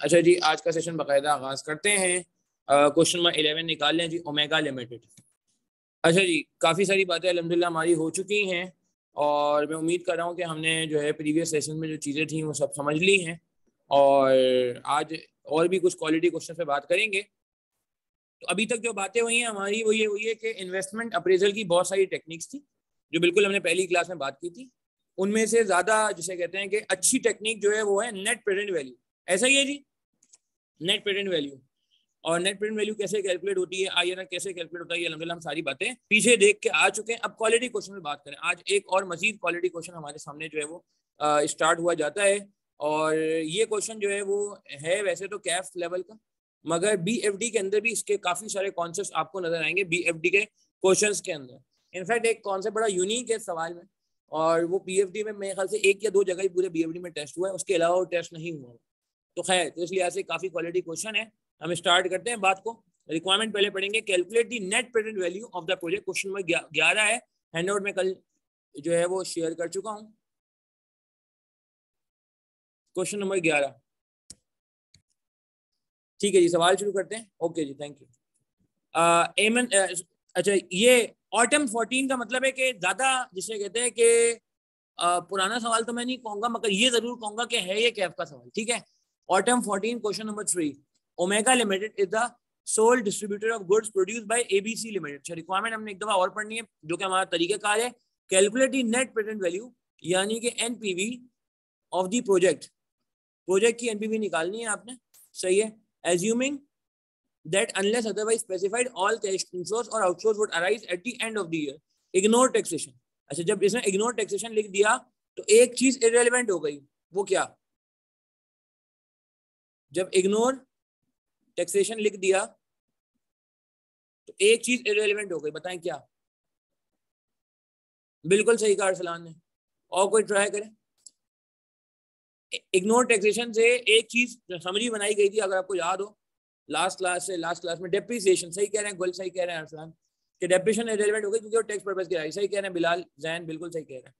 अच्छा जी आज का सेशन बाकायदा आगाज़ करते हैं क्वेश्चन नंबर निकाल लें जी ओमेगा लिमिटेड अच्छा जी काफ़ी सारी बातें अलहमदिल्ला हमारी हो चुकी हैं और मैं उम्मीद कर रहा हूँ कि हमने जो है प्रीवियस सेशन में जो चीज़ें थी वो सब समझ ली हैं और आज और भी कुछ क्वालिटी क्वेश्चन पे बात करेंगे तो अभी तक जो बातें हुई हैं, हमारी वो ये हुई है कि इन्वेस्टमेंट अप्रेजल की बहुत सारी टेक्निक्स थी, जो बिल्कुल हमने पहली क्लास में बात की थी। उनमें से ज़्यादा जिसे कहते हैं कि अच्छी टेक्निक जो है वो है नेट प्रेजेंट वैल्यू ऐसा ही है जी? नेट प्रेजेंट वैल्यू और नेट प्रेजेंट वैल्यू कैसे कैलकुलेट होती है? आई कैसे कैलकुलेट होता है? अलहमदिल्ला हम सारी बातें पीछे देख के आ चुके हैं। अब क्वालिटी क्वेश्चन में बात करें। आज एक और मजीद क्वालिटी क्वेश्चन हमारे सामने जो है वो स्टार्ट हुआ जाता है। और ये क्वेश्चन जो है वो है वैसे तो कैफ लेवल का। मगर बी एफ़ डी के अंदर भी इसके काफ़ी सारे कॉन्सेप्ट आपको नज़र आएँगे बी एफ़ डी के क्वेश्चन के अंदर। इनफैक्ट एक कॉन्सेप्ट बड़ा यूनिक है सवाल में, और वो डी में मेरे ख्याल से एक या दो जगह ही पूरे बी में टेस्ट हुआ है, उसके अलावा वो टेस्ट नहीं हुआ। तो खैर तो इसलिए ऐसे काफ़ी क्वालिटी क्वेश्चन है। हम स्टार्ट करते हैं बात को। रिक्वायरमेंट पहले पढ़ेंगे। Calculate the net present value of the project question number ग्यारह है। हैंड आउट में कल जो है वो शेयर कर चुका हूँ। क्वेश्चन नंबर ग्यारह। ठीक है जी, सवाल शुरू करते हैं? ओके जी थैंक यू एमन अच्छा ये ऑटम फोर्टीन का मतलब है कि ज़्यादा जिसे कहते हैं कि पुराना सवाल तो मैं नहीं कहूँगा, मगर ये ज़रूर कहूँगा कि है ये कैफ का सवाल, ठीक है? Autumn fourteen question number three Omega limited is the sole distributor of goods produce by ABC limited अच्छा रिक्वायरमेंट हमने एक दफ़ा और पढ़नी है, जो कि हमारा तरीक़ाकार है। कैलकुलेट नेट प्रेजेंट वैल्यू यानी कि NPV of the project project की एनपीवी निकालनी है आपने, सही है? Assuming that unless otherwise specified all cash inflows or outflows would arise at the end of the year ignore taxation अच्छा जब इसने इग्नोर टैक्सेशन लिख दिया तो एक चीज़ इरेलीवेंट हो गई वो क्या जब इग्नोर टैक्सेशन लिख दिया तो एक चीज़ इरेलीवेंट हो गई बताएँ क्या बिल्कुल सही कहा अरसलान ने और कोई ट्राई करें इग्नोर टैक्सेशन से एक चीज़ समरी बनाई गई थी, अगर आपको याद हो। लास्ट क्लास से लास्ट क्लास में डेप्रिसिएशन सही कह रहे हैं, गुल सही कह रहे हैं अरसलान कि डेप्रिशन रेलिवेंट हो गई क्योंकि वो टैक्स पर्पज के आई सही कह रहे हैं, बिलाल, जैन, बिल्कुल सही कह रहे हैं।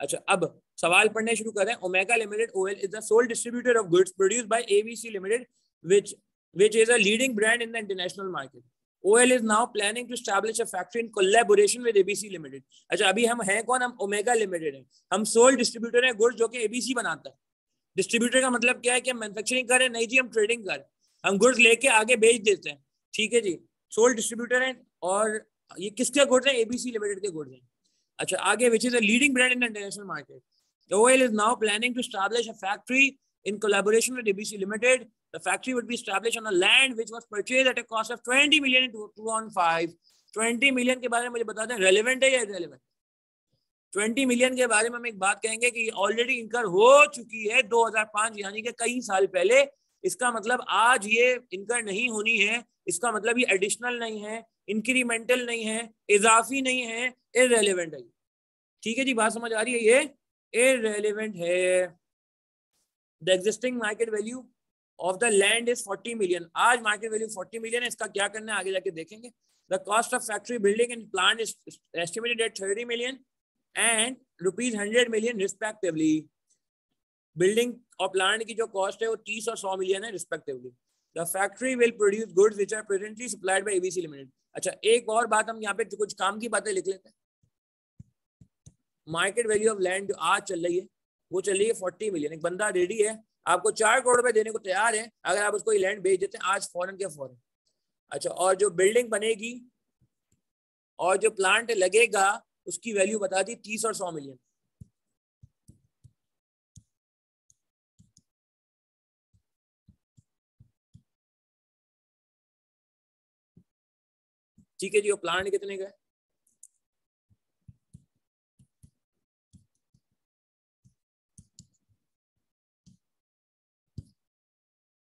अच्छा अब सवाल पढ़ने शुरू करें Omega limited OL is the sole distributor of goods produced by ABC limited which which is a leading brand in the international market. OL is now planning to establish a factory in collaboration with ABC Limited. अच्छा अभी हम हैं कौन? हम omega limited हैं। हम soul distributor हैं goods जो कि एबीसी बनाता है। डिस्ट्रीब्यूटर का मतलब क्या है कि हम मैन्युफैक्चरिंग करें नहीं जी हम ट्रेडिंग कर हम गुड्स लेके आगे बेच देते हैं ठीक है जी सोल डिस्ट्रीब्यूटर हैं और ये किसके गुड्स हैं एबीसी लिमिटेड के गुड्स हैं अच्छा आगे which is a leading brand in international market The OIL is now planning to establish a factory in collaboration with ABC Limited. The factory would be established on a land which was purchased at a cost of 20 million in 2005. 20 million के बारे में मुझे बता दें relevant है या irrelevant? 20 million के बारे में हम एक बात कहेंगे कि ऑलरेडी इनकर हो चुकी है 2005 यानी कि कई साल पहले। इसका मतलब आज ये इनकर नहीं होनी है। इसका मतलब ये एडिशनल नहीं है इंक्रीमेंटल नहीं है, इजाफी नहीं है इरेलीवेंट है ठीक है जी, बात समझ आ रही है ये? इरेलीवेंट है। The existing market value of the land is 40 million आज मार्केट वैल्यू 40 मिलियन है, इसका क्या करना है, आगे जाके देखेंगे। The cost of factory building and plant is estimated at 30 million and rupees hundred million respectively building और प्लांट की जो कॉस्ट है वो तीस और सौ मिलियन है respectively the factory will produce goods which are presently supplied by ABC limited अच्छा एक और बात हम यहाँ पे कुछ काम की बातें लिख लेते हैं। मार्केट वैल्यू ऑफ़ लैंड जो आज चल रही है, वो चल रही है फोर्टी मिलियन एक बंदा रेडी है, आपको चार करोड़ रुपए देने को तैयार है, अगर आप उसको लैंड भेज देते हैं, आज फॉरन के फॉरन अच्छा और जो बिल्डिंग बनेगी, और जो प्लांट लगेगा उसकी वैल्यू बता दी तीस और सौ मिलियन ठीक है जी, वो प्लांट कितने का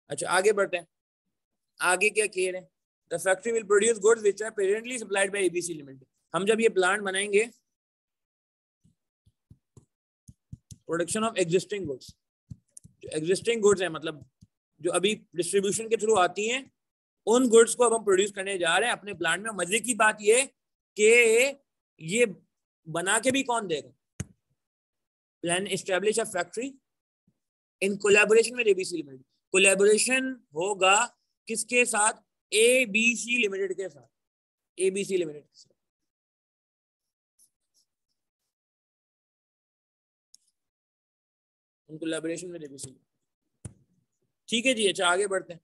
अच्छा आगे बढ़ते हैं। आगे क्या कह रहे हैं the factory will produce goods which are presently supplied by ABC limited हम जब ये प्लांट बनाएँगे प्रोडक्शन ऑफ़ एग्जिस्टिंग गुड्स जो एग्जिस्टिंग गुड्स है मतलब जो अभी डिस्ट्रीब्यूशन के थ्रू आती हैं, उन गुड्स को अब हम प्रोड्यूस करने जा रहे हैं। अपने प्लांट में मज़े की बात ये कि ये बना के भी कौन देगा plan establish a factory in collaboration में एबीसी लिमिटेड कोलेबोरेशन होगा किसके साथ? ए बी सी लिमिटेड के साथ। ए बी सी लिमिटेड के साथ। कोलेबोरेशन में एबीसी ठीक है जी अच्छा आगे बढ़ते हैं।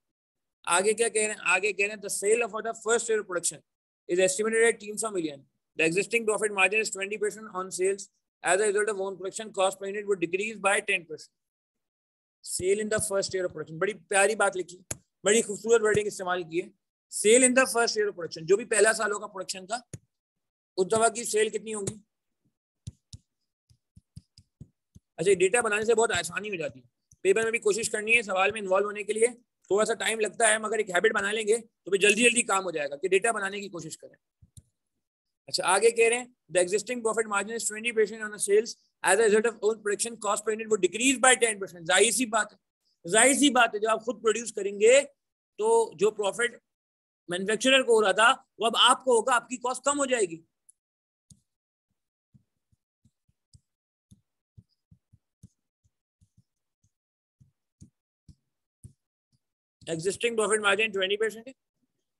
आगे क्या कह रहे हैं? आगे कह रहे हैं the sale of the first year production is estimated at तीन सौ million the existing profit margin is twenty percent on sales as a result of own production, cost per unit would decrease by 10% sale in the first year of production बड़ी प्यारी बात लिखी। बड़ी खूबसूरत wording इस्तेमाल की है। Sale in the first year of production जो भी पहला साल होगा प्रोडक्शन का, उस दवा की सेल कितनी होगी? अच्छा डेटा बनाने से बहुत आसानी हो जाती है। पेपर में भी कोशिश करनी है सवाल में इन्वॉल्व होने के लिए। थोड़ा सा टाइम लगता है, मगर एक हैबिट बना लेंगे तो फिर जल्दी जल्दी काम हो जाएगा कि डेटा बनाने की कोशिश करें। अच्छा आगे कह रहे हैं the existing profit margin is 20 percent on sales as result of own production cost per unit वो डिक्रीज बाय 10 परसेंट ज़ाहिर सी बात है, ज़ाहिर सी बात है, जब आप खुद प्रोड्यूस करेंगे तो जो प्रॉफिट मैन्युफैक्चरर को हो रहा था, वो अब आपको होगा, आपकी कॉस्ट कम हो जाएगी। Existing profit margin twenty percent है?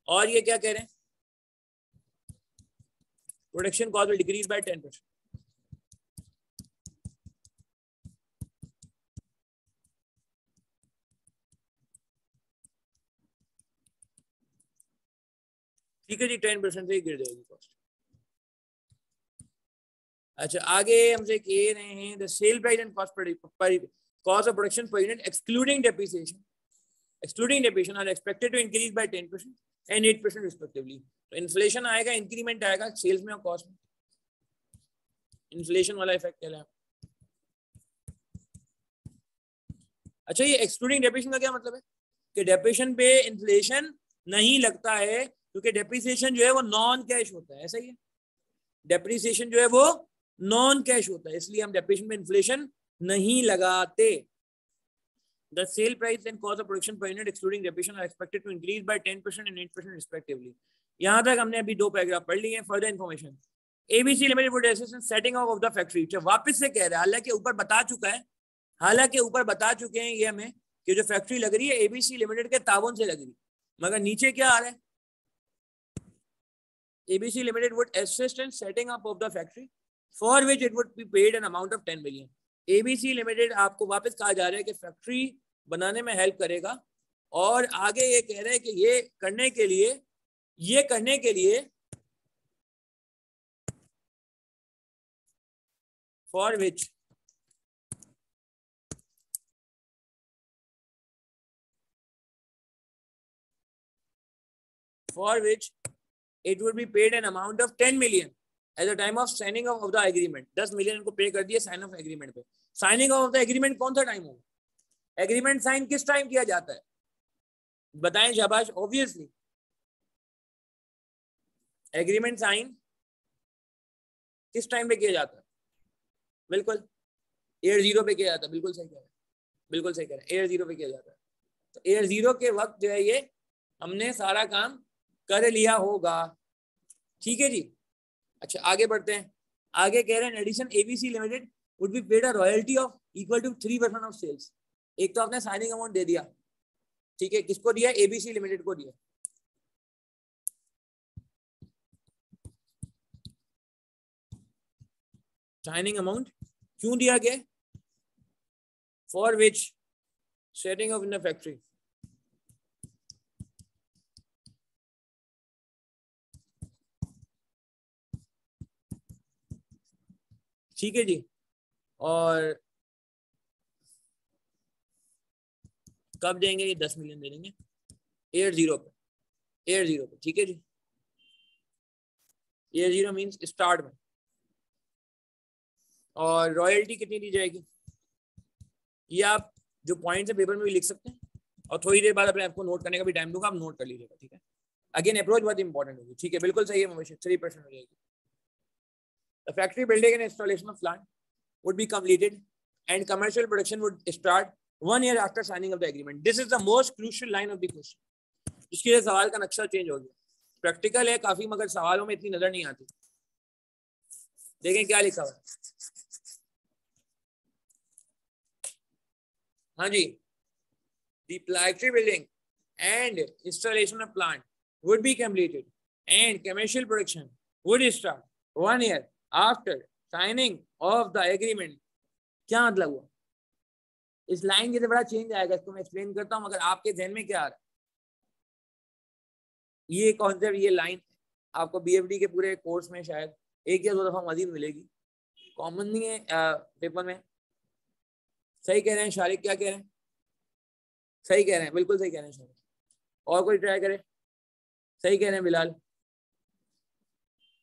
और ये क्या कह रहे हैं? Production cost decrease by ten percent ठीक है जी टेन परसेंट से ही गिर जाएगी कॉस्ट अच्छा आगे हमसे कह रहे हैं the sale price and cost cost of production per unit excluding depreciation excluding depreciation, are expected to increase by 10% and 8% respectively. तो इन्फ्लेशन आएगा इंक्रीमेंट आएगा सेल्स में और कॉस्ट में. इन्फ्लेशन वाला इफ़ेक्ट क्या है अच्छा ये एक्सक्लूडिंग डेप्रिसिएशन का क्या मतलब है? कि डेप्रिसिएशन पे इन्फ्लेशन नहीं लगता है, क्योंकि डेप्रिसिएशन जो है वो नॉन कैश होता है, ऐसा ही है? डेप्रिसिएशन जो है वो नॉन कैश होता है, इसलिए हम डेप्रिसिएशन पे इन्फ्लेशन नहीं लगाते। The sale price and cost of production per unit excluding depreciation are expected to increase by 10% and 8% respectively. यहाँ तक हमने अभी दो पैराग्राफ पढ़ लिए हैं further information ABC limited would setting off off the factory वापस से कह रहा है हालाँकि ऊपर बता चुका है हालाँकि ऊपर बता चुके हैं ये हमें कि जो फैक्ट्री लग रही है एबीसी लिमिटेड के तावन से लग रही मगर नीचे क्या आ रहा है Limited would assist in setting up of the factory for which it would be paid an amount of 10 million. ABC limited आपको वापस कहा जा रहा है कि फैक्ट्री बनाने में हेल्प करेगा। और आगे ये कह रहे हैं कि ये करने के लिए, ये करने के लिए for which for which it would be paid an amount of ten million at the time of signing of of the agreement दस मिलियन को पे कर दिया साइन ऑफ़ एग्रीमेंट पे। साइनिंग ऑफ़ द एग्रीमेंट कौन सा टाइम होगा agreement sign किस टाइम किया जाता है? बताएँ शाबाश ऑब्वियसली एग्रीमेंट साइन किस टाइम पे किया जाता है? बिल्कुल। एयर ज़ीरो पे किया जाता है। बिल्कुल सही कह रहे हैं। बिल्कुल सही कह रहे हैं। एयर ज़ीरो पे किया जाता है। तो एयर ज़ीरो के वक्त जो है ये हमने सारा काम कर लिया होगा। ठीक है जी? अच्छा आगे बढ़ते हैं। आगे कह रहे हैं addition ABC limited would be paid a royalty of equal to three percent of sales एक तो आपने साइनिंग अमाउंट दे दिया। ठीक है, किसको दिया? एबीसी लिमिटेड को दिया। साइनिंग अमाउंट क्यों दिया गया? For which setting of in factory ठीक है जी। और कब देंगे ये? दस मिलियन दे देंगे। एयर ज़ीरो पे। एयर ज़ीरो पे, ठीक है जी। एयर ज़ीरो मीन्स स्टार्ट में। और रॉयल्टी कितनी दी जाएगी? ये आप जो पॉइंट्स है पेपर में भी लिख सकते हैं। और थोड़ी देर बाद अपने आपको नोट करने का भी टाइम दूँगा, आप नोट कर लीजिएगा, ठीक है। अगेन अप्रोच बहुत इंपॉर्टेंट होगी। ठीक है, बिल्कुल सही है थ्री परसेंट हो जाएगी। Factory building and installation of plant would be completed and commercial production would start one year after signing of the agreement. This is the most crucial line of the question. इसके लिए सवाल का नक्शा change हो गया practical है काफ़ी मगर सवालों में इतनी नज़र नहीं आती देखें क्या लिखा हुआ हाँ जी the factory building and installation of plant would be completed and commercial production would start one year after signing of the agreement, क्या मतलब हुआ? इस लाइन के तो बड़ा चेंज आएगा, इसको मैं एक्सप्लेन करता हूँ, मगर आपके जहन में क्या आ रहा है? ये कॉन्सेप्ट ये लाइन आपको बीएफडी के पूरे कोर्स में शायद एक या दो दफ़ा मजीद मिलेगी। कॉमन नहीं है पेपर में। सही कह रहे हैं, शारिक क्या कह रहे हैं? सही कह रहे हैं, बिल्कुल सही कह रहे हैं, शारिक। और कोई ट्राई करे? सही कह रहे हैं, बिलाल।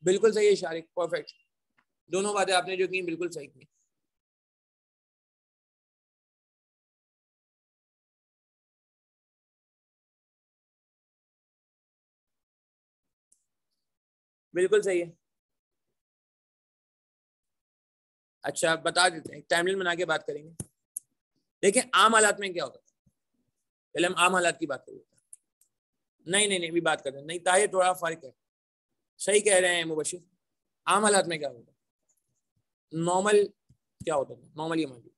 बिल्कुल सही है, शारिक परफेक्ट दोनों बातें आपने जो की बिल्कुल सही की। बिल्कुल सही है। अच्छा बता देते हैं टाइमलाइन बना के बात करेंगे। देखिए, आम हालात में क्या होता है? पहले हम आम हालात की बात करें। नहीं नहीं नहीं, अभी बात करते नहीं, ताहिर, थोड़ा फ़र्क है। सही कह रहे हैं मुबशिर। आम हालात में क्या होता है? नॉर्मल क्या होता था नॉर्मली मौजूद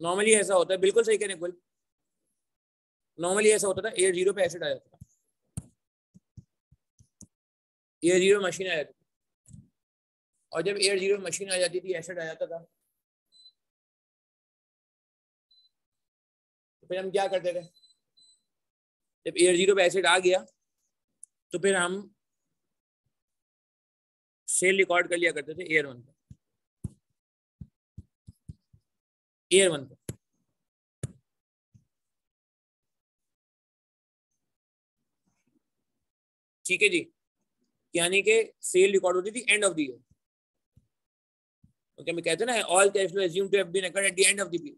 नॉर्मली ऐसा होता है, बिल्कुल सही कह रहे हैं नॉर्मली ऐसा होता था एयर ज़ीरो पे एसिड आ जाता था। एयर ज़ीरो मशीन आ जाती थी। और जब एयर ज़ीरो मशीन आ जाती थी एसिड आ जाता था। तो फिर हम क्या करते थे? जब एयर ज़ीरो पे एसिड आ गया तो फिर हम सेल रिकॉर्ड कर लिया करते थे एयर वन पर एयर वन पर ठीक है जी? यानी कि सेल रिकॉर्ड होती थी end of the year okay मैं कहते ना all cash flow assume to have been accrued at the end of the period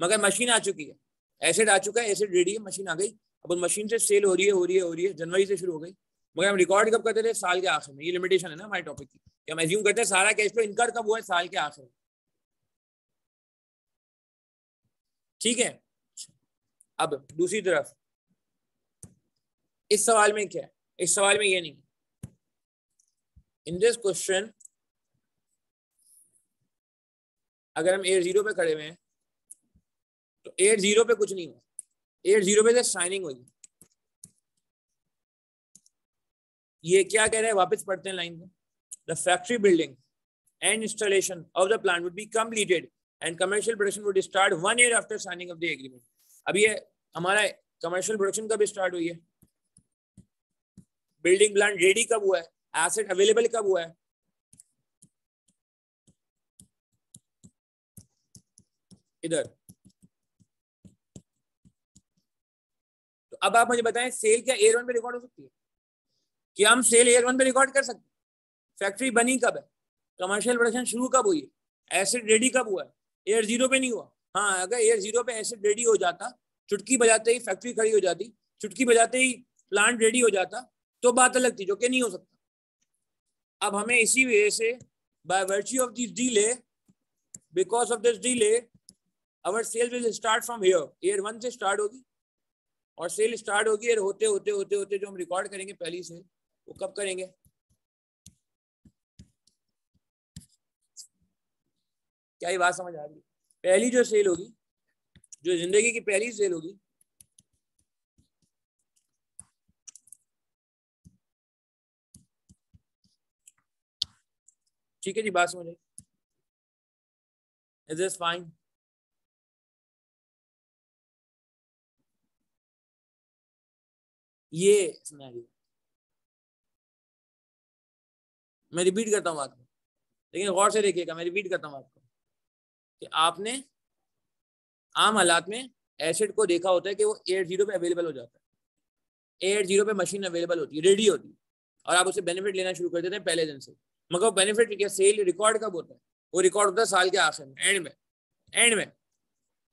मगर मशीन आ चुकी है। एसिड आ चुका है एसिड रेडी है मशीन आ गई। अब उस मशीन से सेल हो रही है, हो रही है, हो रही है, जनवरी से शुरू हो गई। मगर हम रिकॉर्ड कब करते थे? साल के आखिर में। ये लिमिटेशन है ना हमारे टॉपिक की। हम एज्यूम करते हैं सारा कैश फ्लो इनकर कब हुआ है? साल के आखिर में। ठीक है? अब दूसरी तरफ़, इस सवाल में क्या है? इस सवाल में ये नहीं इन दिस क्वेश्चन अगर हम एयर ज़ीरो पे खड़े हुए हैं तो एयर ज़ीरो पे कुछ नहीं हुआ। एयर ज़ीरो पे साइनिंग हुई। ये क्या कह रहे हैं? वापस पढ़ते हैं लाइन में। The factory building and installation of the plant would be completed and commercial production would start one year after signing of the agreement अब ये हमारा कमर्शियल प्रोडक्शन कब स्टार्ट हुई है? बिल्डिंग प्लांट रेडी कब हुआ है? एसेट अवेलेबल कब हुआ है? इधर। तो अब आप मुझे बताएँ सेल क्या एयर वन पे रिकॉर्ड हो सकती है? क्या हम सेल एयर वन पे रिकॉर्ड कर सकते फैक्ट्री बनी कब है? कमर्शियल प्रोडक्शन शुरू कब हुई है? एसिड रेडी कब हुआ है? एयर ज़ीरो पे नहीं हुआ। हाँ अगर एयर ज़ीरो पे एसिड रेडी हो जाता, चुटकी बजाते ही फैक्ट्री खड़ी हो जाती, चुटकी बजाते ही प्लांट रेडी हो जाता तो बात अलग थी जो कि नहीं हो सकता। अब हमें इसी वजह से by virtue of this delay because of this delay our sale will start from here year one से स्टार्ट होगी। और सेल स्टार्ट होगी एयर होते होते होते होते जो हम रिकॉर्ड करेंगे पहली से, वो कब करेंगे? क्या ये बात समझ आ रही है। पहली जो सेल होगी, जो ज़िंदगी की पहली सेल होगी, ठीक है जी, बात समझ इज़ दिस फाइन ये सिनेरियो मैं रिपीट करता हूँ बात को। लेकिन गौर से देखिएगा, मैं रिपीट करता हूँ बात को आपने आम हालात में एसिड को देखा होता है कि वो एयर ज़ीरो पे अवेलेबल हो जाता है। एयर ज़ीरो पे मशीन अवेलेबल होती है रेडी होती है। और आप उसे बेनिफिट लेना शुरू कर देते हैं पहले दिन से। मगर बेनिफिट क्या सेल रिकॉर्ड कब होता है? वो रिकॉर्ड होता है साल के आखिर में एंड में एंड में।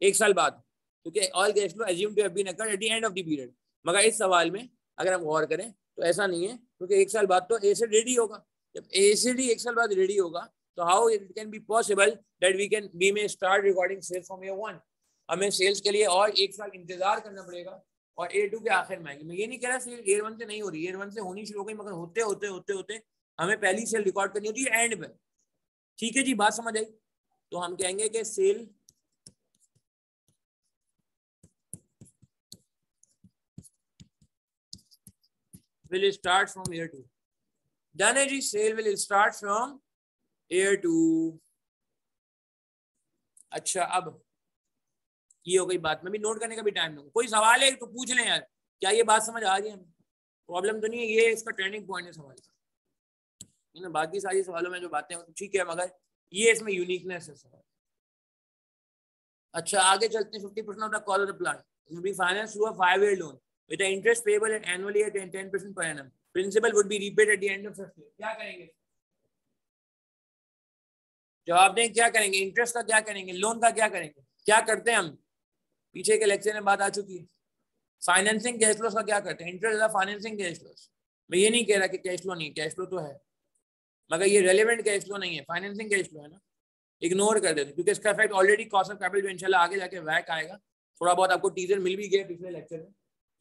एक साल बाद। क्योंकि all cash flow assume to been at the end of the period मगर इस सवाल में अगर हम गौर करें तो ऐसा नहीं है। क्योंकि एक साल बाद तो एसिड रेडी होगा। जब एसिड ही एक साल बाद रेडी होगा तो how it can be possible that we can we may start recording sales from year one हमें सेल्स के लिए और एक साल इंतज़ार करना पड़ेगा और ए टू के आखिर में आएगी। मैं ये नहीं कह रहा सेल एयर वन से नहीं हो रही। एयर वन से होनी शुरू हो गई, मगर होते होते होते होते हमें पहली सेल रिकॉर्ड करनी होती है एंड में। ठीक है जी, बात समझ आई? तो हम कहेंगे कि sale will start from year two. Done जी, sale will start from year two. अच्छा अब ये हो गई बात। मैं भी नोट करने का भी टाइम दूँगा कोई सवाल है? तो पूछ लें यार। क्या ये बात समझ आ रही है? प्रॉब्लम तो नहीं है, ये इसका टर्निंग पॉइंट है सवाल का। बाकी सारी सवालों में जो बातें ठीक है, मगर ये इसमें यूनिकनेस है सवाल। अच्छा आगे चलते हैं। Fifty percent of the call of the plan be finance हुआ five year loan the interest payable annually at 10% per annum. Principal would be repaid at the end of fifth year. क्या करेंगे? जवाब दें, क्या करेंगे? इंटरेस्ट का क्या करेंगे? लोन का क्या करेंगे? क्या करते हैं हम? पीछे के लेक्चर में बात आ चुकी है। फाइनेंसिंग कैश फ्लो का क्या करते हैं? इंटरेस्ट फाइनेंसिंग कैश फ्लो मैं ये नहीं कह रहा कि कैश फ्लो नहीं कैश फ्लो तो है। मगर ये रेलिवेंट कैश फ्लो नहीं है फाइनेंसिंग कैश फ्लो है ना। इग्नोर कर देते क्योंकि इसका effect already cost of capital इंशाल्लाह आगे जाके वैक आएगा। थोड़ा बहुत आपको टीजर मिल भी गया पिछले लेक्चर में।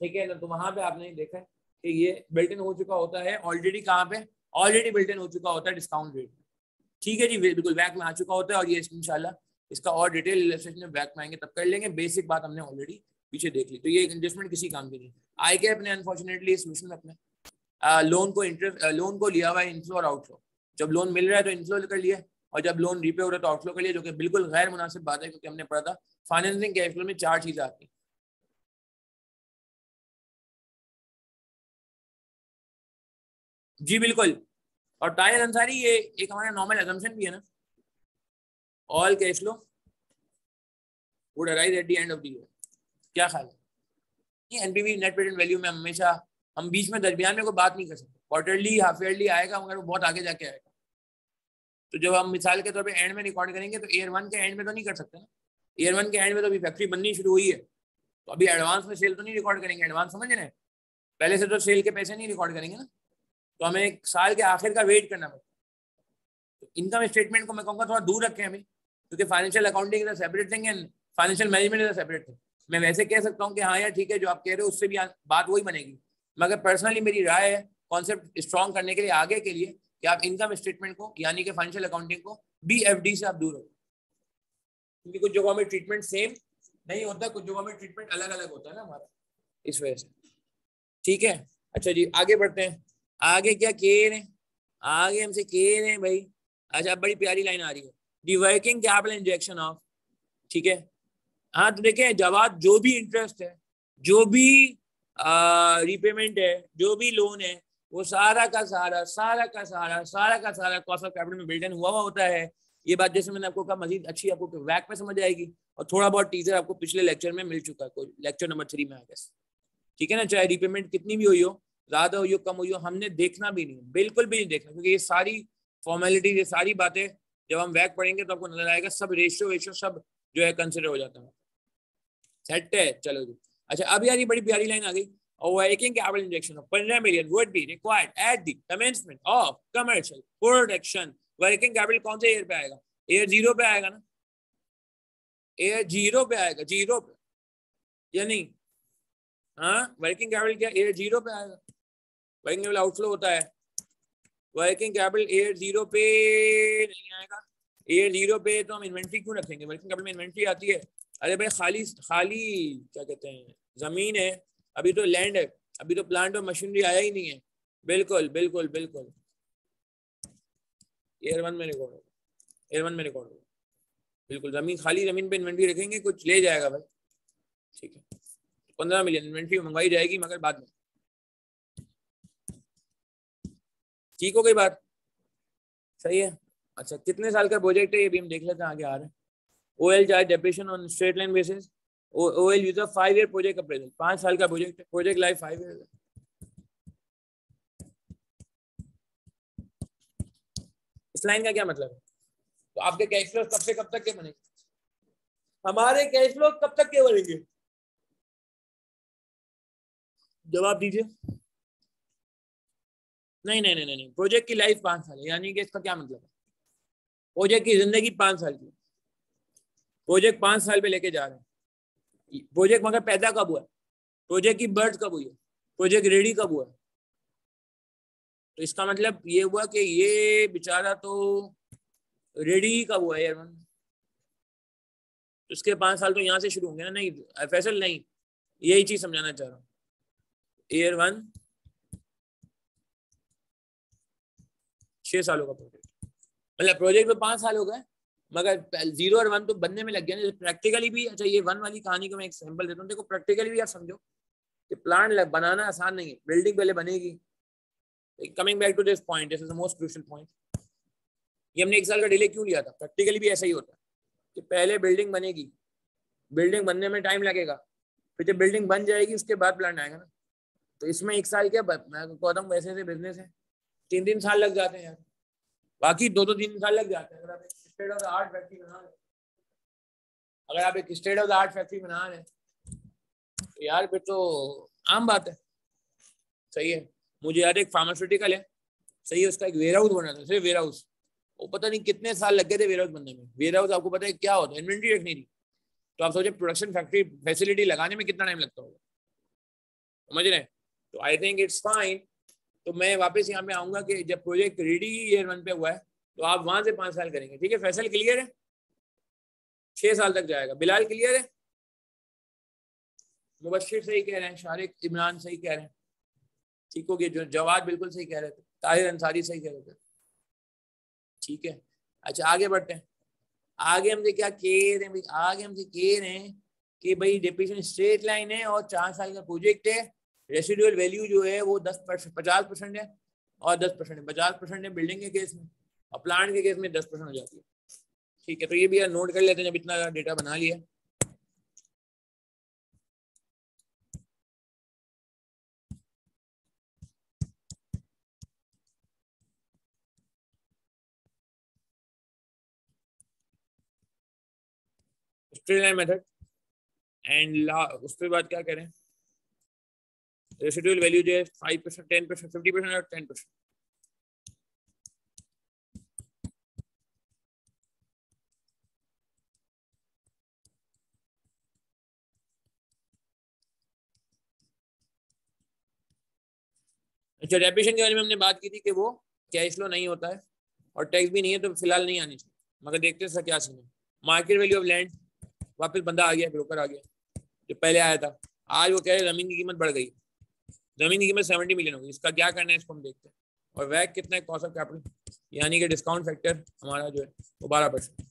ठीक है ना तो वहाँ पे आपने देखा कि ये बिल्ट इन हो चुका होता है ऑलरेडी कहाँ पे? ऑलरेडी बिल्ट इन हो चुका होता है डिस्काउंट रेट ठीक है जी बिल्कुल बैक में आ चुका होता है और ये इंशाल्लाह इसका और डिटेल में बैक में आएँगे, तब कर लेंगे। बेसिक बात हमने ऑलरेडी पीछे देख ली। तो ये इन्वेस्टमेंट किसी काम की नहीं। आई के अपने अनफॉर्चुनेटली सोल्यूशन अपने। लोन को इंटरेस्ट लोन को लिया हुआ है इनफ्लो और आउटफ्लो जब लोन मिल रहा है तो इनफ्लो कर लिया और जब लोन रीपे हो रहा है तो आउटफ्लो कर लिया, जो कि बिल्कुल गैर मुनासिब बात है, क्योंकि हमने पढ़ा था फाइनेंसिंग कैश फ्लो में चार चीज़ें आती हैं। जी, बिल्कुल। और टायर अंसारी ये एक हमारा नॉर्मल एजम्पन भी है ना। All cash flow would arise at the end of the year क्या ख्याल है? एनपीवी नेट प्रेजेंट वैल्यू में हमेशा, हम बीच में, दरमियान में कोई बात नहीं कर सकते। क्वार्टरली हाफ़ ईयरली आएगा, मगर वो बहुत आगे जाके आएगा। तो जब हम मिसाल के तौर पे एंड में रिकॉर्ड करेंगे तो एयर वन के एंड में तो नहीं कर सकते ना। एयर वन के एंड में तो अभी फैक्ट्री बननी शुरू हुई है। तो अभी एडवांस में सेल तो नहीं रिकॉर्ड करेंगे। एडवांस समझ रहे पहले से तो सेल के पैसे नहीं रिकॉर्ड करेंगे ना। तो हमें साल के आखिर का वेट करना पड़ता तो इनकम स्टेटमेंट को मैं कहूँगा थोड़ा दूर रखें अभी क्योंकि financial accounting is separate thing and financial management is separate thing मैं वैसे कह सकता हूँ कि हाँ यार, ठीक है, जो आप कह रहे हो, उससे भी बात वही बनेगी। मगर पर्सनली मेरी राय है कॉन्सेप्ट स्ट्रॉन्ग करने के लिए, आगे के लिए कि आप इनकम स्टेटमेंट को, यानी कि फाइनेंशियल अकाउंटिंग को बी एफ़ डी से आप दूर हो क्योंकि कुछ जगहों में ट्रीटमेंट सेम नहीं होता, कुछ जगहों में ट्रीटमेंट अलग अलग होता है ना हमारा, इस वजह से। ठीक है? अच्छा जी, आगे बढ़ते हैं। आगे क्या कह रहे हैं आगे हमसे कह रहे हैं भाई? अच्छा बड़ी प्यारी लाइन आ रही है। The working capital injection of ठीक है? हाँ तो देखें, जवाब जो भी इंटरेस्ट है, जो भी रिपेमेंट है, जो भी लोन है, वो सारा का सारा सारा का सारा सारा का सारा कॉस्ट ऑफ़ कैपिटल में बिल्डन हुआ हुआ होता है। ये बात जैसे मैंने आपको कहा, मजीद अच्छी आपको वैक में समझ आएगी और थोड़ा बहुत टीजर आपको पिछले लेक्चर में मिल चुका है लेक्चर नंबर थ्री में आ गया ठीक है ना? चाहे रिपेमेंट कितनी भी हुई हो ज़्यादा हुई कम हुई हमने देखना भी नहीं, बिल्कुल भी नहीं देखना, क्योंकि ये सारी फॉर्मेलिटी ये सारी बातें, जब हम वैक पढ़ेंगे तो आपको नज़र आएगा, सब रेशियो वेशियो सब जो है कंसिडर हो जाता है। सेट है, चलो जी। अच्छा अब यार ये बड़ी प्यारी लाइन आ गई working capital injection of 15 million would be required at the commencement of commercial production working capital कौन से ईयर पे आएगा? ईयर ज़ीरो पे आएगा ना? ईयर ज़ीरो पे आएगा ज़ीरो पे। या नहीं? हाँ वर्किंग कैपिटल क्या ईयर ज़ीरो पे आएगा? वर्किंग कैपिटल आउटफ्लो होता है। वर्किंग कैपिटल एयर ज़ीरो पे नहीं आएगा। एयर ज़ीरो पे तो हम इन्वेंट्री क्यों रखेंगे? वर्किंग कैपिटल में इन्वेंट्री आती है। अरे भाई खाली खाली क्या कहते हैं, ज़मीन है। अभी तो लैंड है। अभी तो प्लांट और मशीनरी आया ही नहीं है। बिल्कुल बिल्कुल बिल्कुल। एयर वन में रिकॉर्ड होगा। एयर वन में रिकॉर्ड होगा। बिल्कुल, ज़मीन, खाली ज़मीन पे इन्वेंट्री रखेंगे, कुछ ले जाएगा भाई। ठीक है। पंद्रह मिलियन इन्वेंट्री मंगवाई जाएगी, मगर बाद में। ठीक हो गई बात? सही है। अच्छा कितने साल का प्रोजेक्ट है ये? भी हम देख लेते हैं आगे आ रहे हैं। O L charge depreciation on straight line basis O L use five year project appraisal पाँच साल का प्रोजेक्ट है प्रोजेक्ट लाइफ फाइव ईयर इस लाइन का क्या मतलब है? तो आपके कैश फ्लो कब से कब तक के बनेंगे? हमारे कैश फ्लो कब तक के बनेंगे? जवाब दीजिए। नहीं नहीं नहीं नहीं प्रोजेक्ट की लाइफ पाँच साल है, यानी कि इसका क्या मतलब है? प्रोजेक्ट की ज़िंदगी पाँच साल की प्रोजेक्ट पाँच साल पे लेके जा रहे हैं। प्रोजेक्ट मगर पैदा कब हुआ? प्रोजेक्ट की बर्थ कब हुई है? प्रोजेक्ट रेडी कब हुआ तो इसका मतलब ये हुआ कि ये बेचारा तो रेडी कब हुआ यार तो उसके पाँच साल तो यहाँ से शुरू होंगे ना? नहीं फैसल नहीं। यही चीज़ समझाना चाह रहा हूँ। एयर वन छह सालों का प्रोजेक्ट मतलब प्रोजेक्ट में पाँच साल हो गए, मगर ज़ीरो और वन तो बनने में लग गया ना। प्रैक्टिकली भी अच्छा ये वन वाली कहानी को मैं एक सैंपल देता हूँ। देखो प्रैक्टिकली भी आप समझो कि प्लान बनाना आसान नहीं है। बिल्डिंग पहले बनेगी। Coming back to this point this is the most crucial point ये हमने एक साल का डिले क्यों लिया था? प्रैक्टिकली भी ऐसा ही होता है कि पहले बिल्डिंग बनेगी। बिल्डिंग बनने में टाइम लगेगा। फिर जब बिल्डिंग बन जाएगी, उसके बाद प्लान आएगा ना। तो इसमें एक साल क्या, मैं कहता हूँ वैसे ऐसे बिज़नेस है। तीन तीन साल लग जाते हैं बाकी दो दो तीन साल लग जाते हैं। अगर आप एक state of the art factory बना रहे अगर आप एक state of the art factory बना रहे तो यार फिर तो आम बात है। सही है। मुझे यार एक फार्मास्यूटिकल है। सही है, उसका एक वेयर हाउस बना था। सिर्फ़ वेयर हाउस वो पता नहीं कितने साल लग गए थे वेयर हाउस बनने में। वेयर हाउस आपको पता है क्या होता है? इन्वेंट्री रखनी थी। तो आप सोचे प्रोडक्शन फैक्ट्री फैसिलिटी लगाने में कितना टाइम लगता होगा। समझ रहे तो आई थिंक इट्स फाइन तो मैं वापस यहाँ पे आऊँगा कि जब प्रोजेक्ट रेडी ईयर वन पे हुआ है तो आप वहाँ से पाँच साल करेंगे, ठीक है? फैसल क्लियर है? छह साल तक जाएगा। बिलाल क्लियर है? मुबशिर सही कह रहे हैं, शारिक इमरान सही कह रहे हैं। ठीक हो गया जो जवाब बिल्कुल सही कह रहे थे। ताहिर अंसारी सही कह रहे थे। ठीक है? अच्छा आगे बढ़ते हैं। आगे हमसे क्या कह रहे हैं भाई? आगे हमसे कह रहे हैं कि भाई डिप्रेशन स्ट्रेट लाइन है और चार साल का प्रोजेक्ट है। रेसिडुअल वैल्यू जो है वो दस पचास परसेंट है और दस परसेंट है। पचास परसेंट है बिल्डिंग के केस में और प्लांट के केस में दस परसेंट हो जाती है। ठीक है तो ये भी यार नोट कर लेते हैं जब इतना डेटा बना लिया। मेथड एंड उसके बाद क्या करें? रेसिडुअल वैल्यू जो है five percent ten percent fifty percent और टेन परसेंट अच्छा डेपिशन के बारे में हमने बात की थी कि वो कैश फ्लो नहीं होता है और टैक्स भी नहीं है तो फ़िलहाल नहीं आनी चाहिए। मगर देखते हैं सर क्या सीन है। मार्केट वैल्यू ऑफ़ लैंड वापस बंदा आ गया ब्रोकर आ गया, जो पहले आया था। आज वो कह रहे ज़मीन की कीमत बढ़ गई। ज़मीन की कीमत सेवेंटी मिलियन होगी इसका क्या करना है, इसको हम देखते हैं। और वैक कितना है कॉस्ट ऑफ़ कैपिटल यानी कि डिस्काउंट फैक्टर हमारा जो है, वो बारह percent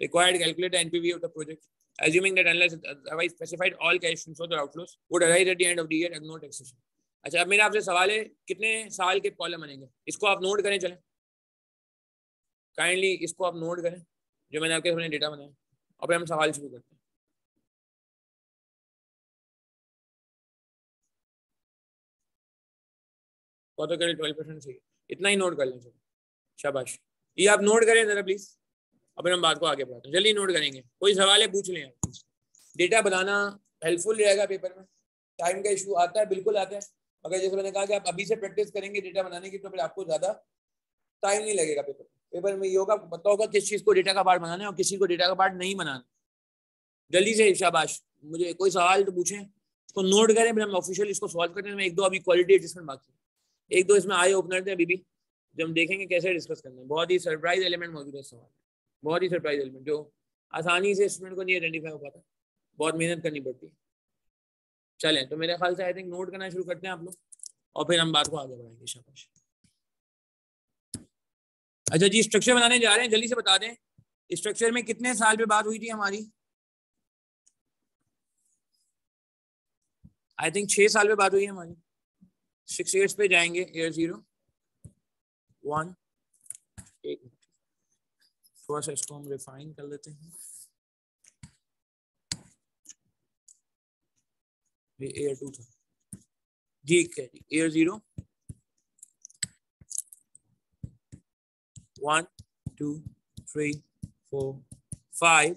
required calculate NPV of the project assuming that unless, otherwise specified, all cash inflows or outflows would arise at the end of the year at no taxation. अच्छा अब मेरा आपसे सवाल है, कितने साल के कॉलम बनेंगे? इसको आप नोट करें, चलें। काइंडली इसको आप नोट करें, जो मैंने आपके सामने डेटा बनाया। और फिर हम सवाल शुरू करते हैं। ऑटो क्रेडिट ट्वेल्व परसेंट चाहिए। इतना ही नोट कर लें शाबाश। ये आप नोट करें जरा प्लीज़ अब हम बात को आगे बढ़ाते हैं। जल्दी नोट करेंगे। कोई सवाल है, पूछ लें आप। डेटा बनाना हेल्पफुल रहेगा पेपर में। टाइम का इशू आता है, बिल्कुल आता है। मगर जैसे मैंने कहा कि आप अभी से प्रैक्टिस करेंगे डेटा बनाने की तो फिर आपको ज़्यादा टाइम नहीं लगेगा पेपर पेपर में ये होगा, पता होगा किस चीज़ को डेटा का पार्ट बनाना है और किसी को डेटा का पार्ट नहीं बनाना। जल्दी से, शाबाश। मुझे कोई सवाल तो पूछें। इसको नोट करें, फिर हम ऑफिशियल इसको सॉल्व करें में एक दो अभी क्वालिटी एडजस्टमेंट बाकी एक दो इसमें आए ओपनर थे अभी भी। जो हम देखेंगे कैसे डिस्कस करना है। बहुत ही सरप्राइज़ एलिमेंट मौजूद है सवाल बहुत ही सरप्राइज़ एलिमेंट जो आसानी से स्टूडेंट को नहीं आइडेंटिफाई हो पाता। बहुत मेहनत करनी पड़ती है। चलें तो मेरे ख्याल से आई थिंक नोट करना शुरू करते हैं आप लोग, और फिर हम बात को आगे बढ़ाएँगे, शाबाश। अच्छा जी स्ट्रक्चर बनाने जा रहे हैं, जल्दी से बता दें। स्ट्रक्चर में कितने साल पे बात हुई थी हमारी? आई थिंक छह साल पे बात हुई है हमारी। सिक्स ईयर्स पे जाएँगे एयर ज़ीरो। वन एक थोड़ा सा इसको हम रिफाइन कर लेते हैं। एयर टू था। ठीक है जी year zero. One, two, three, four, five,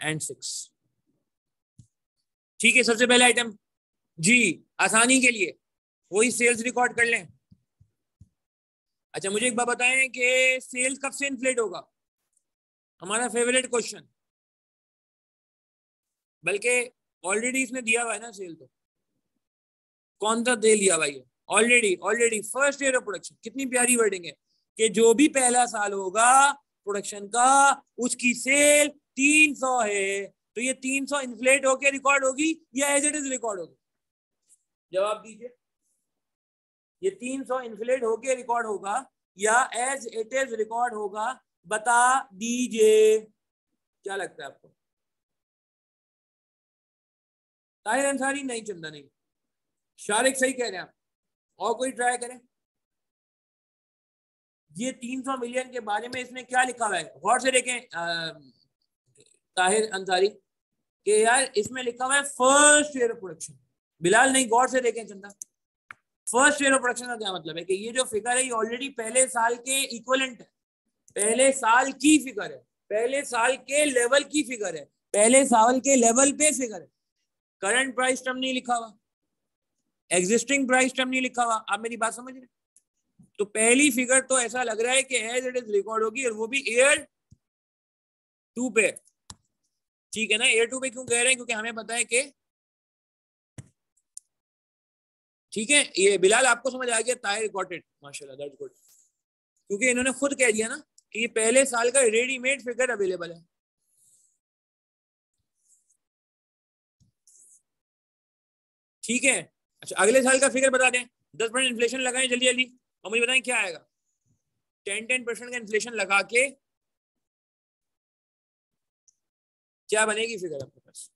and six. ठीक है, सबसे पहले आइटम जी, आसानी के लिए। वही सेल्स रिकॉर्ड कर लें। अच्छा मुझे एक बात बताएँ कि सेल्स कब से इन्फ्लेट होगा? हमारा फेवरेट क्वेश्चन बल्कि ऑलरेडी इसने दिया हुआ है ना सेल तो। कौन सा दे लिया भाई already already first year of production कितनी प्यारी वर्डिंग है कि जो भी पहला साल होगा प्रोडक्शन का, उसकी सेल 300 है। तो ये 300 इन्फ्लेट होके रिकॉर्ड होगी या एज इट इज़ रिकॉर्ड होगी? जवाब दीजिए। ये 300 इन्फ्लेट होके रिकॉर्ड होगा या एज इट इज़ रिकॉर्ड होगा, बता दीजिए। क्या लगता है आपको? ताहिर अंसारी, नहीं चंदा नहीं। शारिक सही कह रहे हैं आप। और कोई ट्राई करें? ये 300 मिलियन के बारे में इसने क्या लिखा हुआ है? गौर से देखें ताहिर अंसारी, कि यार इसमें लिखा हुआ है फ़र्स्ट ईयर प्रोडक्शन बिलाल नहीं, गौर से देखें चंदा फ़र्स्ट ईयर ऑफ़ प्रोडक्शन का क्या मतलब है? कि ये जो फिगर है, ये ऑलरेडी पहले साल के इक्वलेंट है। पहले साल की फिगर है। पहले साल के लेवल की फिगर है। पहले साल के लेवल पे फिगर है। करंट प्राइस टर्म नहीं लिखा हुआ। एग्जिस्टिंग प्राइस टर्म नहीं लिखा हुआ। आप मेरी बात समझ रहे तो पहली फिगर तो ऐसा लग रहा है कि एज इट इज़ रिकॉर्ड होगी और वो भी एयर टू पे। ठीक है ना? एयर टू पे क्यों कह रहे हैं? क्योंकि हमें पता है कि ठीक है? ये बिलाल, आपको समझ आ गया तायर रिकॉर्डेड माशाल्लाह दैट्स गुड क्योंकि इन्होंने खुद कह दिया ना कि ये पहले साल का रेडीमेड फिगर अवेलेबल है। ठीक है? अच्छा अगले साल का फिगर बता दें। दस परसेंट इन्फ्लेशन लगाएँ जल्दी जल्दी। और मुझे बताएँ क्या आएगा? टेन टेन परसेंट का इन्फ्लेशन लगा के क्या बनेगी फिगर आपके पास?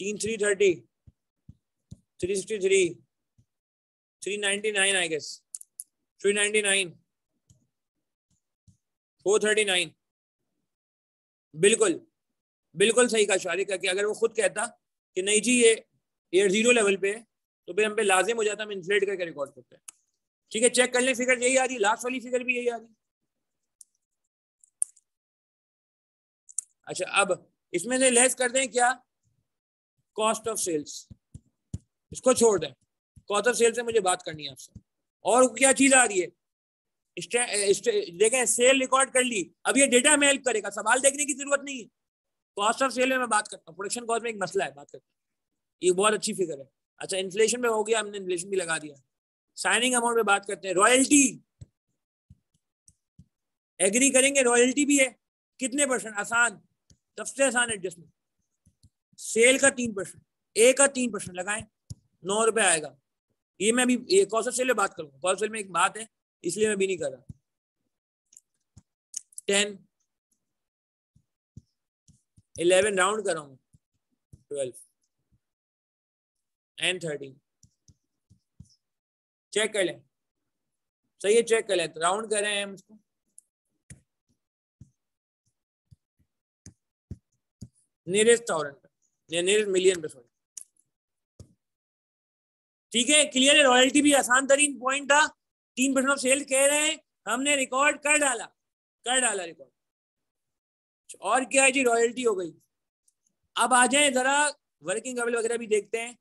तीन three thirty three sixty three three ninety nine I guess three ninety nine four thirty nine बिल्कुल बिल्कुल सही कहा शारिक का कि अगर वो खुद कहता कि नहीं जी, ये एयर ज़ीरो लेवल पे है तो फिर हम पे लाजिम हो जाता, हम इन्फ्लेट करके रिकॉर्ड करते हैं। ठीक है चेक कर लें फिगर यही आ रही लास्ट वाली फिगर भी यही आ रही। अच्छा अब इसमें से लेस कर दें क्या? कॉस्ट ऑफ़ सेल्स इसको छोड़ दें। कॉस्ट सेल से मुझे बात करनी है आपसे। और क्या चीज़ आ रही है? देखें सेल रिकॉर्ड कर ली। अब ये डेटा में हेल्प करेगा। सवाल देखने की ज़रूरत नहीं है। कॉस्ट ऑफ़ सेल में मैं बात करता हूँ। प्रोडक्शन कॉस्ट में एक मसला है, बात करता ये बहुत अच्छी फिगर है। अच्छा इन्फ्लेशन में हो गया, हमने इन्फ्लेशन भी लगा दिया। साइनिंग अमाउंट में बात करते हैं। रॉयल्टी एग्री करेंगे रॉयल्टी भी है। कितने परसेंट आसान। सबसे आसान एडजस्टमेंट सेल का तीन परसेंट ए का तीन परसेंट लगाए। नौ रुपए आएगा। ये मैं अभी कौशल सेल में बात करूँगा। कौशल सेल में एक बात है, इसलिए मैं भी नहीं कर रहा। टेन इलेवन राउंड कर रहा हूँ ट्वेल्व एंड थर्टीन चेक कर लें। सही है चेक कर लें। तो राउंड कर रहे हैं हम इसको। नियरेस्ट थाउज़ेंड या नियरेस्ट मिलियन पे सॉरी ठीक है? क्लियर है? रॉयल्टी भी आसान तरीन पॉइंट था। तीन परसेंट ऑफ़ सेल्स कह रहे हैं। हमने रिकॉर्ड कर डाला। कर डाला रिकॉर्ड और क्या है जी? रॉयल्टी हो गई। अब आ जाए जरा वर्किंग कैपिटल वगैरह भी देखते हैं।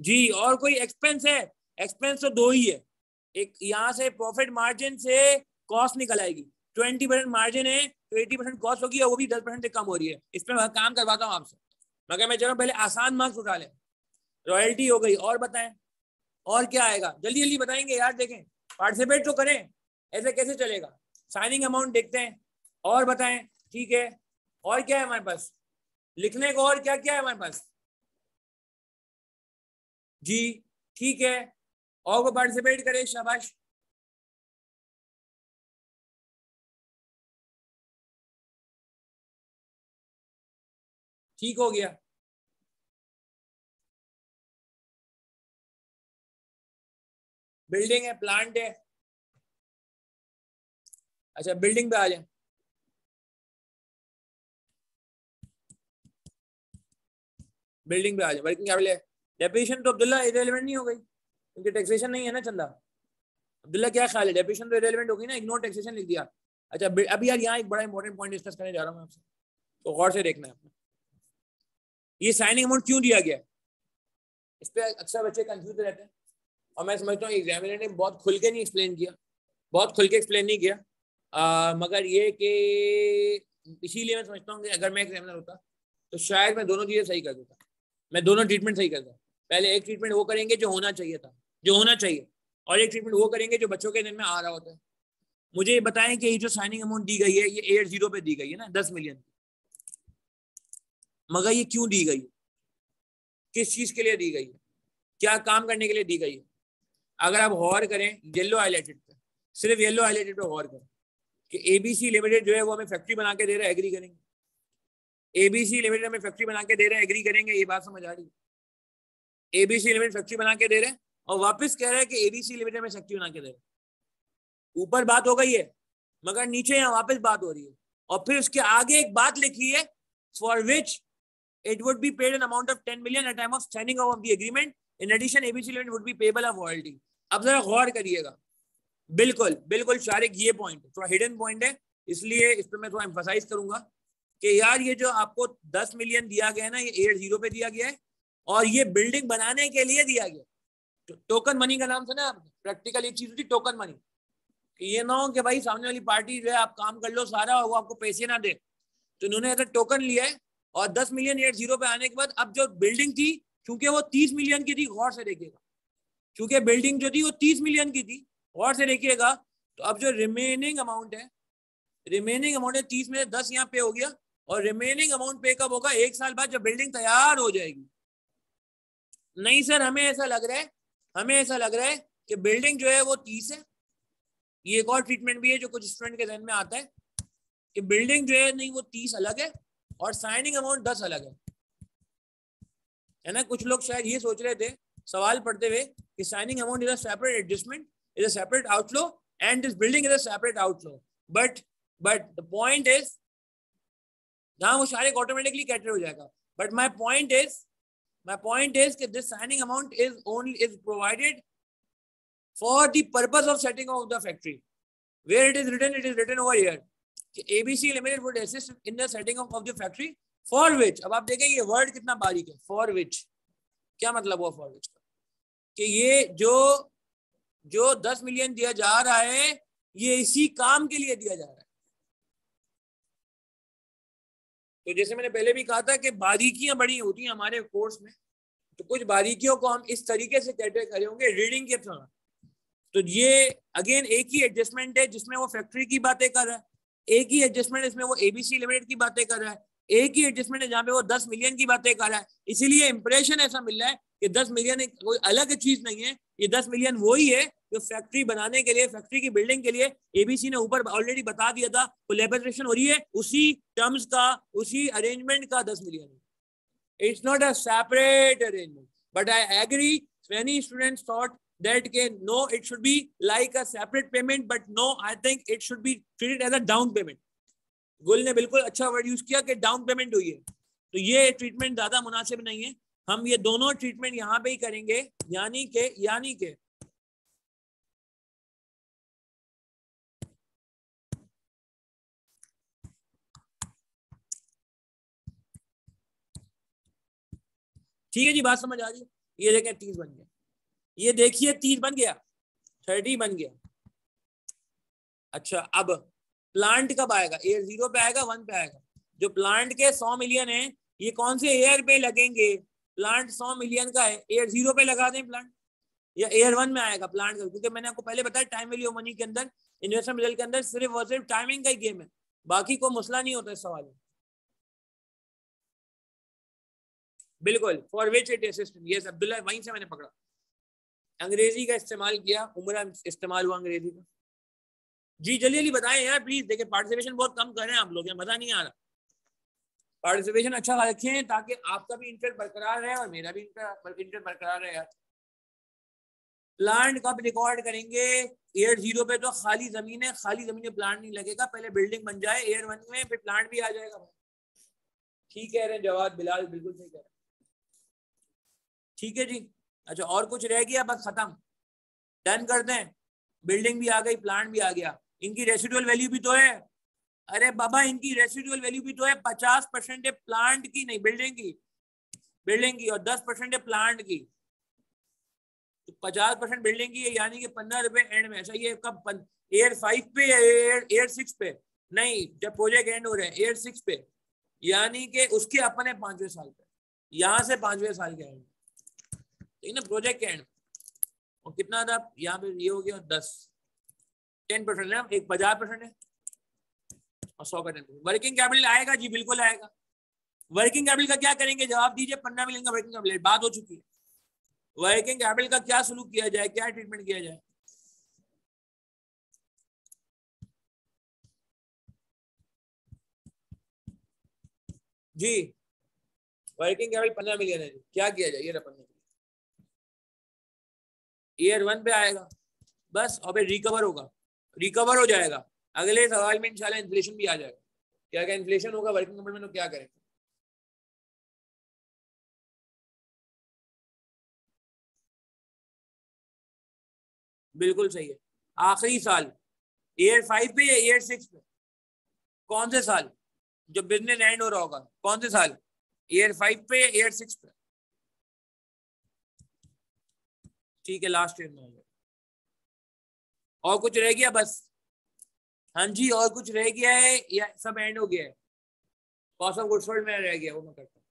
जी, और कोई एक्सपेंस है? एक्सपेंस तो दो ही है। एक यहाँ से प्रॉफिट मार्जिन से कॉस्ट निकल आएगी। ट्वेंटी परसेंट मार्जिन है तो एटी परसेंट कॉस्ट होगी और वो भी दस परसेंट से कम हो रही है। इस पर काम करवाता हूँ आपसे। मगर मैं चलो पहले आसान मार्क्स उठा लें। रॉयल्टी हो गई। और बताएँ, और क्या आएगा? जल्दी जल्दी बताएँगे यार, देखें। पार्टिसिपेट तो करें, ऐसे कैसे चलेगा? साइनिंग अमाउंट देखते हैं, और बताएँ, ठीक है? और क्या है हमारे पास? लिखने को और क्या क्या है हमारे पास? जी, ठीक है। और वो पार्टिसिपेट करें, शाबाश। ठीक हो गया। बिल्डिंग है प्लांट है। अच्छा बिल्डिंग पे आ जाए। बिल्डिंग पे आ जाए। वर्किंग कैपिटल है डेपिशन तो अब्दुल्ला इरेलीवेंट नहीं हो गई। क्योंकि टैक्सेशन नहीं है ना, चंदा। अब्दुल्ला क्या ख्याल है? डेपिशन तो इरेलीवेंट होगी ना इग्नोर टैक्सेशन लिख दिया। अच्छा अभी यार यहाँ एक बड़ा इंपॉर्टेंट पॉइंट डिस्कस करने जा रहा हूँ आपसे। तो गौर से देखना है ये साइनिंग अमाउंट क्यों दिया गया? इस पर अक्सर बच्चे कंफ्यूज रहते हैं। और मैं समझता हूँ एग्जामिनर ने बहुत खुल के नहीं एक्सप्लेन किया बहुत खुल के एक्सप्लेन नहीं किया। आ, मगर ये कि इसीलिए मैं समझता हूँ कि अगर मैं एग्जामिनर होता तो शायद मैं दोनों चीज़ें सही कर देता। मैं दोनों ट्रीटमेंट सही करता पहले एक ट्रीटमेंट वो करेंगे जो होना चाहिए था जो होना चाहिए और एक ट्रीटमेंट वो करेंगे जो बच्चों के दिन में आ रहा होता है। मुझे ये बताएँ कि ये जो साइनिंग अमाउंट दी गई है ये एट ज़ीरो पे दी गई है ना दस मिलियन मगर ये क्यों दी गई? किस चीज़ के लिए दी गई? है क्या काम करने के लिए दी गई? है अगर आप गौर करें येलो हाईलाइटेड पे, सिर्फ़ येलो हाईलाइटेड पे गौर करें, कि एबीसी लिमिटेड जो है वो हमें फैक्ट्री बना के दे रहा है एग्री करेंगे। एबीसी लिमिटेड हमें फैक्ट्री बना के दे रहे हैं एग्री करेंगे, ये बात समझ आ रही है। एबीसी लिमिटेड फैक्ट्री बना के दे रहे हैं, और वापस कह रहा है कि एबीसी लिमिटेड में फैक्ट्री बना के दे रहे ऊपर बात हो गई है, मगर नीचे यहाँ वापस बात हो रही है, और फिर उसके आगे एक बात लिखी है for which it would be paid an amount of 10 million at time of signing of the agreement in addition abc limited would be payable of royalty. अब जरा गौर करिएगा। बिल्कुल बिल्कुल शारिक ये पॉइंट थोड़ा हिडन पॉइंट है। इसलिए इस पर मैं थोड़ा एम्फोसाइज करूँगा कि यार ये जो आपको 10 मिलियन दिया गया है ना ये एट ज़ीरो पे दिया गया है और ये बिल्डिंग बनाने के लिए दिया गया तो, टोकन मनी का नाम सुना आपने? प्रैक्टिकल एक चीज़ होती टोकन मनी कि ये ना हो कि भाई सामने वाली पार्टी जो है आप काम कर लो सारा और वो आपको पैसे ना दे। तो इन्होंने अगर टोकन लिया है और 10 मिलियन एट ज़ीरो पे आने के बाद अब जो बिल्डिंग थी क्योंकि वो 30 मिलियन की थी, गौर से देखिएगा। क्योंकि बिल्डिंग जो थी, वो 30 मिलियन की थी, गौर से देखिएगा। तो अब जो रिमेनिंग अमाउंट है रिमेनिंग अमाउंट है तीस में दस यहाँ पे हो गया, और रिमेनिंग अमाउंट पे कब होगा? एक साल बाद जब बिल्डिंग तैयार हो जाएगी। नहीं सर, हमें ऐसा लग रहा है, हमें ऐसा लग रहा है कि बिल्डिंग जो है वो तीस है। ये एक और ट्रीटमेंट भी है जो कुछ स्टूडेंट के जहन में आता है कि बिल्डिंग जो है नहीं, वो तीस अलग है, और साइनिंग अमाउंट दस अलग है। है ना? कुछ लोग शायद ये सोच रहे थे, सवाल पढ़ते हुए कि signing amount is a separate adjustment is a separate outflow and this building is a separate outflow but but the point is जहाँ वो सारे ऑटोमेटिकली कैटर हो जाएगा। But my point is my point is कि this signing amount is only is provided for the purpose of setting of the factory where it is written, it is written over here. ABC limited would assist in the setting of the factory for which अब आप देखें ये word कितना बारीक है for विच क्या मतलब हुआ फॉर विच का? कि ये जो जो 10 मिलियन दिया जा रहा है, ये इसी काम के लिए दिया जा रहा है। तो जैसे मैंने पहले भी कहा था कि बारीकियाँ बड़ी होती हैं हमारे कोर्स में तो कुछ बारीकियों को हम इस तरीके से कैटर करे होंगे रीडिंग के थ्रू तो ये अगेन एक ही एडजस्टमेंट है जिसमें वो फैक्ट्री की बातें कर रहा है, एक ही एडजस्टमेंट इसमें वो एबीसी लिमिटेड की बातें कर रहा है। एक ही एडजस्टमेंट है, जहाँ पे वो दस मिलियन की बातें कर रहा है। इसीलिए इंप्रेशन ऐसा मिल रहा है कि दस मिलियन कोई अलग चीज़ नहीं है। ये दस मिलियन वही है जो फैक्ट्री बनाने के लिए फैक्ट्री की बिल्डिंग के लिए एबीसी ने ऊपर ऑलरेडी बता दिया था कोलेबोरेशन हो रही है। उसी टर्म्स का, उसी अरेंजमेंट का दस मिलियन है। It's not a separate arrangement but I agree many students thought that can no, it should be like a separate payment, but no, i think it should be treated as a down payment. गुल ने बिल्कुल अच्छा word use किया कि down payment हुई है। तो ये ट्रीटमेंट ज़्यादा मुनासिब नहीं है। हम ये दोनों ट्रीटमेंट यहाँ पे ही करेंगे, यानी के यानी के। ठीक है जी, बात समझ आ रही है? ये देखें तीस बन गया। ये देखिए तीस बन गया। थर्टी बन गया। अच्छा अब प्लांट कब आएगा? एयर ज़ीरो पे आएगा वन पे आएगा। जो प्लांट के सौ मिलियन है, ये कौन से एयर पे लगेंगे? प्लांट सौ मिलियन का है एयर ज़ीरो पे लगा दें प्लांट या एयर वन में आएगा प्लांट का, क्योंकि मैंने आपको पहले बताया टाइम वैल्यू मनी के अंदर इन्वेस्टमेंट रिज़ल्ट के अंदर सिर्फ़ और सिर्फ़ टाइमिंग का ही गेम है। बाकी कोई मसला नहीं होता इस सवाल में। बिल्कुल for which it assistant yes Abdullah, वहीं से मैंने पकड़ा। अंग्रेज़ी का इस्तेमाल किया, उम्र इस्तेमाल हुआ अंग्रेज़ी का। जी, जल्दी जल्दी बताएँ यार प्लीज़ देखिए पार्टिसिपेशन बहुत कम कर रहे हैं आप लोग मज़ा नहीं आ रहा। पार्टिसिपेशन अच्छा रखें ताकि आपका भी इंटरेस्ट बरकरार रहे और मेरा भी इंटरेस्ट बरकरार रहे यार। प्लांट कब रिकॉर्ड करेंगे एयर ज़ीरो पे तो खाली ज़मीन है, खाली ज़मीन में प्लांट नहीं लगेगा, पहले बिल्डिंग बन जाए एयर वन में, फिर प्लांट भी आ जाएगा। ठीक कह रहे हैं जवाब, बिलाल, बिल्कुल सही कह रहे ठीक है जी। अच्छा और कुछ रह गया, बस खत्म। डन कर दें बिल्डिंग भी आ गई प्लांट भी आ गया। इनकी रेसिडुअल वैल्यू भी तो है। अरे बाबा, इनकी रेसिडुअल वैल्यू भी तो है। पचास परसेंट है प्लांट की, नहीं बिल्डिंग की। बिल्डिंग की और दस परसेंट है प्लांट की। तो पचास परसेंट बिल्डिंग की है, यानी कि पंद्रह रुपए एंड में। ऐसा ये कब एयर फाइव पे एयर एयर सिक्स पे? नहीं, जब प्रोजेक्ट एंड हो रहे हैं एयर सिक्स पे। यानी कि उसके अपने पाँचवें साल पे। यहाँ से पाँचवें साल के एंड ठीक ना प्रोजेक्ट के एंड और कितना था? यहाँ पे ये हो गया दस। टेन परसेंट है, एक पचास परसेंट है, और सौ टेन वर्किंग कैपिटल आएगा जी, बिल्कुल आएगा। वर्किंग कैपिटल का क्या करेंगे? जवाब दीजिए मिलियन का वर्किंग कैपिटल बात हो चुकी है। वर्किंग कैपिटल का क्या सलूक किया जाए, क्या ट्रीटमेंट किया जाए? जी। वर्किंग कैपिटल पंद्रह मिलियन है क्या किया जाए? ये पंद्रह ईयर वन पे आएगा। बस और फिर रिकवर होगा। रिकवर हो जाएगा। अगले सवाल में इंशाल्लाह इन्फ्लेशन भी आ जाएगा। क्या क्या इन्फ्लेशन होगा वर्किंग कैपिटल में तो क्या करेंगे बिल्कुल सही है। आखिरी साल। ईयर फाइव पे या ईयर सिक्स पे? कौन से साल? जो बिज़नेस एंड हो रहा होगा। कौन से साल? ईयर फाइव पे या ईयर सिक्स पे? ठीक है लास्ट ईयर में हो गया और कुछ रह गया बस। हाँ जी, और कुछ रह गया है या सब एंड हो गया है? कॉस्ट ऑफ़ गुड्स में रह गया, वो मैं करता हूँ।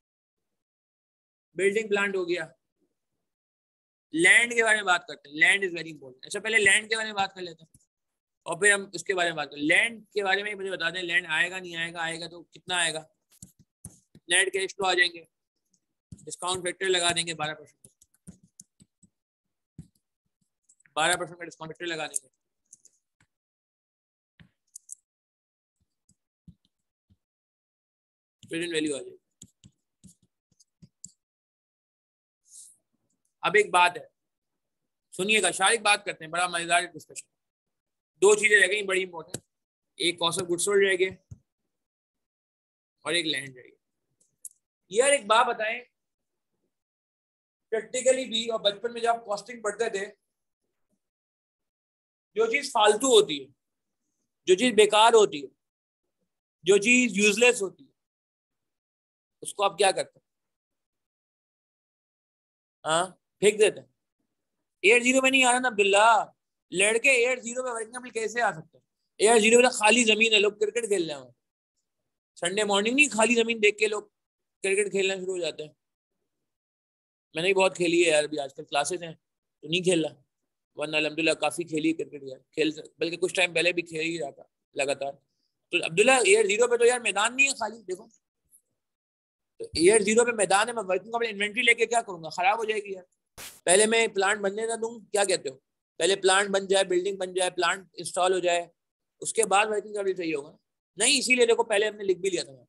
बिल्डिंग प्लांट हो गया। लैंड के बारे में बात करते हैं। लैंड इज़ वेरी इंपॉर्टेंट अच्छा पहले लैंड के बारे में बात कर लेते हैं। और फिर हम उसके बारे में बात करें। लैंड के बारे में मुझे बता दें लैंड आएगा, नहीं आएगा आएगा तो कितना आएगा? लैंड के तो आ जाएँगे। डिस्काउंट फैक्टर लगा देंगे बारह परसेंट। बारह परसेंट का डिस्काउंट फैक्टर लगा देंगे। प्रेजेंट वैल्यू आ जाएगी। अब एक बात है। सुनिएगा शारिक बात करते हैं, बड़ा मज़ेदार डिस्कशन दो चीज़ें रह गई, बड़ी इंपॉर्टेंट एक कॉस्ट ऑफ़ गुड्स रह गए और एक लैंड रह गई यार, एक बात बताएँ। प्रैक्टिकली भी और बचपन में जब कॉस्टिंग पढ़ते थे, जो चीज़ फालतू होती है, जो चीज़ बेकार होती है, जो चीज़ यूजलेस होती है उसको आप क्या करते हैं? हाँ फेंक देते हैं। एयर ज़ीरो में नहीं आ रहा ना अब्दुल्ला लड़के एयर ज़ीरो में वर्किंग कैसे आ सकते हैं? एयर ज़ीरो में तो खाली ज़मीन है, लोग क्रिकेट खेल रहे हैं। संडे मॉर्निंग नहीं, खाली ज़मीन देख के लोग क्रिकेट खेलना शुरू हो जाते हैं। मैंने भी बहुत खेली है यार, अभी आजकल क्लासेस हैं तो नहीं खेल रहा। वरना अलहमदिल्ला काफ़ी खेली है क्रिकेट यार। खेल बल्कि कुछ टाइम पहले भी खेल ही रहा था, लगातार। तो अब्दुल्ला एयर ज़ीरो पे तो यार मैदान नहीं है खाली, देखो। तो ईयर ज़ीरो पे मैदान है, मैं वर्किंग अपने इन्वेंट्री लेके क्या करूँगा? खराब हो जाएगी यार। पहले मैं प्लांट बनने ना दूँ, क्या कहते हो? पहले प्लांट बन जाए बिल्डिंग बन जाए प्लांट इंस्टॉल हो जाए, उसके बाद वर्किंग कैपिटल चाहिए होगा। नहीं, इसीलिए देखो, पहले हमने लिख भी लिया था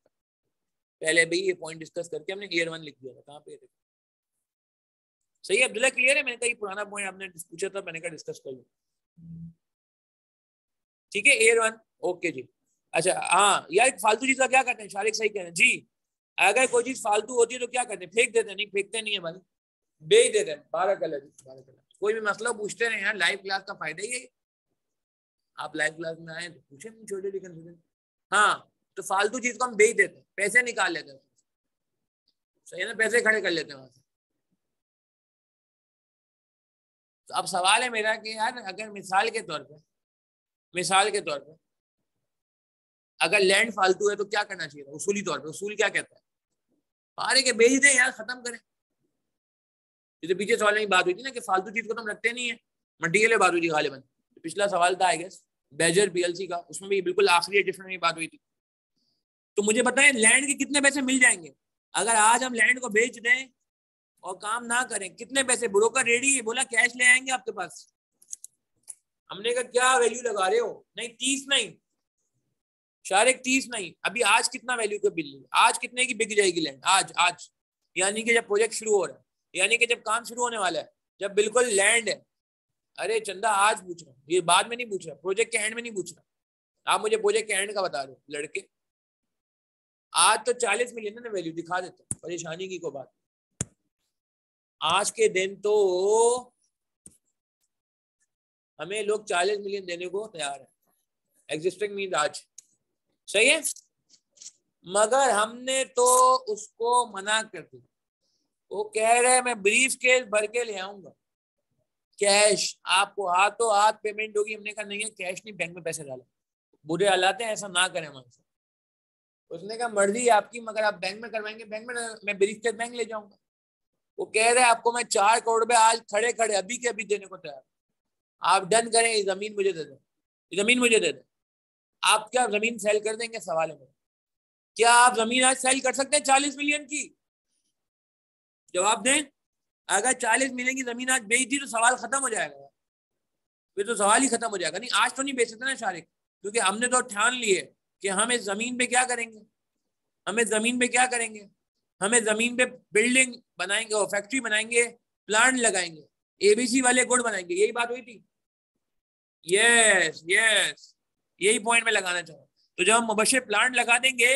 पहले भी ये पॉइंट डिस्कस करके हमने ईयर वन लिख दिया था, कहाँ पे सही है, अब्दुल्ला क्लियर है? मैंने कहा पुराना पॉइंट आपने पूछा था, मैंने कहा डिस्कस कर लूँ। ठीक है एयर वन ओके जी। अच्छा हाँ यार फालतू चीज़ का क्या करते हैं? शारिक सही कह रहे हैं। जी अगर कोई चीज़ फालतू होती है तो क्या करते फेंक देते नहीं, फेंकते नहीं है भाई। बेच देते हैं। बारह कलर बारह कलर। कोई भी मसला पूछते रहे यार। लाइव क्लास का फ़ायदा ही है। आप लाइव क्लास में आए तो पूछे छोटे लेकिन हाँ तो फालतू चीज़ को हम बेच देते हैं। पैसे निकाल लेते हैं। सही है ना? पैसे खड़े कर लेते हैं वहाँ से। तो अब सवाल है मेरा कि यार, अगर मिसाल के तौर पे, मिसाल के तौर पे, अगर लैंड फालतू है तो क्या करना चाहिए? उसूली तौर पे, उसूल क्या कहता है? पारे के बेच दे यार, खत्म करें। जैसे पीछे सवाल में बात हुई थी ना कि फालतू चीज़ को तो हम रखते नहीं है। मटीरियल बात हुई थी गालिबन तो पिछला सवाल था आई गेस बेजर पीएलसी का। उसमें भी बिल्कुल आखिरी डिफरेंट में बात हुई थी। तो मुझे बताएँ लैंड के कितने पैसे मिल जाएँगे? अगर आज हम लैंड को बेच दें और काम ना करें, कितने पैसे? ब्रोकर रेडी है? बोला कैश ले आएँगे आपके पास। हमने कहा, क्या वैल्यू लगा रहे हो? नहीं, तीस नहीं। शारिक तीस नहीं, अभी आज कितना वैल्यू का बिल आज कितने की बिक जाएगी लैंड आज आज। यानी कि जब प्रोजेक्ट शुरू हो रहा है, यानी कि जब काम शुरू होने वाला है, जब बिल्कुल लैंड है। अरे चंदा, आज पूछ रहा हूँ, ये बाद में नहीं पूछ रहा प्रोजेक्ट के एंड में नहीं पूछ रहा। आप मुझे प्रोजेक्ट के एंड का बता दो, लड़के। आज तो चालीस मिलियन ना वैल्यू दिखा देते परेशानी की को बात आज के दिन तो हमें लोग चालीस मिलियन देने को तैयार है। एग्जिस्टिंग मीन आज। सही है? मगर हमने तो उसको मना कर दिया। वो कह रहे मैं ब्रीफ केस भर के ले आऊँगा। कैश आपको हाथों हाथ पेमेंट होगी। हमने कहा, नहीं है कैश नहीं बैंक में पैसे डालो। बुरे हालात हैं, ऐसा ना करें हमारे उसने कहा, मर्ज़ी आपकी, मगर आप बैंक में करवाएँगे। बैंक में, मैं ब्रीफ के बैंक ले जाऊँगा। वो कह रहे हैं, आपको मैं चार करोड़ रुपए आज खड़े खड़े अभी के अभी देने को तैयार आप डन करें ज़मीन मुझे दे दें। ज़मीन मुझे दे दें। आप क्या ज़मीन सेल कर देंगे? सवाल है क्या आप ज़मीन आज सेल कर सकते हैं चालीस मिलियन की? जवाब दें? अगर चालीस मिलियन की ज़मीन आज बेच दी तो सवाल खत्म हो जाएगा। फिर तो सवाल ही खत्म हो जाएगा। नहीं, आज तो नहीं बेच सकते ना शारिक, क्योंकि हमने तो ठान लिए कि हम इस ज़मीन पे क्या करेंगे? हमें ज़मीन पे क्या करेंगे? हमें ज़मीन पे बिल्डिंग बनाएँगे, और फैक्ट्री बनाएँगे प्लांट लगाएँगे एबीसी वाले गुड़ बनाएँगे। यही बात हुई थी। यस यस यही पॉइंट में लगाना चाहूँ तो जब हम मुबशर प्लांट लगा देंगे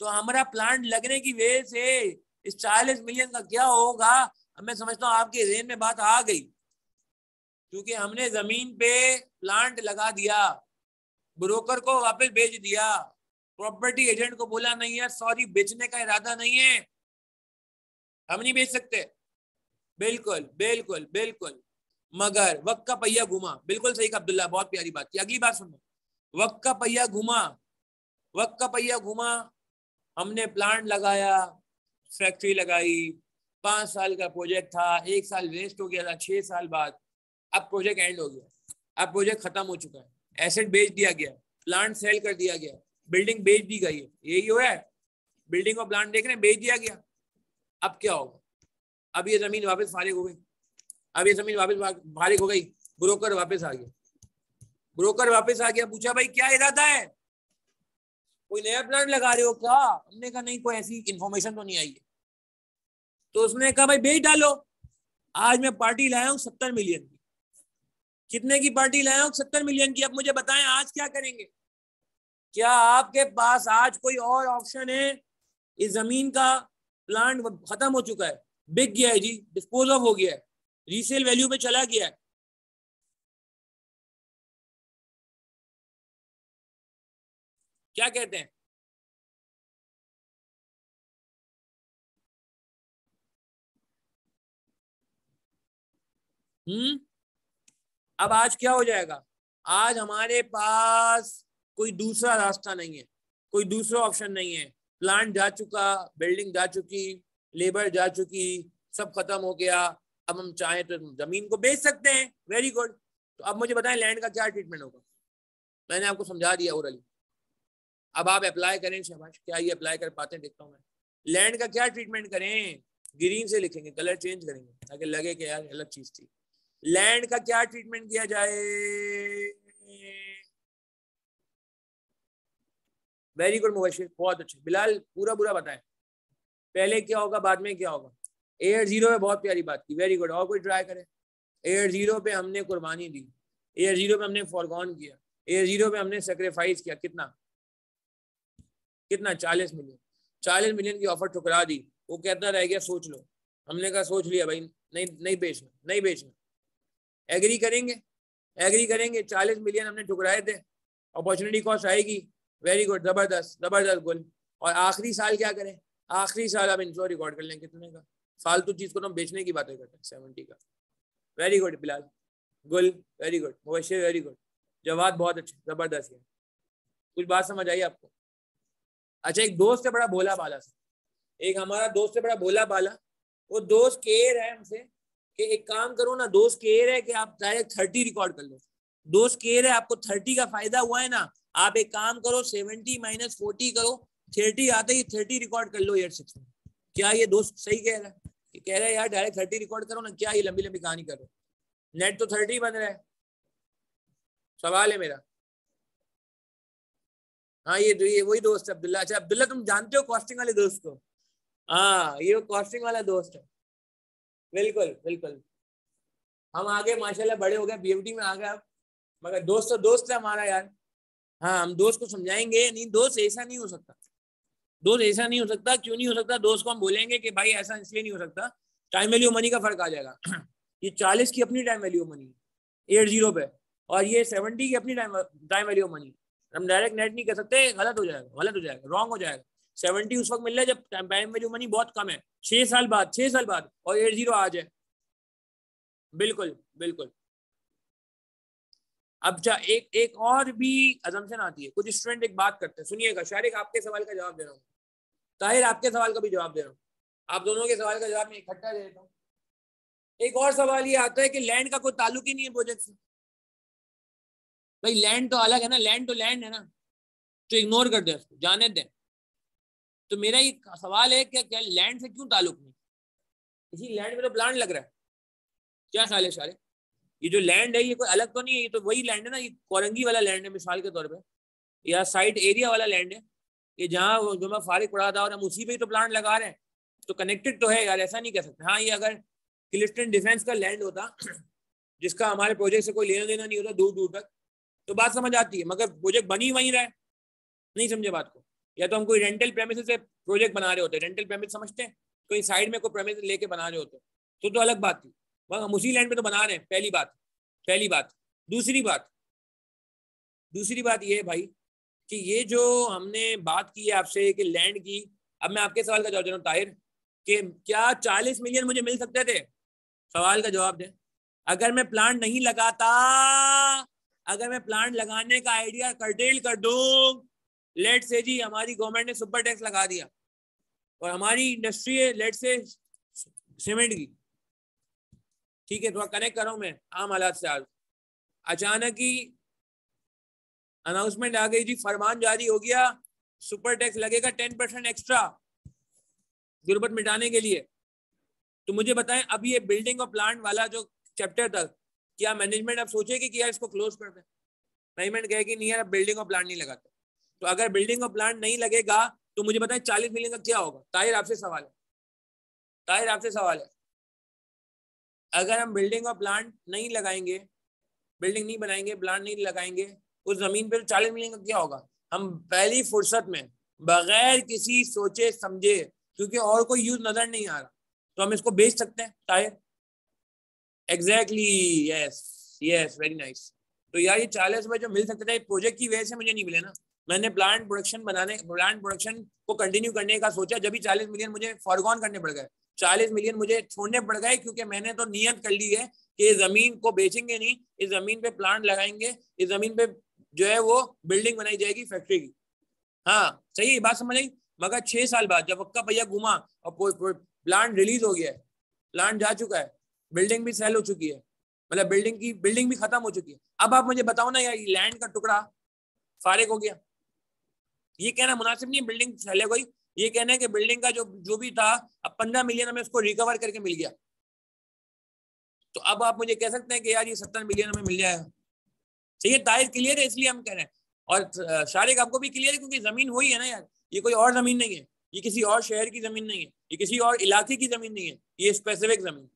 तो हमारा प्लांट लगने की वजह से इस चालीस मिलियन का क्या होगा? मैं समझता हूँ आपके जेन में बात आ गई। क्योंकि हमने ज़मीन पे प्लांट लगा दिया ब्रोकर को वापस बेच दिया प्रॉपर्टी एजेंट को बोला, नहीं है सॉरी बेचने का इरादा नहीं है। हम नहीं बेच सकते। बिल्कुल बिल्कुल बिल्कुल। मगर वक्त का पहिया घुमा। बिल्कुल सही का अब्दुल्ला, बहुत प्यारी बात की। अगली बात सुनो वक्त का पहिया घुमा, वक्त का पहिया घुमा, हमने प्लांट लगाया फैक्ट्री लगाई, पाँच साल का प्रोजेक्ट था, एक साल वेस्ट हो गया था, छह साल बाद, अब प्रोजेक्ट एंड हो गया, अब प्रोजेक्ट खत्म हो चुका है एसेट बेच दिया गया प्लांट सेल कर दिया गया बिल्डिंग बेच दी गई है, यही हुआ है बिल्डिंग और प्लांट देख रहे हैं, बेच दिया गया, अब क्या होगा? अब ये ज़मीन वापस फारिग हो गई, अब ये ज़मीन वापस फारिग हो गई ब्रोकर वापस आ गया। ब्रोकर वापस आ गया, पूछा, भाई, क्या इरादा है? कोई नया प्लांट लगा रहे हो क्या? हमने कहा, नहीं, कोई ऐसी इंफॉर्मेशन तो नहीं आई है. तो उसने कहा, भाई बेच डालो आज मैं पार्टी लाया हूँ सत्तर मिलियन की। कितने की पार्टी लाया हूँ सत्तर मिलियन की? अब मुझे बताएँ, आज क्या करेंगे? क्या आपके पास आज कोई और ऑप्शन है? इस ज़मीन का प्लांट खत्म हो चुका है। बिक गया है जी डिस्पोज ऑफ़ हो गया है। रीसेल वैल्यू पे चला गया है। क्या कहते हैं? हम्म? अब आज क्या हो जाएगा? आज हमारे पास कोई दूसरा रास्ता नहीं है, कोई दूसरा ऑप्शन नहीं है। प्लांट जा चुका बिल्डिंग जा चुकी लेबर जा चुकी, सब खत्म हो गया। अब हम चाहें तो ज़मीन को बेच सकते हैं। वेरी गुड तो अब मुझे बताएँ लैंड का क्या ट्रीटमेंट होगा? मैंने आपको समझा दिया ओरली अब आप अप्लाई करें शहबाज क्या ये अप्लाई कर पाते हैं, देखता हूँ मैं। लैंड का क्या ट्रीटमेंट करें? ग्रीन से लिखेंगे कलर चेंज करेंगे, ताकि लगे कि यार अलग चीज़ थी। लैंड का क्या ट्रीटमेंट किया जाए? वेरी गुड मुबशिर बहुत अच्छे। बिलाल, पूरा पूरा बताएँ। पहले क्या होगा, बाद में क्या होगा? एयर ज़ीरो पे बहुत प्यारी बात की वेरी गुड और कोई ट्राई करे? एयर ज़ीरो पे हमने कुर्बानी दी। एयर ज़ीरो पे हमने फॉरगॉन किया। एयर ज़ीरो पे हमने सेक्रीफाइस किया, कितना? कितना चालीस मिलियन? चालीस मिलियन की ऑफ़र ठुकरा दी। वो कहता, रह गया, सोच लो। हमने कहा, सोच लिया भाई, नहीं नहीं बेचना नहीं बेचना। एग्री करेंगे? एग्री करेंगे। चालीस मिलियन हमने ठुकराए थे। अपॉर्चुनिटी कॉस्ट आएगी। वेरी गुड ज़बरदस्त ज़बरदस्त गुल और आखिरी साल क्या करें? आखिरी साल आप इंश्योर रिकॉर्ड कर लें कितने का। फालतू चीज़ को तो हम बेचने की बातें करते हैं सेवेंटी का। Very good Bilal. Gul very good Mubashar very good जवाब बहुत अच्छे, ज़बरदस्त है। कुछ बात समझ आई आपको? अच्छा एक दोस्त है बड़ा भोला बाला सा एक हमारा दोस्त है बड़ा भोला बाला। वो दोस्त केयर है हमसे कि एक काम करो ना, दोस्त केयर है कि आप डायरेक्ट थर्टी रिकॉर्ड कर लो। दोस्त केयर है, आपको थर्टी का फ़ायदा हुआ है ना, आप एक काम करो सेवेंटी माइनस फोर्टी करो थर्टी आते ही थर्टी रिकॉर्ड कर लो ईयर सिक्स में। क्या ये दोस्त सही कह रहा है? कह रहे हैं, यार डायरेक्ट थर्टी रिकॉर्ड करो ना, क्या ये लंबी लंबी कहानी करो नेट तो थर्टी बन रहा है। सवाल है मेरा। हाँ ये ये वही दोस्त है अब्दुल्ला। अच्छा अब्दुल्ला, तुम जानते हो कॉस्टिंग वाले दोस्त को? हाँ ये कॉस्टिंग वाला दोस्त है। बिल्कुल बिल्कुल। हम आगे, माशाल्लाह, बड़े हो गए बीएमटी में आ गए अब। मगर दोस्त तो दोस्त है हमारा यार। हाँ हम दोस्त को समझाएँगे, नहीं, दोस्त ऐसा नहीं हो सकता। दोस्त ऐसा नहीं हो सकता, क्यों नहीं हो सकता? दोस्त को हम बोलेंगे कि भाई, ऐसा इसलिए नहीं हो सकता। टाइम वैल्यू मनी का फ़र्क आ जाएगा। ये चालीस की अपनी time value money at zero पे। और ये सेवेंटी की अपनी टाइम टाइम वैल्यू मनी हम डायरेक्ट नेट नहीं कर सकते, गलत हो जाएगा, गलत हो जाएगा रॉन्ग हो जाएगा। सेवेंटी उस वक्त मिल रहा है जब टाइम वैल्यू मनी बहुत कम है। छह साल बाद, छह साल बाद, और एट ज़ीरो आ जाए बिल्कुल बिल्कुल। अब जा, एक एक और भी अजम्पन आती है। कुछ स्टूडेंट एक बात करते हैं। सुनिएगा, शारिक, आपके सवाल का जवाब दे रहा हूँ। ताहिर, आपके सवाल का भी जवाब दे रहा हूँ। आप दोनों के सवाल का जवाब मैं इकट्ठा दे देता हूँ। एक और सवाल ये आता है कि लैंड का कोई ताल्लुक ही नहीं है प्रोजेक्ट से। भाई लैंड तो अलग है ना लैंड तो लैंड है ना तो इग्नोर कर दे उसको जाने दें। तो मेरा ये सवाल है कि क्या लैंड से क्यों ताल्लुक नहीं? इसी लैंड में तो प्लांट लग रहा है। क्या है सारे? ये जो लैंड है, ये कोई अलग तो नहीं है, ये तो वही लैंड है ना, ये कोरंगी वाला लैंड है मिसाल के तौर पे, या साइड एरिया वाला लैंड है ये जहाँ जो मैं फारिग पढ़ा था और हम उसी पे ही तो प्लांट लगा रहे हैं। तो कनेक्टेड तो है यार, ऐसा नहीं कह सकते। हाँ ये अगर क्लिफ्टन डिफेंस का लैंड होता, जिसका हमारे प्रोजेक्ट से कोई लेना देना नहीं होता दूर दूर तक तो बात समझ आती है, मगर प्रोजेक्ट बनी वहीं रहे, नहीं समझे बात को। या तो हम कोई रेंटल प्रेमिस से प्रोजेक्ट बना रहे होते रेंटल प्रेमिस समझते हैं, कोई साइड में कोई प्रेमिस लेके बना रहे होते तो तो अलग बात थी। मगर हम उसी लैंड पे तो बना रहे हैं, पहली बात पहली बात। दूसरी बात दूसरी बात ये है भाई कि ये जो हमने बात की है आपसे कि लैंड की, अब मैं आपके सवाल का जवाब दे रहा हूँ, ताहिर, कि क्या चालीस मिलियन मुझे मिल सकते थे? सवाल का जवाब दें। अगर मैं प्लांट नहीं लगाता अगर मैं प्लांट लगाने का आइडिया कर्टेल कर दूँ लेट से जी, हमारी गवर्नमेंट ने सुपर टैक्स लगा दिया। और हमारी इंडस्ट्री है लेट से सीमेंट की। ठीक है, थोड़ा कनेक्ट कर मैं, आम हालात से आज। अचानक ही अनाउंसमेंट आ गई जी, फरमान जारी हो गया सुपर टैक्स लगेगा टेन परसेंट एक्स्ट्रा गुर्बत मिटाने के लिए। तो मुझे बताएँ, अब ये बिल्डिंग और प्लांट वाला जो चैप्टर था क्या मैनेजमेंट अब सोचेगी कि यार इसको क्लोज कर दें। मैनेजमेंट कहेगी, नहीं यार बिल्डिंग और प्लांट नहीं लगाते। तो अगर बिल्डिंग और प्लांट नहीं लगेगा तो मुझे बताएँ चालीस मिलियन का क्या होगा? ताहिर आपसे सवाल है। ताहिर आपसे सवाल है। अगर हम बिल्डिंग और प्लांट नहीं लगाएँगे बिल्डिंग नहीं बनाएँगे प्लांट नहीं लगाएँगे, उस ज़मीन पर चालीस मिलियन का क्या होगा? हम पहली फुर्सत में, बगैर किसी सोचे समझे क्योंकि और कोई यूज़ नज़र नहीं आ रहा तो हम इसको बेच सकते हैं tyre exactly yes yes very nice तो यार, ये चालीस में जो मिल सकते थे प्रोजेक्ट की वजह से मुझे नहीं मिले ना। मैंने प्लांट प्रोडक्शन बनाने प्लांट प्रोडक्शन को कंटिन्यू करने का सोचा। जब भी चालीस मिलियन मुझे फॉरगॉन करने पड़ गए, चालीस मिलियन मुझे छोड़ने पड़ गए, क्योंकि मैंने तो नियत कर ली है कि इस ज़मीन को बेचेंगे नहीं, इस ज़मीन पे प्लांट लगाएँगे, इस ज़मीन पे जो है वो बिल्डिंग बनाई जाएगी फैक्ट्री की। हाँ सही बात समझ आई? मगर छह साल बाद जब वक्का भैया घुमा और प्लांट रिलीज़ हो गया है प्लांट जा चुका है बिल्डिंग भी सेल हो चुकी है। मतलब बिल्डिंग की, बिल्डिंग भी खत्म हो चुकी है। अब आप मुझे बताओ ना यार लैंड का टुकड़ा फारिग हो गया। ये कहना मुनासिब नहीं बिल्डिंग सेल हो गई। ये कहना है कि बिल्डिंग का जो जो भी था, अब पंद्रह मिलियन हमें उसको रिकवर करके मिल गया। तो अब आप मुझे कह सकते हैं कि यार ये सत्तर मिलियन हमें मिल जाएगा। चाहिए ताहिर क्लियर है, इसलिए हम कह रहे हैं। और शारिक आपको भी क्लियर है, क्योंकि ज़मीन वही है ना यार। ये कोई और ज़मीन नहीं है। ये किसी और शहर की ज़मीन नहीं है। ये किसी और इलाके की ज़मीन नहीं है। ये स्पेसिफिक ज़मीन।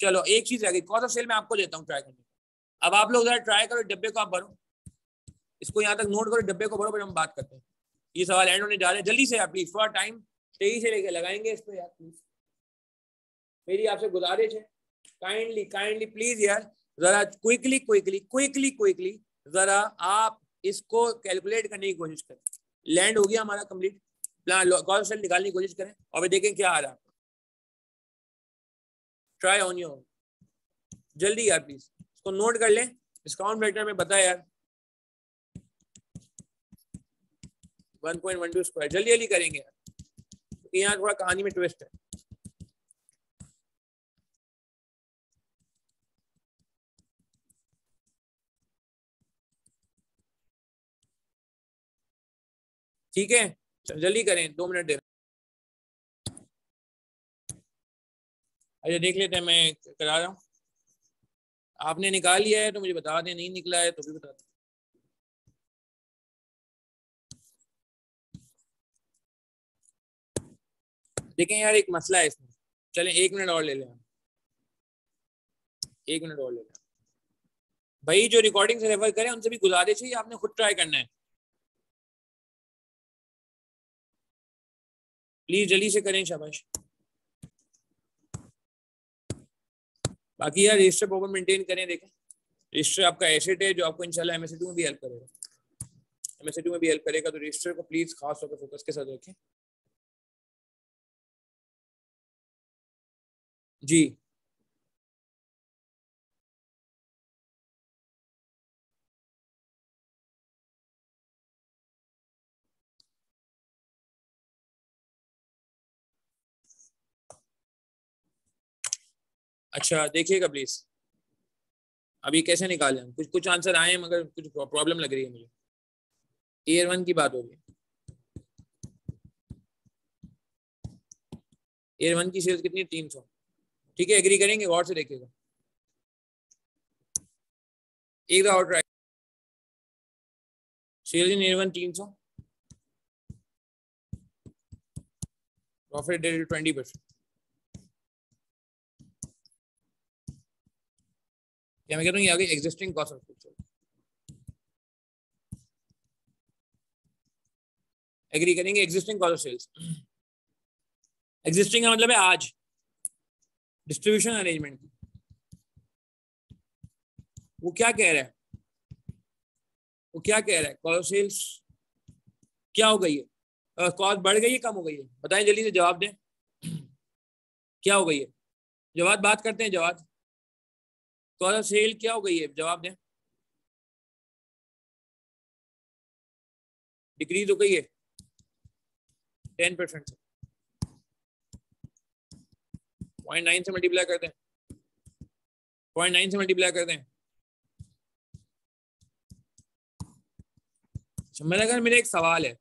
चलो, एक चीज़ रह गई। कौन सा सेल मैं आपको देता हूँ ट्राई करने अब आप लोग जरा ट्राई करो, डब्बे को आप भरो। इसको यहाँ तक नोट करो, डब्बे को भरो, फिर हम बात करते हैं। ये सवाल एंड होने जा रहे हैं। जल्दी से आप प्लीज़ थोड़ा टाइम तेज़ी से लेके लगाएँगे इस पर यार प्लीज़ मेरी आपसे गुजारिश है। काइंडली काइंडली प्लीज़ यार, जरा क्विकली क्विकली क्विकली क्विकली जरा आप इसको कैलकुलेट करने की कोशिश करें। लैंड हो गया हमारा कंप्लीट प्लान कॉन्सेंट निकालने की कोशिश करें और फिर देखें क्या आ रहा है। ट्राई ऑन योर जल्दी यार प्लीज़ इसको नोट कर लें। डिस्काउंट फैक्टर में बताया यार। 1.12 स्क्वायर जल्दी जल्दी करेंगे यार। यहाँ थोड़ा कहानी में ट्विस्ट है। ठीक है? जल्दी करें। दो मिनट दे अच्छा देख लेते हैं, मैं करा रहा हूँ। आपने निकाल लिया है तो मुझे बता दें, नहीं निकला है तो भी बता दें। देखें यार, एक मसला है इसमें। चलें, एक मिनट और ले लें एक मिनट और ले लें। भाई, जो रिकॉर्डिंग से रेफर करें, उनसे भी गुजारिश है आपने खुद ट्राई करना है। प्लीज़ जल्दी से करें शाबाश। बाकी यार रजिस्टर प्रॉपर मेंटेन करें, देखें। रजिस्टर आपका एसेट है जो आपको इंशाल्लाह एमएससी में भी हेल्प करेगा। एमएससी में भी हेल्प करेगा तो रजिस्टर को प्लीज़ खास होकर फोकस के साथ रखें। जी। अच्छा देखिएगा प्लीज़ अभी कैसे निकाले हम? कुछ कुछ आंसर आए हैं, मगर कुछ प्रॉब्लम लग रही है मुझे। ईयर वन की बात हो रही है ईयर वन की सेल्स कितनी? तीन सौ। ठीक है एग्री करेंगे? गौर से देखिएगा। एक दफ़ा और try sales in year one तीन सौ। प्रॉफिट ट्वेंटी परसेंट क्या मैं कह रहा हूँ ये आगे existing cost of goods agree करेंगे? Existing cost of sales existing का मतलब है आज. डिस्ट्रीब्यूशन अरेंजमेंट की वो क्या कह रहा है? वो क्या कह रहा है? कॉस्ट ऑफ़ सेल्स क्या हो गई है? कॉस्ट बढ़ गई है, कम हो गई है? बताएँ जल्दी से जवाब दें। क्या हो गई है? जवाब, बात करते हैं जवाब। कॉस्ट ऑफ़ सेल क्या हो गई है? जवाब दें। डिक्रीज हो गई है। टेन परसेंट पॉइंट नाइन से मल्टीप्लाई कर दें। पॉइंट नाइन से मल्टीप्लाई कर दें। अच्छा, अगर मेरा एक सवाल है।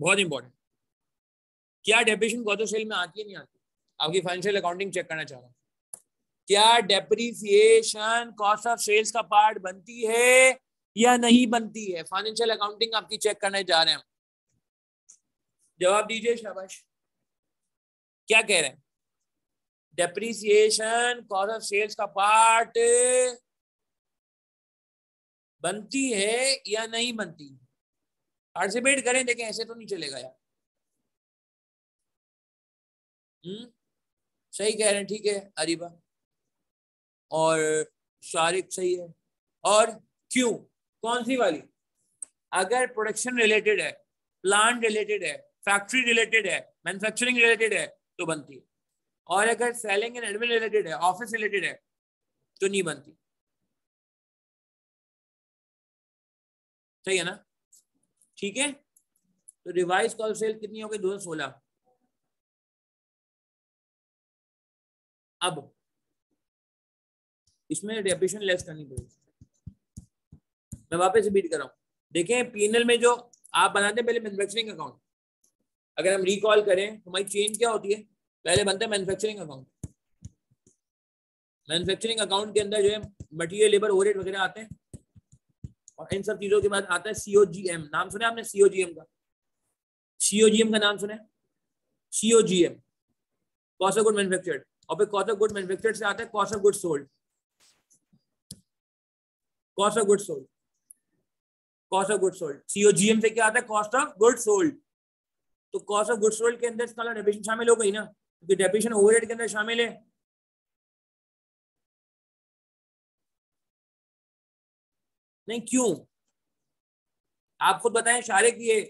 बहुत इंपॉर्टेंट क्या कॉस्ट ऑफ़ सेल में आती है नहीं आती? आपकी फाइनेंशियल अकाउंटिंग चेक करना चाह रहा हूँ। क्या डेप्रीसिएशन कॉस्ट ऑफ़ सेल्स का पार्ट बनती है या नहीं बनती है? फाइनेंशियल अकाउंटिंग आपकी चेक करने जा रहे हैं जवाब दीजिए शाबाश। क्या कह रहे हैं? डेप्रीसिएशन कॉस्ट ऑफ़ सेल्स का पार्ट बनती है या नहीं बनती? पार्टिसिपेट करें, देखें, ऐसे तो नहीं चलेगा यार। हम्म? सही कह रहे हैं, ठीक है, अरीबा। और शारिक सही है। और क्यों? कौन सी वाली? अगर प्रोडक्शन रिलेटेड है प्लांट रिलेटेड है फैक्ट्री रिलेटेड है मैन्युफैक्चरिंग रिलेटेड है तो बनती है। और अगर सेलिंग एंड एडमिन रिलेटेड है ऑफ़िस रिलेटेड है तो नहीं बनती। सही है ना? ठीक है? तो रिवाइज कॉल सेल कितनी हो गई? दो सोलह। अब इसमें डेप्रेशन लेस करनी पड़ेगी। मैं वापस रिपीट कर रहा हूँ। देखें पीएनएल में जो आप बनाते हैं, पहले मैन्युफैक्चरिंग अकाउंट अगर हम रिकॉल करें तो हमारी चेंज क्या होती है? पहले बनता है मैन्युफैक्चरिंग अकाउंट मैन्युफैक्चरिंग अकाउंट के अंदर जो है मटीरियल लेबर ओवरहेड वगैरह आते हैं। और इन सब चीज़ों के बाद आता है सीओजीएम नाम सुना आपने सीओजीएम का? सीओजीएम का नाम सुना COGM cost of good manufactured और फिर कॉस्ट ऑफ़ गुड मैन्युफैक्चर्ड से आता है cost of good sold cost of good sold cost of good sold COGM से क्या आता है? कॉस्ट ऑफ़ गुड सोल्ड तो कॉस्ट ऑफ़ गुड सोल्ड के अंदर इसका डेफिनेशन शामिल हो गई ना? क्योंकि डेफिनेशन ओवरहेड के अंदर शामिल है। नहीं क्यों? आप खुद बताएँ सारे की ये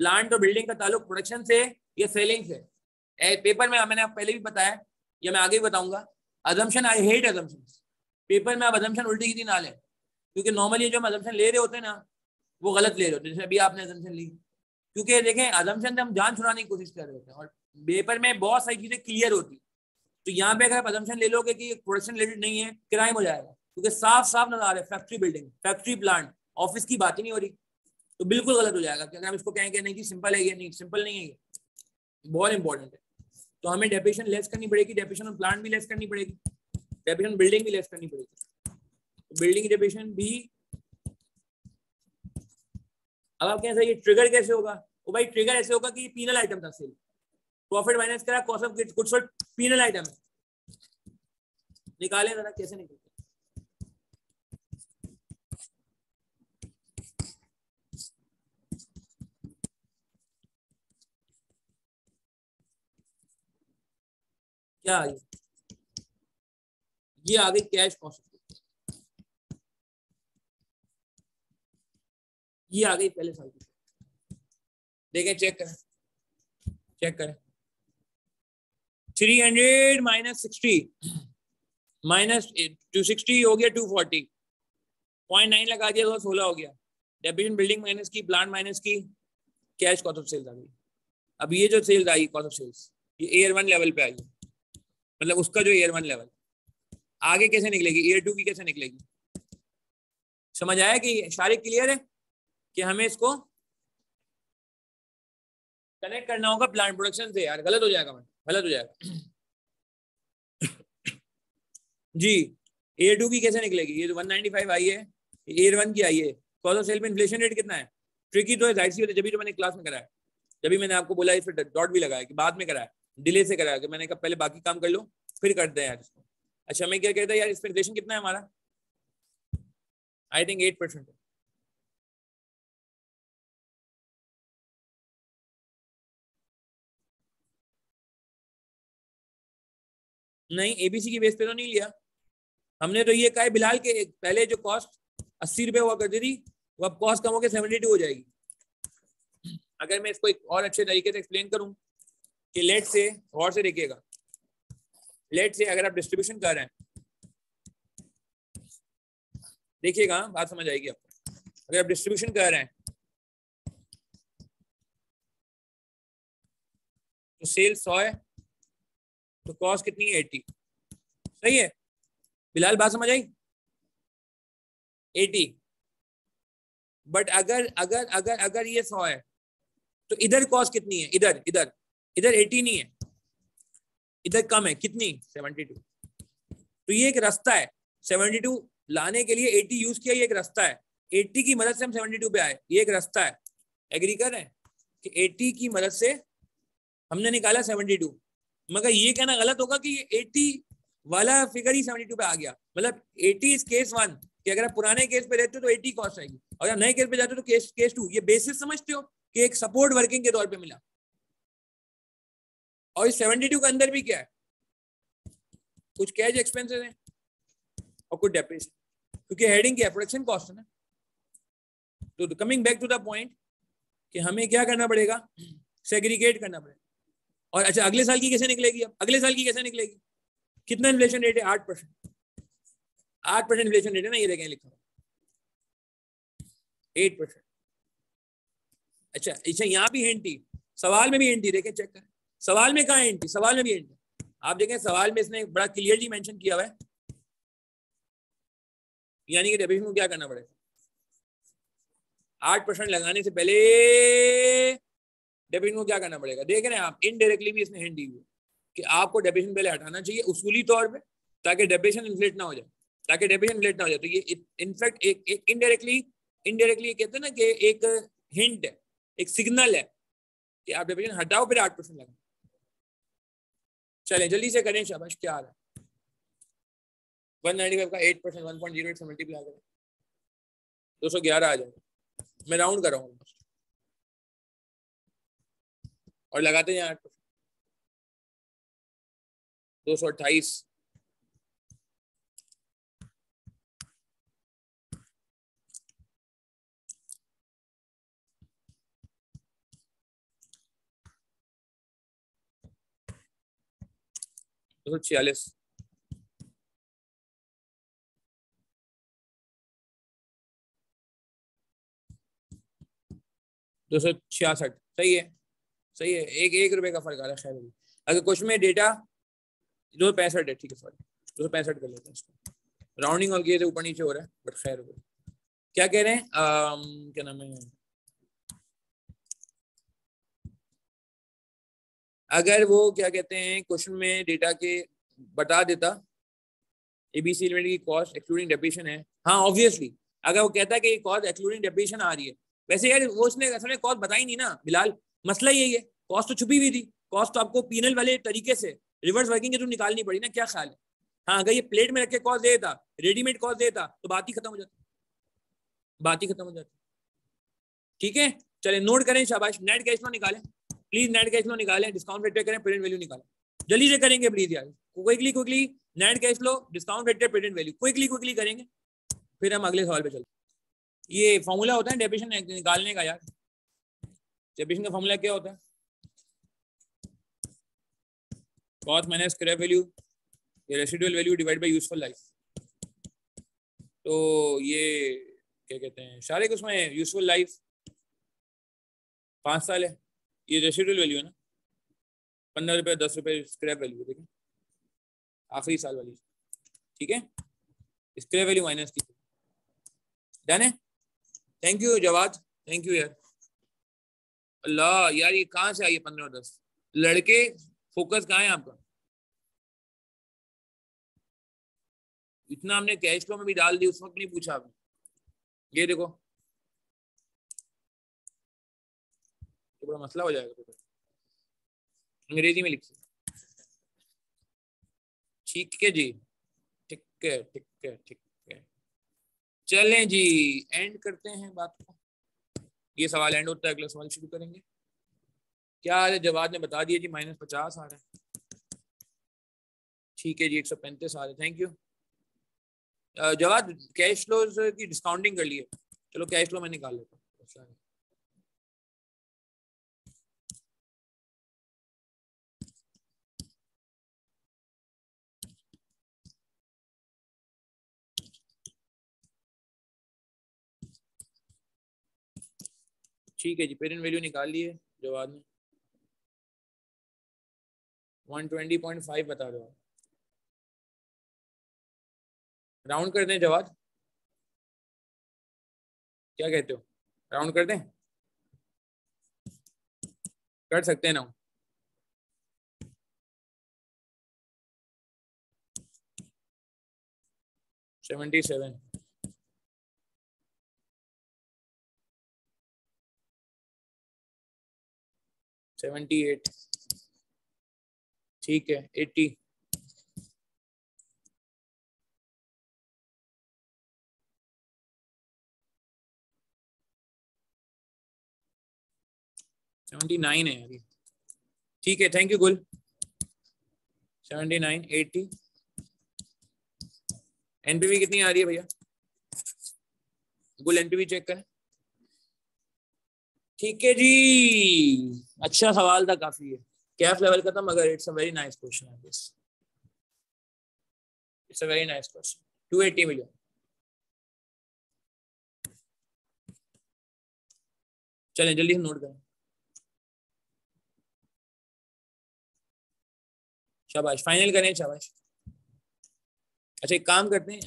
प्लांट और बिल्डिंग का ताल्लुक प्रोडक्शन से या सेलिंग से? ए, पेपर में मैंने आप पहले भी बताया या मैं आगे भी बताऊँगा। Assumption I hate assumption paper में आप अजम्पशन उल्टी की ना लें। क्योंकि नॉर्मली जो हम अजम्पशन ले रहे होते हैं ना, वो गलत ले रहे होते हैं। जैसे अभी आपने अजम्पशन ली। क्योंकि देखें अजम्पशन से हम जान छुड़ाने की कोशिश कर रहे होते हैं। और पेपर में बहुत सारी चीज़ें क्लियर होती तो यहाँ पे अगर आप अजम्पशन ले लोगे कि प्रोडक्शन रिलेटेड नहीं है क्राइम हो जाएगा। क्योंकि साफ़ साफ़ नज़र आ रहा है factory building factory plant office की बात ही नहीं हो रही। तो बिल्कुल गलत हो जाएगा। कि अगर हम इसको कहेंगे नहीं, कि सिंपल है ये, नहीं सिंपल नहीं है ये। बहुत इंपॉर्टेंट है। तो हमें डेपेशन लेस करनी पड़ेगी डेपेशन ऑफ़ प्लांट भी लेस करनी पड़ेगी। डेपेशन बिल्डिंग भी लेस करनी पड़ेगी। तो बिल्डिंग डेपेशन भी अब आप कहें ये ट्रिगर कैसे होगा? वो भाई ट्रिगर ऐसे होगा कि पीनल आइटम था सेल प्रॉफिट माइनस करा cost of goods sold P&L item है। निकालें जरा, कैसे निकलते क्या आ ये आ गई कैश कॉस्ट ये आ गई पहले साल की। देखें चेक करें। चेक करें। Three hundred minus sixty minus two sixty हो गया टू फोर्टी पॉइंट नाइन लगा दिया तो सोलह हो गया। डेबिट बिल्डिंग माइनस की प्लांट माइनस की कैश कॉस्ट ऑफ़ सेल्स आ गई। अब ये जो सेल्स आई कॉस्ट ऑफ़ सेल्स ये एयर वन लेवल पे आई। मतलब उसका जो एयर वन लेवल आगे कैसे निकलेगी? ईयर टू की कैसे निकलेगी? समझ आया कि सारे क्लियर है? कि हमें इसको कनेक्ट करना होगा प्लांट प्रोडक्शन से। यार, गलत हो जाएगा मैं। गलत हो जाएगा। जी ईयर टू की कैसे निकलेगी? ये जो 195 आई है। ईयर वन की आई है। कॉज ऑफ़ सेल में इन्फ्लेशन रेट कितना है? ट्रिकी तो है, ज़ाहिर सी जब भी तो मैंने क्लास में कराया। जब भी मैंने आपको बोला, इस पर डॉट भी लगाया कि बाद में कराया। डिले से कराया कि मैंने कहा, पहले बाकी काम कर लो, फिर करते हैं यार इसको। अच्छा मैं क्या कहता यार इस पर कितना है हमारा? आई थिंक एट परसेंट नहीं एबीसी की बेस पे तो नहीं लिया। हमने तो ये कहा बिलाल के पहले जो कॉस्ट अस्सी रुपए हुआ करती थी, वो अब कॉस्ट कम होकर सेवेंटी टू हो जाएगी। अगर मैं इसको एक और अच्छे तरीके से एक्सप्लेन करूँ कि लेट से और से देखिएगा। लेट से अगर आप डिस्ट्रीब्यूशन कर रहे हैं, देखिएगा, बात समझ आएगी आपको। अगर आप डिस्ट्रीब्यूशन कर रहे हैं तो सेल सौ है तो कॉस्ट कितनी है एटी सही है? फ़िलहाल बात समझ आई? एटी बट अगर अगर अगर अगर ये सौ है तो इधर कॉस्ट कितनी है? इधर इधर इधर एटी नहीं है। इधर कम है, कितनी? Seventy two. तो ये एक रास्ता है। सेवेंटी टू लाने के लिए एटी यूज़ किया, ये एक रास्ता है। एटी की मदद से हम सेवेंटी टू पे आए, ये एक रास्ता है। एग्री कर रहे हैं कि एटी की मदद से हमने निकाला सेवेंटी टू। मगर ये कहना गलत होगा कि ये एटी वाला फिगर ही सेवेंटी टू पे आ गया। मतलब एटी इज़ केस वन कि अगर आप पुराने केस पे रहते हो तो एटी कॉस्ट आएगी। और नए केस पे जाते हो तो केस केस टू ये बेसिस समझते हो कि एक सपोर्ट वर्किंग के तौर पे मिला। और इस सेवेंटी टू के अंदर भी क्या है? कुछ कैश एक्सपेंसेस हैं? और कुछ डेप्रिस क्योंकि हेडिंग क्या है? प्रोडक्शन कॉस्ट है ना? तो coming back to the point कि हमें क्या करना पड़ेगा? सेग्रीगेट करना पड़ेगा। और अच्छा अगले साल की कैसे निकलेगी अब? अगले साल की कैसे निकलेगी? कितना इन्फ्लेशन रेट है? आठ परसेंट। आठ परसेंट इन्फ्लेशन रेट है ना? ये देखें, लिखा एट परसेंट। अच्छा अच्छा यहाँ भी हिंट थी। सवाल में भी हिंट थी। देखें चेक करें। सवाल में कहा थी सवाल में भी हिंट आप देखें, सवाल में इसने बड़ा क्लियरली मेंशन किया हुआ है। यानी कि डेबिशन को क्या करना पड़ेगा? आठ परसेंट लगाने से पहले डेबिशन को क्या करना पड़ेगा? देख रहे हैं आप इनडायरेक्टली भी इसने हिंट दी हुई कि आपको डेबिशन पहले हटाना चाहिए, उसूली तौर पे, ताकि डेबिशन इन्फ्लेट ना हो जाए। ताकि डेबिशन इन्फ्लेट ना हो जाए। तो ये इनफैक्ट एक एक इनडायरेक्टली इनडायरेक्टली कहते हैं ना कि एक हिंट है, एक सिग्नल है कि आप डेबिशन हटाओ, फिर आठ परसेंट लगाओ। चलें, जल्दी से करें शाबाश, क्या आ रहा है? वन नाइनटी फाइव का eight percent one point zero eight से मल्टीप्लाई करें। दो सौ ग्यारह आ जाए। मैं राउंड कर रहा हूँ और लगाते हैं आठ परसेंट। दो सौ अट्ठाईस। दो सौ छियालीस दो सौ छियासठ। सही है। सही है। एक एक रुपए का फ़र्क आ रहा है, खैर। अगर कुछ में डेटा दो सौ पैंसठ है, ठीक है सॉरी दो सौ पैंसठ कर लेते हैं इसको। राउंडिंग और किए थे ऊपर नीचे हो रहा है बट खैर। क्या कह रहे हैं? क्या नाम है? अगर वो क्या कहते हैं क्वेश्चन में डेटा के बता देता एबीसी एलिमेंट की कॉस्ट एक्सक्लूडिंग डेप्रेशन है। हाँ ऑब्वियसली अगर वो कहता है कि कॉस्ट एक्सक्लूडिंग डेप्रेशन आ रही है, वैसे यार वो उसने असल में कॉस्ट बताई नहीं ना, बिलाल, मसला यही है कॉस्ट तो छुपी हुई थी कॉस्ट तो आपको पीनल वाले तरीके से रिवर्स वर्किंग के थ्रू निकालनी पड़ी ना, क्या ख्याल है? हाँ अगर ये प्लेट में रख के कॉस्ट देता रेडीमेड कॉस्ट देता तो बात ही खत्म हो जाती, बात ही खत्म हो जाती। ठीक है? चले नोट करें शाबाश नेट कैश निकालें। प्लीज़ नेट कैश फ्लो निकालें डिस्काउंट रेट पे करें प्रेजेंट वैल्यू निकालें। जल्दी से करेंगे प्लीज़ यार। Quickly quickly net cash flow discount rate पे प्रेजेंट वैल्यू क्विकली क्विकली करेंगे, फिर हम अगले सवाल पे चलते ये फॉर्मूला होता है डेबिशन निकालने का यार। डेबिशन का फॉर्मूला क्या होता है? कॉस्ट माइनस स्क्रैप वैल्यू ये residual value divide by useful life तो ये, क्या कहते हैं, सारे के उसमें यूजफुल लाइफ पाँच साल है। ये रेसिडुअल वैल्यू है ना, पंद्रह रुपये दस रुपये स्क्रैप वैल्यू देखिए आखिरी साल वाली। ठीक है? स्क्रे वैल्यू माइनस की। डन है? Thank you Jawad thank you यार। अल्लाह, यार, ये कहाँ से आई है पंद्रह दस? लड़के फोकस कहाँ है आपका? इतना हमने कैश फ्लो में भी डाल दी, उस वक्त नहीं पूछा आपने। ये देखो। बड़ा मसला हो जाएगा तो अंग्रेज़ी में लिख ठीक है जी। ठीक है ठीक है ठीक है। चलें जी एंड करते हैं बात को। ये सवाल एंड होता है, अगला सवाल शुरू करेंगे। क्या जवाब ने बता दिया जी माइनस पचास आ रहा है? ठीक है जी, एक सौ पैंतीस आ रहे थैंक यू जवाब कैश फ्लो की डिस्काउंटिंग कर लिए। चलो कैश फ्लो मैं निकाल लेता हूँ। ठीक है जी पेरेंट वैल्यू निकाल लिए जवाब पॉइंट फाइव बता दो राउंड कर दें जवाब। क्या कहते हो? राउंड कर दें? कर सकते हैं ना सेवेंटी सेवन सेवेंटी एट। ठीक है एट्टी सेवेंटी नाइन है अभी। ठीक है thank you Gul seventy nine eighty NPV कितनी आ रही है भैया? गुल एनपीवी चेक करें। ठीक है जी। अच्छा सवाल था काफ़ी। है कैफ लेवल का था, मगर it's a very nice question है this it's a very nice question 280 million चलें, जल्दी नोट करें। शाबाश। फाइनल करें, शाबाश। अच्छा एक काम करते हैं,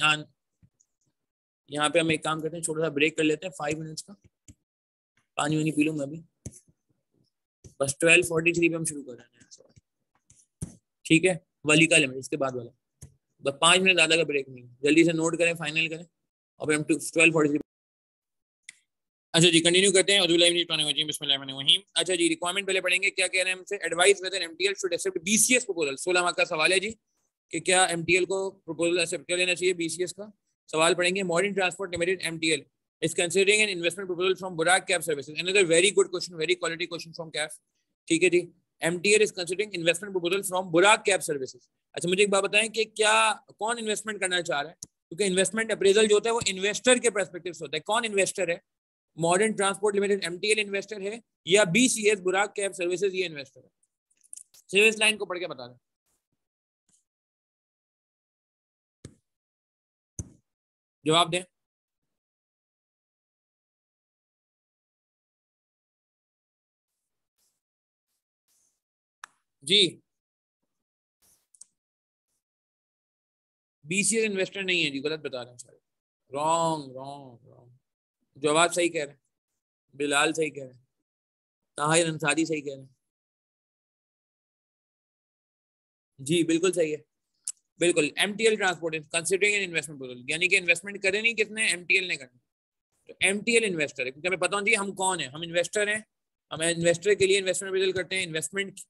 यहाँ पे हम एक काम करते हैं, छोटा सा ब्रेक कर लेते हैं फाइव मिनट्स का। पानी वानी पी लूँ मैं भी। बस ट्वेल्व फोर्टी थ्री पे हम शुरू कर रहे हैं। ठीक है? वाली का लिमिट इसके बाद वाला। बस पाँच मिनट ज़्यादा का ब्रेक नहीं जल्दी से नोट करें फाइनल करें, और फिर हम ट्वेल्व फोर्टी थ्री अच्छा जी कंटिन्यू करते हैं। वहीं अच्छा जी रिक्वायरमेंट पहले पढ़ेंगे, क्या कह रहे हैं हमसे? Advise whether MTL should accept BCS proposal सोलह मार्क का सवाल है जी, कि क्या एमटीएल को प्रपोजल एक्सेप्ट कर लेना चाहिए बीसीएस का? सवाल पढ़ेंगे Modern Transport Limited MTL is considering an investment proposal from Burak Cab Services. Another very good question, very quality question from CAF. ठीक है जी MTL is considering investment proposal from Burak Cab Services. अच्छा मुझे एक बात बताएँ कि क्या कौन इन्वेस्टमेंट करना चाह रहा है क्योंकि इन्वेस्टमेंट अप्रेजल जो होता है वो इन्वेस्टर के परस्पेक्टिव से होता है कौन इन्वेस्टर है Modern Transport Limited MTL investor है या बीसीएस बुराक कैब सर्विसेज़ ये इन्वेस्टर है सर्विस लाइन को पढ़ के बता दें जवाब दें जी। बीसीएस इन्वेस्टर नहीं है जी, गलत बता रहे हैं सारे। रॉन्ग रॉन्ग रॉन्ग जवाब सही कह रहे हैं। बिलाल सही कह रहे हैं। ताहिर अंसारी सही कह रहे हैं। जी, बिल्कुल सही है। बिल्कुल M T L transport considering an investment proposal यानी कि इन्वेस्टमेंट करे नहीं किसने एम टी एल ने करना। तो एम टी एल इन्वेस्टर है। क्योंकि हमें पता है हम कौन है। हम इन्वेस्टर हैं। हम इन्वेस्टर के लिए इन्वेस्टमेंट अप्रेजल करते हैं। इन्वेस्टमेंट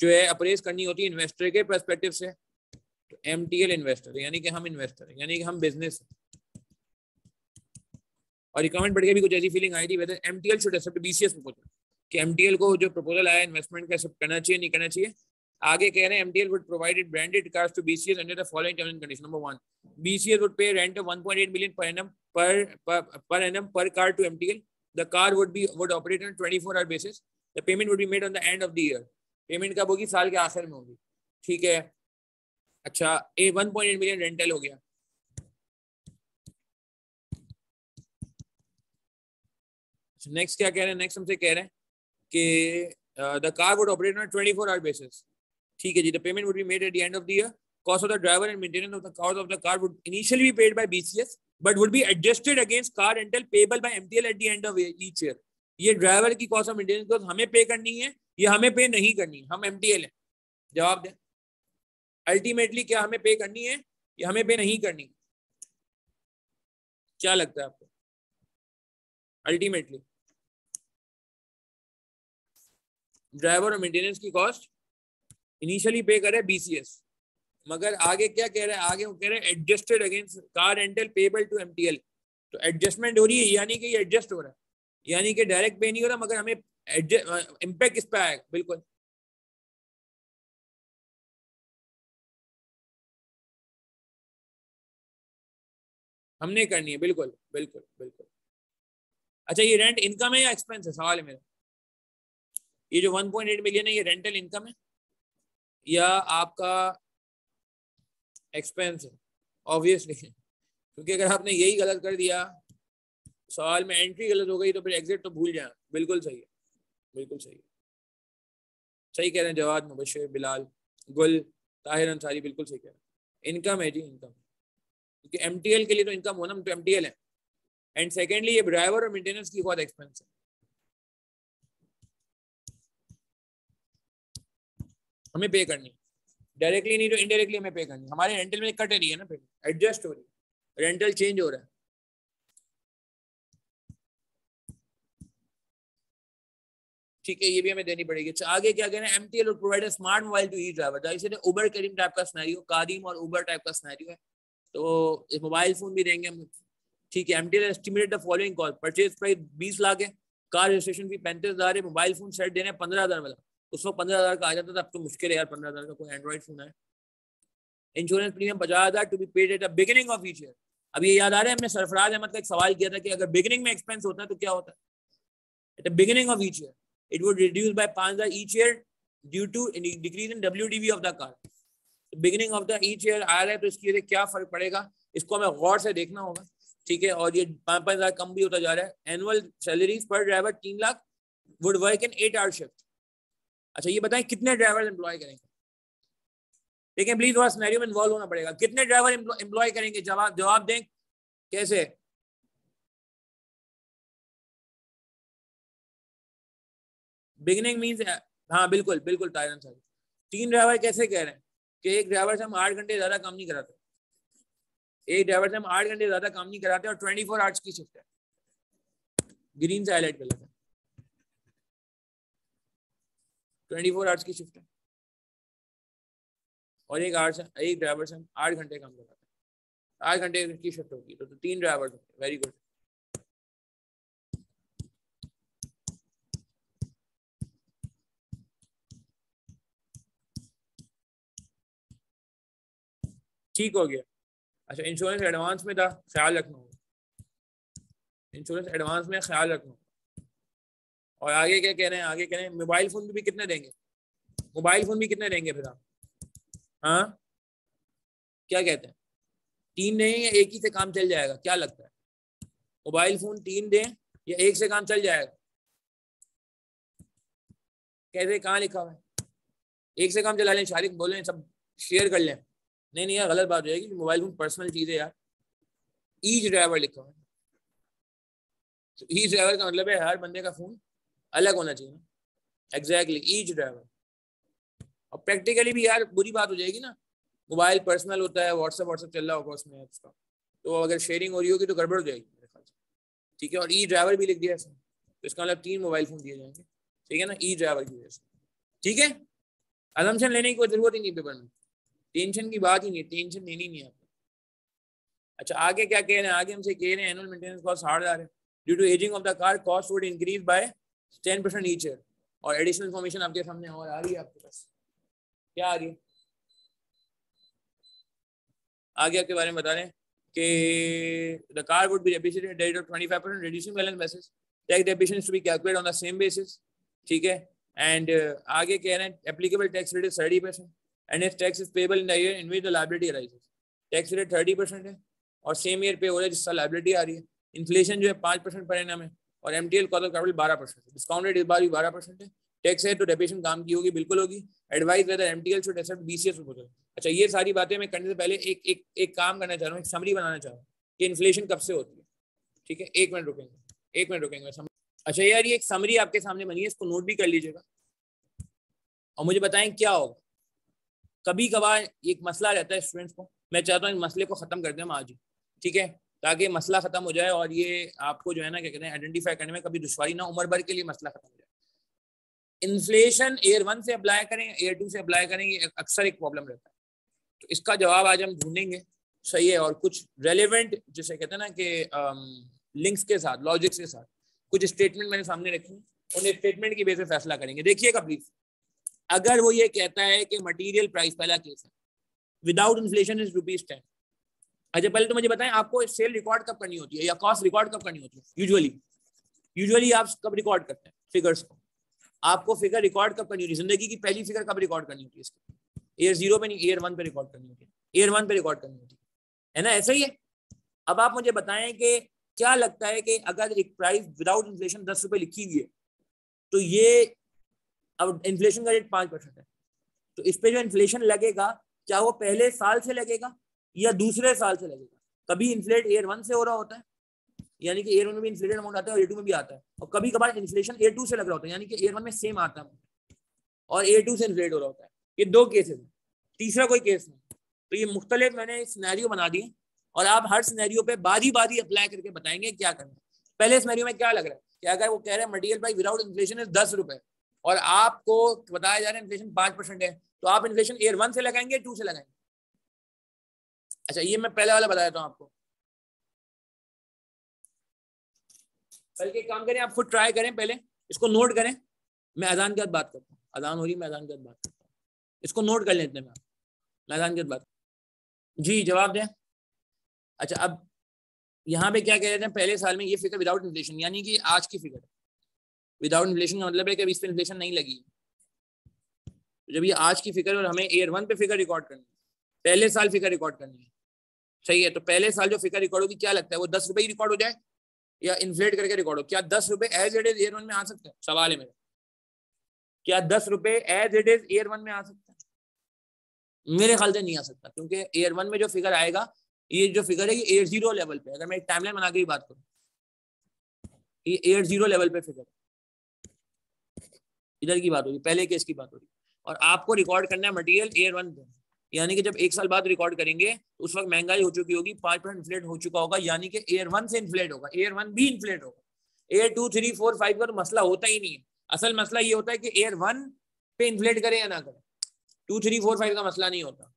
जो है अप्रेज करनी होती है इन्वेस्टर के परस्पेक्टिव से। तो एम टी एल इन्वेस्टर यानी कि हम इन्वेस्टर यानी कि हम बिज़नेस और रिकमेंड बढ़ के भी कुछ ऐसी फीलिंग आई थी whether M T L should accept B C S proposal कि एम टी एल को जो प्रपोजल आया इन्वेस्टमेंट का एक्सेप्ट करना चाहिए, नहीं करना चाहिए। आगे कह रहे हैं MTL would provided branded cars to BCS under the following terms and condition number 1 BCS would pay rent of 1.8 million per annum per per annum per car to MTL the car would be would operate on 24 hour basis the payment would be made on the end of the year payment कब होगी? साल के आखिर में होगी। ठीक है? अच्छा ए 1.8 मिलियन रेंटल हो गया। नेक्स्ट क्या कह रहे हैं? नेक्स्ट हमसे कह रहे हैं कि the car would operate on 24 hour basis ठीक है जी the payment would be made at the end of the year cost of the driver and maintenance of the cost of the car would initially be paid by BCS, but would be adjusted against car rental payable by MTL at the end of each year. ये driver की cost of maintenance हमें pay करनी है, या हमें पे नहीं करनी, हम एमटीएल है। जवाब दें। अल्टीमेटली क्या हमें पे करनी है, या हमें पे नहीं करनी। क्या लगता है आपको? अल्टीमेटली ड्राइवर और मेंटेनेंस की कॉस्ट इनिशियली पे करे बीसीएस मगर आगे क्या कह रहे हैं? आगे वो कह रहे हैं adjusted against car rental payable to MTL तो एडजस्टमेंट हो रही है, यानी कि ये एडजस्ट हो रहा है। यानी कि डायरेक्ट पे नहीं हो रहा, मगर हमें इम्पैक्ट किस पे आएगा बिल्कुल। हमने करनी है, बिल्कुल बिल्कुल बिल्कुल। अच्छा ये रेंट इनकम है या एक्सपेंस है? सवाल है मेरा। ये जो 1.8 मिलियन है, ये रेंटल इनकम है? या आपका एक्सपेंस ऑब्वियसली क्योंकि अगर आपने यही गलत कर दिया सवाल में एंट्री गलत हो गई तो फिर एग्जिट तो भूल जाए बिल्कुल सही है। बिल्कुल सही है। सही कह रहे हैं जवाद, मुबशर, बिलाल, गुल, ताहिर अंसारी, बिल्कुल सही कह रहे हैं। इनकम है जी इनकम क्योंकि एमटीएल के लिए तो इनकम होना तो एम है। एंड सेकेंडली ये ड्राइवर और मेंटेनेंस की बहुत एक्सपेंस है। हमें पे करनी डायरेक्टली नहीं तो इनडायरेक्टली हमें पे करनी हमारे रेंटल में कट रही है ना फिर एडजस्ट हो रही है। रेंटल चेंज हो रहा है। ठीक है, ये भी हमें देनी पड़ेगी। अच्छा आगे क्या कह रहे हैं? MTL provide smart mobile to E driver ज़ाहिर से उबर करीम टाइप का स्नैरियो कादिम और उबर टाइप का स्नैरियो है। तो मोबाइल फ़ोन भी देंगे हम। ठीक है MTL estimated the following call purchase price बीस लाख है। कार रजिस्ट्रेशन फ़ी पैंतीस हज़ार है। मोबाइल फ़ोन सेट देने पंद्रह हज़ार वाला। उस वक्त पंद्रह हज़ार का आ जाता था, अब तो मुश्किल है यार, पंद्रह हज़ार का कोई एंड्रॉइड फ़ोन है। इंश्योरेंस प्रीमियम पचास हज़ार to be paid at the beginning of each year अब ये याद आ रहा है, हमने सरफराज अहमद का एक सवाल किया था कि अगर बिगिनिंग में एक्सपेंस होता है तो क्या होता है? At the beginning of each year it would reduce by 5 each year due to decrease in WDV of the car. Beginning of the each year आ रहा है तो इसकी वजह क्या फ़र्क पड़ेगा? इसको हमें गौर से देखना होगा, ठीक है? और ये पाँच पाँच हज़ार कम भी होता जा रहा है। एनुअल सैलरीज पर ड्राइवर तीन lakh would work in eight hour shift अच्छा ये बताएँ, कितने ड्राइवर एम्प्लॉय करेंगे? लेकिन प्लीज़ थोड़ा स्नैरियो में इन्वॉल्व होना पड़ेगा। कितने ड्राइवर एम्प्लॉय करेंगे? जवाब जवाब दें, कैसे? बिगिनिंग मीन्स हाँ बिल्कुल बिल्कुल टायरन सर तीन ड्राइवर कैसे कह रहे हैं? कि एक ड्राइवर से हम आठ घंटे ज़्यादा काम नहीं कराते। एक ड्राइवर से हम आठ घंटे ज़्यादा काम नहीं कराते और ट्वेंटी फोर आवर्स की शिफ्ट है। ग्रीन से हाईलाइट कर लेते हैं ट्वेंटी फोर आवर्स की शिफ्ट है। और एक आठ एक ड्राइवर से हम आठ घंटे काम कराते हैं। आठ घंटे की शिफ्ट होगी तो, तो तीन ड्राइवर वेरी गुड ठीक हो गया। अच्छा इंश्योरेंस एडवांस में था ख्याल रखना होगा। इंश्योरेंस एडवांस में ख्याल रखना होगा। और आगे क्या कह रहे हैं? आगे कह रहे हैं मोबाइल फ़ोन भी कितने देंगे? मोबाइल फ़ोन भी कितने देंगे फिर आप? हाँ? क्या कहते हैं? तीन दें या एक ही से काम चल जाएगा? क्या लगता है? मोबाइल फ़ोन तीन दें या एक से काम चल जाएगा? कैसे? कहाँ लिखा हुआ है? एक से काम चला लें शारिक बोले सब शेयर कर लें। नहीं नहीं, यार, गलत बात हो जाएगी मोबाइल फ़ोन पर्सनल चीज़ है यार। ईज ड्राइवर लिखा हुआ है। तो ड्राइवर का मतलब है, हर बंदे का फ़ोन अलग होना चाहिए ना। एग्जैक्टली ईज ड्राइवर और प्रैक्टिकली भी यार बुरी बात हो जाएगी ना। मोबाइल पर्सनल होता है व्हाट्सएप व्हाट्सएप चल रहा होगा उसमें उसका तो अगर शेयरिंग हो रही होगी तो गड़बड़ हो जाएगी मेरे ख्याल से। ठीक है, और ई ड्राइवर भी लिख दिया इसमें तो इसका मतलब तीन मोबाइल फ़ोन दिए जाएँगे। ठीक है ना ई ड्राइवर की वजह से। ठीक है? अलमशन लेने की कोई ज़रूरत ही नहीं पेपर में। टेंशन की बात ही नहीं है टेंशन लेनी नहीं आपको अच्छा आगे क्या कह रहे हैं? आगे हमसे कह रहे हैं एनुअल मेंटेनेंस कॉस्ट साठ हज़ार है। Due to ageing of the car cost would increase by ten percent each year और एडिशनल इन्फॉर्मेशन आपके सामने और आ रही है आपके पास। क्या आ रही है? आगे आपके बारे में बता रहे हैं कि the car would be depreciated at 25% reducing balance basis. Tax depreciation to be calculated on the same basis. ठीक है? एंड uh, आगे कह रहे हैं applicable tax rate is 30% and if tax is payable in the year in which the liability arises tax rate thirty percent है। और same year पे हो रहा है जिसका लाइबिलिटी आ रही है। इन्फ्लेशन जो है पाँच परसेंट पर एनम है। और एम टी एल कॉलर कैपिटल बारह परसेंट है। डिस्काउंट रेट इस बार भी बारह परसेंट है। टैक्स है तो डेपेशन काम की होगी, बिल्कुल होगी। Advise whether M T L should accept B C S अच्छा ये सारी बातें मैं करने से पहले एक एक एक काम करना चाह रहा हूँ, एक समरी बनाना चाह रहा हूँ कि इन्फ्लेशन कब से होती है। ठीक है? एक मिनट रुकेंगे। एक मिनट रुकेंगे। अच्छा यार, ये एक समरी आपके सामने बनी है, इसको नोट भी कर लीजिएगा। और मुझे बताएँ क्या होगा। कभी कभार एक मसला रहता है स्टूडेंट्स को। मैं चाहता हूँ इस मसले को ख़त्म कर दें हम आज ही। ठीक है? ताकि मसला ख़त्म हो जाए और ये आपको जो है ना, क्या कहते हैं आइडेंटिफाई करने में कभी दुश्वारी ना उम्र भर के लिए मसला ख़त्म हो जाए। इन्फ्लेशन एयर वन से अप्लाई करें एयर टू से अप्लाई करें, ये अक्सर एक प्रॉब्लम रहता है। तो इसका जवाब आज हम ढूंढेंगे। सही है, और कुछ रेलिवेंट जिसे कहते हैं ना कि लिंक्स के साथ लॉजिक्स के साथ, कुछ स्टेटमेंट मैंने सामने रखी उन स्टेटमेंट की बेस फैसला करेंगे। देखिएगा प्लीज़ अगर वो ये कहता है कि मटेरियल प्राइस पहला केस है without inflation is rupees ten अच्छा पहले तो मुझे बताएँ, आपको सेल रिकॉर्ड कब करनी होती है या कॉस्ट रिकॉर्ड कब करनी होती है? यूजुअली यूजुअली आप कब रिकॉर्ड करते हैं? फिगर्स को। आपको फिगर रिकॉर्ड कब करनी होती है? ज़िंदगी की पहली फिगर कब रिकॉर्ड करनी होती है इसकी? एयर ज़ीरो पे नहीं एयर वन पे रिकॉर्ड करनी होती है। एयर वन पे रिकॉर्ड करनी होती है। है ना? ऐसा ही है? अब आप मुझे बताएँ कि क्या लगता है कि अगर एक प्राइस विदाउट इन्फ्लेशन दस रुपये लिखी हुई है तो ये अब इन्फ्लेशन का रेट पाँच परसेंट है। तो इस पे जो इन्फ्लेशन लगेगा, क्या वो पहले साल से लगेगा? या दूसरे साल से लगेगा। कभी इन्फ्लेट एयर वन से हो रहा होता है, यानी कि एयर वन में भी इन्फ्लेटेड अमाउंट आता है और एयर टू में भी आता है। और कभी कभार इन्फ्लेशन एयर टू से लग रहा होता है, यानी कि एयर वन में सेम आता है। और एयर टू से इन्फ्लेट हो रहा होता है। ये दो केसेस हैं। तीसरा कोई केस नहीं। तो ये मुख्तलिफ़ मैंने सिनेरियो बना दिए और आप हर सिनेरियो पे बारी बारी अप्लाई करके बताएँगे क्या करना है। पहले सिनेरियो में क्या लग रहा है? कि अगर वो कह रहे हैं, material price without inflation is दस रुपए और आपको बताया जा रहा है इन्फ्लेशन पाँच परसेंट है तो आप इन्फ्लेशन एयर वन से लगाएँगे टू से लगाएँगे। अच्छा ये मैं पहले वाला बताया था आपको। बल्कि काम करें, आप खुद ट्राई करें पहले, इसको नोट करें। मैं अजान के बाद बात करता हूँ। अजान हो रही मैं अजान के बाद बात करता हूँ। इसको नोट कर लेते हैं मैं अजान के बाद बात जी, जवाब दें। अच्छा अब यहाँ पे क्या कह रहे थे, पहले साल में ये फिगर विदाउट इन्फ्लेशन यानी कि आज की फिगर विदाउट इन्फ्लेशन का मतलब है कि अभी इस पर इन्फ्लेशन नहीं लगी। तो जब ये आज की फिगर और हमें एयर वन पे फिगर रिकॉर्ड करनी है, पहले साल फिगर रिकॉर्ड करनी है सही है तो पहले साल जो फिगर रिकॉर्ड होगी, क्या लगता है? वो दस रुपए ही रिकॉर्ड हो जाए? या इन्फ्लेट करके रिकॉर्ड हो? क्या दस रुपए as it is year one में आ सकते हैं? सवाल है मेरा। क्या दस रुपए as it is year one में आ सकता है? मेरे ख्याल से नहीं आ सकता, क्योंकि एयर वन में जो फिगर आएगा, ये जो फिगर है, ये एयर ज़ीरो लेवल पे अगर मैं एक टाइमलाइन बना के ही बात करूँ, ये एयर ज़ीरो लेवल पे फिगर है। इधर की बात हो रही पहले केस की बात हो रही और आपको रिकॉर्ड करना है मटेरियल एयर वन पे। यानी कि जब एक साल बाद रिकॉर्ड करेंगे तो उस वक्त महँगाई हो चुकी होगी, पाँच परसेंट इन्फ्लेट हो चुका होगा, यानी कि एयर वन से इन्फ्लेट होगा एयर वन भी इन्फ्लेट होगा। Year two three four five का तो मसला होता ही नहीं है। असल मसला ये होता है कि एयर वन पे इन्फ्लेट करें या ना करें। टू थ्री फोर फाइव का मसला नहीं होता।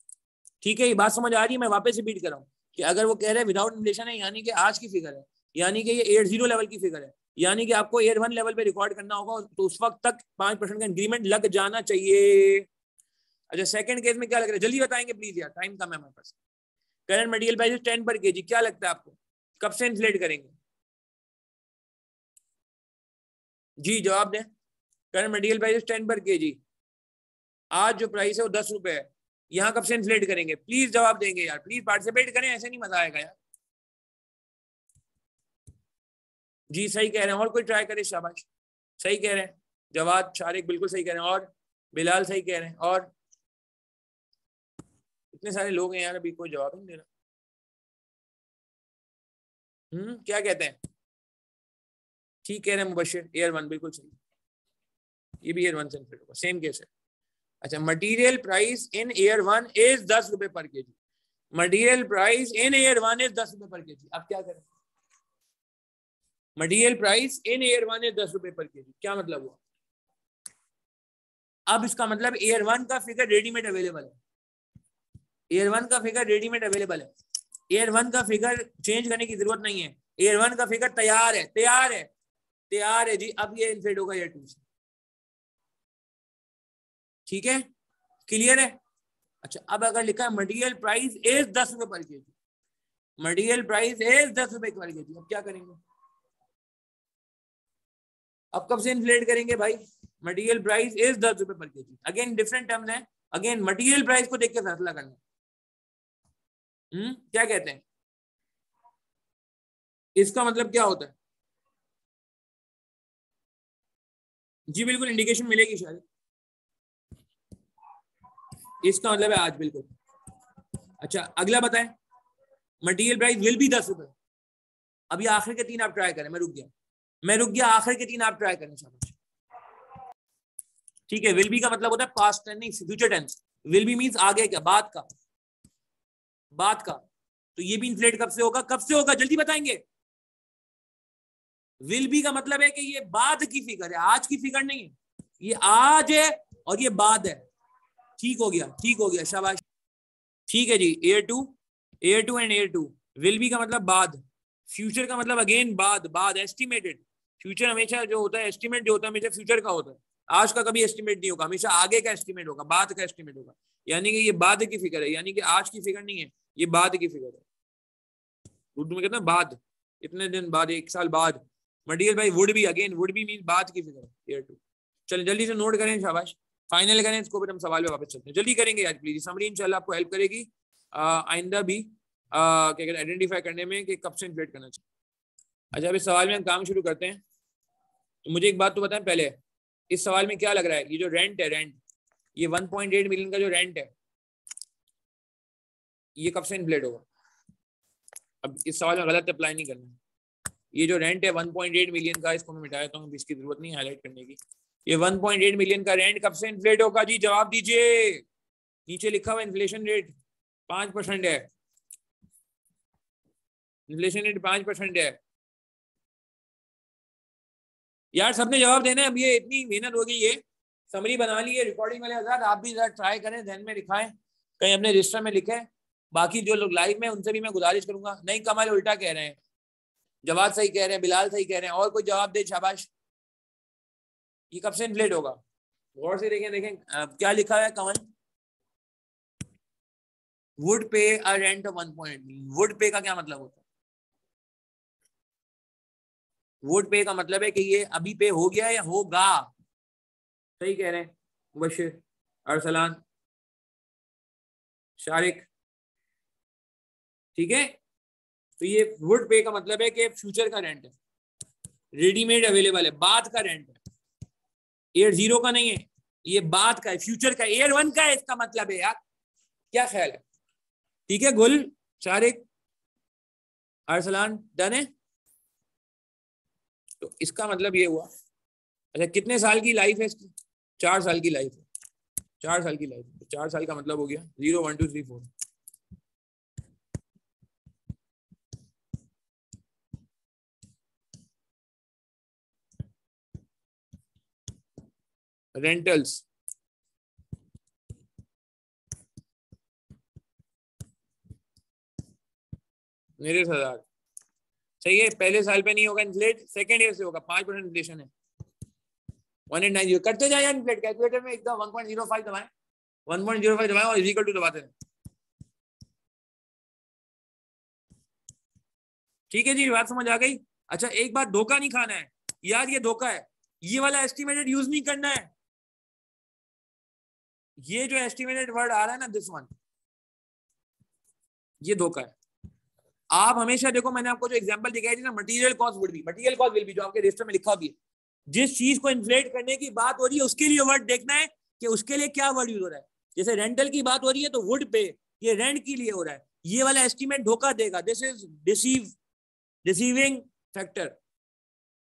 ठीक है, ये बात समझ आ रही है, मैं वापस रिपीट कर रहा हूँ कि अगर वो कह रहे हैं विदाउट इन्फ्लेशन है, यानी कि आज की फिगर है, यानी कि ये एयर ज़ीरो लेवल की फिगर है, यानी कि आपको एयर वन लेवल पे रिकॉर्ड करना होगा तो उस वक्त तक पाँच परसेंट का इंक्रीमेंट लग जाना चाहिए। अच्छा सेकंड केस में क्या लग रहा है? जल्दी बताएँगे प्लीज़ यार टाइम कम है हमारे पास। Current material price ten per K G क्या लगता है आपको? कब से इन्फ्लेट करेंगे? जी, जवाब दें। Current material price ten per K जी आज जो प्राइस है वो दस रुपए है। यहाँ कब से इन्फ्लेट करेंगे? प्लीज़ जवाब देंगे यार प्लीज़ पार्टिसिपेट करें, ऐसे नहीं मज़ा आएगा यार। जी, सही कह रहे हैं, और कोई ट्राई करे, शाबाश। सही कह रहे हैं। जवाब, शारिक, बिल्कुल सही कह रहे हैं, और बिलाल सही कह रहे हैं, और इतने सारे लोग हैं यार, अभी कोई जवाब नहीं दे रहा। हम्म क्या कहते हैं? ठीक कह रहे हैं मुबशिर एयर वन बिल्कुल सही। ये भी एयर वन से होगा सेम केस है। अच्छा material price in year one is दस रुपए per K G material price in year one is दस रुपए पर के जी अब क्या करें? Material price in year one is दस रुपए पर के जी क्या मतलब हुआ? अब इसका मतलब एयर वन का फिगर रेडीमेड अवेलेबल है। एयर वन का फिगर रेडीमेड अवेलेबल है। एयर वन का फिगर चेंज करने की ज़रूरत नहीं है। एयर वन का फिगर तैयार है तैयार है तैयार है जी। अब ये इन्फेड होगा एयर टू से। ठीक है? क्लियर है? अच्छा अब अगर लिखा है मटेरियल प्राइस इज़ दस रुपए per K ji material price is दस रुपए पर के जी अब क्या करेंगे? अब कब से इन्फ्लेट करेंगे भाई? मटेरियल प्राइस इज़ दस रुपए per K G again different terms है। अगेन मटेरियल प्राइस को देख के फैसला करना हम्म क्या कहते हैं? इसका मतलब क्या होता है? जी, बिल्कुल इंडिकेशन मिलेगी शायद। इसका मतलब है आज, बिल्कुल। अच्छा अगला बताएँ। मटेरियल प्राइस विल भी दस रुपए। अभी आखिर के तीन आप ट्राई करें। मैं रुक गया। मैं रुक गया। आखिर के तीन आप ट्राई करें शाबाश ठीक है विल बी का मतलब होता है पास्ट टेंस नहीं future tense will be means आगे क्या? बात का। बात का। तो ये भी इन्फ्लेट कब से होगा? कब से होगा? जल्दी बताएँगे। विल बी का मतलब है कि ये बाद की फिगर है, आज की फिगर नहीं है। ये आज है और ये बाद है। ठीक हो गया, ठीक हो गया, शाबाश। ठीक है जी year two year two and year two will be का मतलब बाद। फ्यूचर का मतलब अगेन बाद बाद एस्टिमेटेड फ्यूचर हमेशा जो होता है एस्टिमेट जो होता है, हमेशा फ्यूचर का होता है। आज का कभी एस्टिमेट नहीं होगा, हमेशा आगे का एस्टिमेट होगा, बाद का एस्टिमेट होगा। यानी कि ये बाद की फिगर है, यानी कि आज की फिगर नहीं है। ये बाद की फिगर है। उर्दू में कहते हैं बाद। इतने दिन बाद, एक साल बाद। मटीरियल भाई वुड भी अगेन वुड भी मीन बाद की फिगर है एयर टू चलिए, जल्दी से नोट करें शाबाश। फाइनल करें इसको, फिर हम सवाल में वापस चलते हैं। जल्दी करेंगे आज प्लीज़ समरी इंशाल्लाह आपको हेल्प करेगी। आइंदा भी क्या कहते आइडेंटिफाई करने में कि कब से इन्फ्लेट करना चाहिए अच्छा इस सवाल में हम काम शुरू करते हैं। तो मुझे एक बात तो बताएँ पहले। इस सवाल में क्या लग रहा है? ये जो रेंट है रेंट ये 1.8 मिलियन का जो रेंट है ये कब से इन्फ्लेट होगा? अब इस सवाल में गलत अप्लाई नहीं करना। ये जो रेंट है 1.8 मिलियन का, इसको मैं मिटा देता हूँ, इसकी ज़रूरत नहीं हाईलाइट करने की। ये 1.8 मिलियन का रेंट कब से इन्फ्लेट होगा जी? जवाब दीजिए। नीचे लिखा हुआ इन्फ्लेशन रेट पाँच परसेंट है। इन्फ्लेशन रेट पाँच परसेंट है। यार, सबने जवाब देना है। अब ये इतनी मेहनत होगी, ये समरी बना ली है। रिकॉर्डिंग वाले आज़ाद आप भी ट्राई करें, ध्यान में लिखाएँ कहीं अपने रजिस्टर में लिखें। बाकी जो लोग लाइव में उनसे भी मैं गुजारिश करूँगा। नहीं कमल उल्टा कह रहे हैं। जवाब सही कह रहे हैं बिलाल सही कह रहे हैं। और कोई जवाब दे शाबाश। ये कब से इन्फ्लेट होगा? गौर से देखें देखें आ, क्या लिखा है Kamal? Would pay a rent one point would pay का क्या मतलब होता है? वुड पे का मतलब है कि ये अभी पे हो गया या होगा? सही कह रहे हैं मुबशिर अरसलान शारिक। ठीक है? तो ये वुड पे का मतलब है कि फ्यूचर का रेंट है। रेडीमेड अवेलेबल है। बाद का रेंट है। एयर ज़ीरो का नहीं है। ये बाद का है। फ्यूचर का एयर वन का है इसका मतलब है यार। क्या ख्याल है? ठीक है, गुल, शारिक, अरसलान डन है? तो इसका मतलब ये हुआ। अच्छा कितने साल की लाइफ है इसकी? चार साल की लाइफ है। चार साल की लाइफ है। चार साल का मतलब हो गया। Zero one two three four rentals मेरे हज़ार सही है, पहले साल पे नहीं होगा इन्फ्लेट सेकेंड ईयर से होगा, पाँच परसेंट इन्फ्लेशन है। वन एट नाइन ज़ीरो करते जाए इन्फ्लेट कैलकुलेटर में एकदम वन पॉइंट ज़ीरो फाइव दबाए। वन पॉइंट ज़ीरो फाइव दबाए और इजिकल टू दबाते हैं ठीक है जी, बात समझ आ गई? अच्छा एक बात धोखा नहीं खाना है। यार, ये धोखा है। ये वाला एस्टिमेटेड यूज़ नहीं करना है। ये जो एस्टिमेटेड वर्ड आ रहा है ना दिस वन ये धोखा है। आप हमेशा देखो, मैंने आपको जो एग्जांपल दिखाई थी ना मटेरियल कॉस्ट वुड भी मटेरियल कॉस्ट विल भी जो आपके रजिस्टर में लिखा भी है। जिस चीज़ को इन्फ्लेट करने की बात हो रही है, उसके लिए वर्ड देखना है कि उसके लिए क्या वर्ड यूज़ हो रहा है। जैसे रेंटल की बात हो रही है तो वुड पे ये रेंट के लिए हो रहा है। ये वाला एस्टिमेट धोखा देगा। This is deceive deceiving factor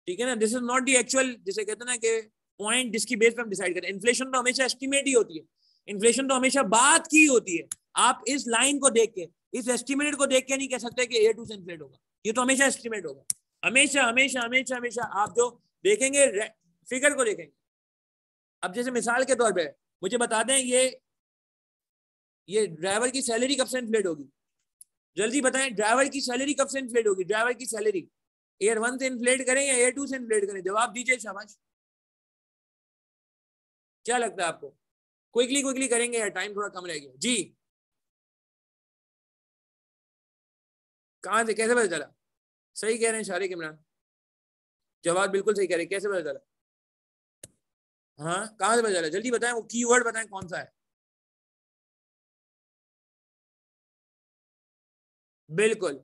ठीक है ना? This is not the actual जिसे कहते हैं ना कि पॉइंट जिसकी बेस पे हम डिसाइड करें इन्फ्लेशन तो हमेशा एस्टिमेट ही होती है। इन्फ्लेशन तो हमेशा बात की होती है। आप इस लाइन को देख के, इस एस्टिमेट को देख के नहीं कह सकते कि ए टू से इन्फ्लेट होगा। ये तो हमेशा एस्टिमेट होगा। हमेशा हमेशा हमेशा हमेशा आप जो देखेंगे फिगर को देखेंगे। अब जैसे मिसाल के तौर पे, मुझे बता दें, ये ये ड्राइवर की सैलरी कब से इन्फ्लेट होगी? जल्दी बताएँ ड्राइवर की सैलरी कब से इन्फ्लेट होगी? ड्राइवर की सैलरी एयर वन से इन्फ्लेट करें या एयर टू से इन्फ्लेट करें? जवाब दीजिए शाबाश। क्या लगता है आपको? क्विकली क्विकली करेंगे यार टाइम थोड़ा कम रहेगा जी। कहाँ से, कैसे पता चला? सही कह रहे हैं शारिक इमरान। जवाब बिल्कुल सही कह रहे हैं। कैसे पता चला? हाँ कहाँ से पता चला? जल्दी बताएँ, वो कीवर्ड बताएँ कौन सा है। बिल्कुल।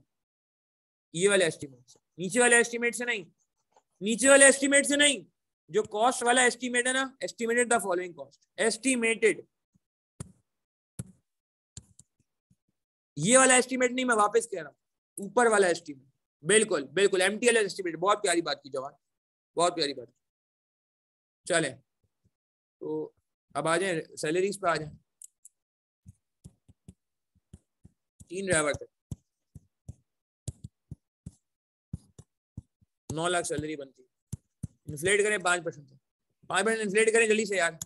ये वाले एस्टिमेट से। नीचे वाले एस्टिमेट से नहीं। नीचे वाले एस्टिमेट से नहीं। जो कॉस्ट वाला एस्टिमेट है ना estimated the following cost estimated ये वाला एस्टिमेट नहीं, मैं वापस कह रहा हूँ। ऊपर वाला एस्टिमेट बिल्कुल बिल्कुल एम टी एल एस्टिमेट बहुत प्यारी बात की जवान। बहुत प्यारी बात। चले। तो अब आ जाए सैलरीज पे आ जाए। तीन ड्राइवर थे नौ लाख सैलरी बनती इन्फ्लेट करें पाँच परसेंट से। पाँच परसेंट इन्फ्लेट करें जल्दी से यार।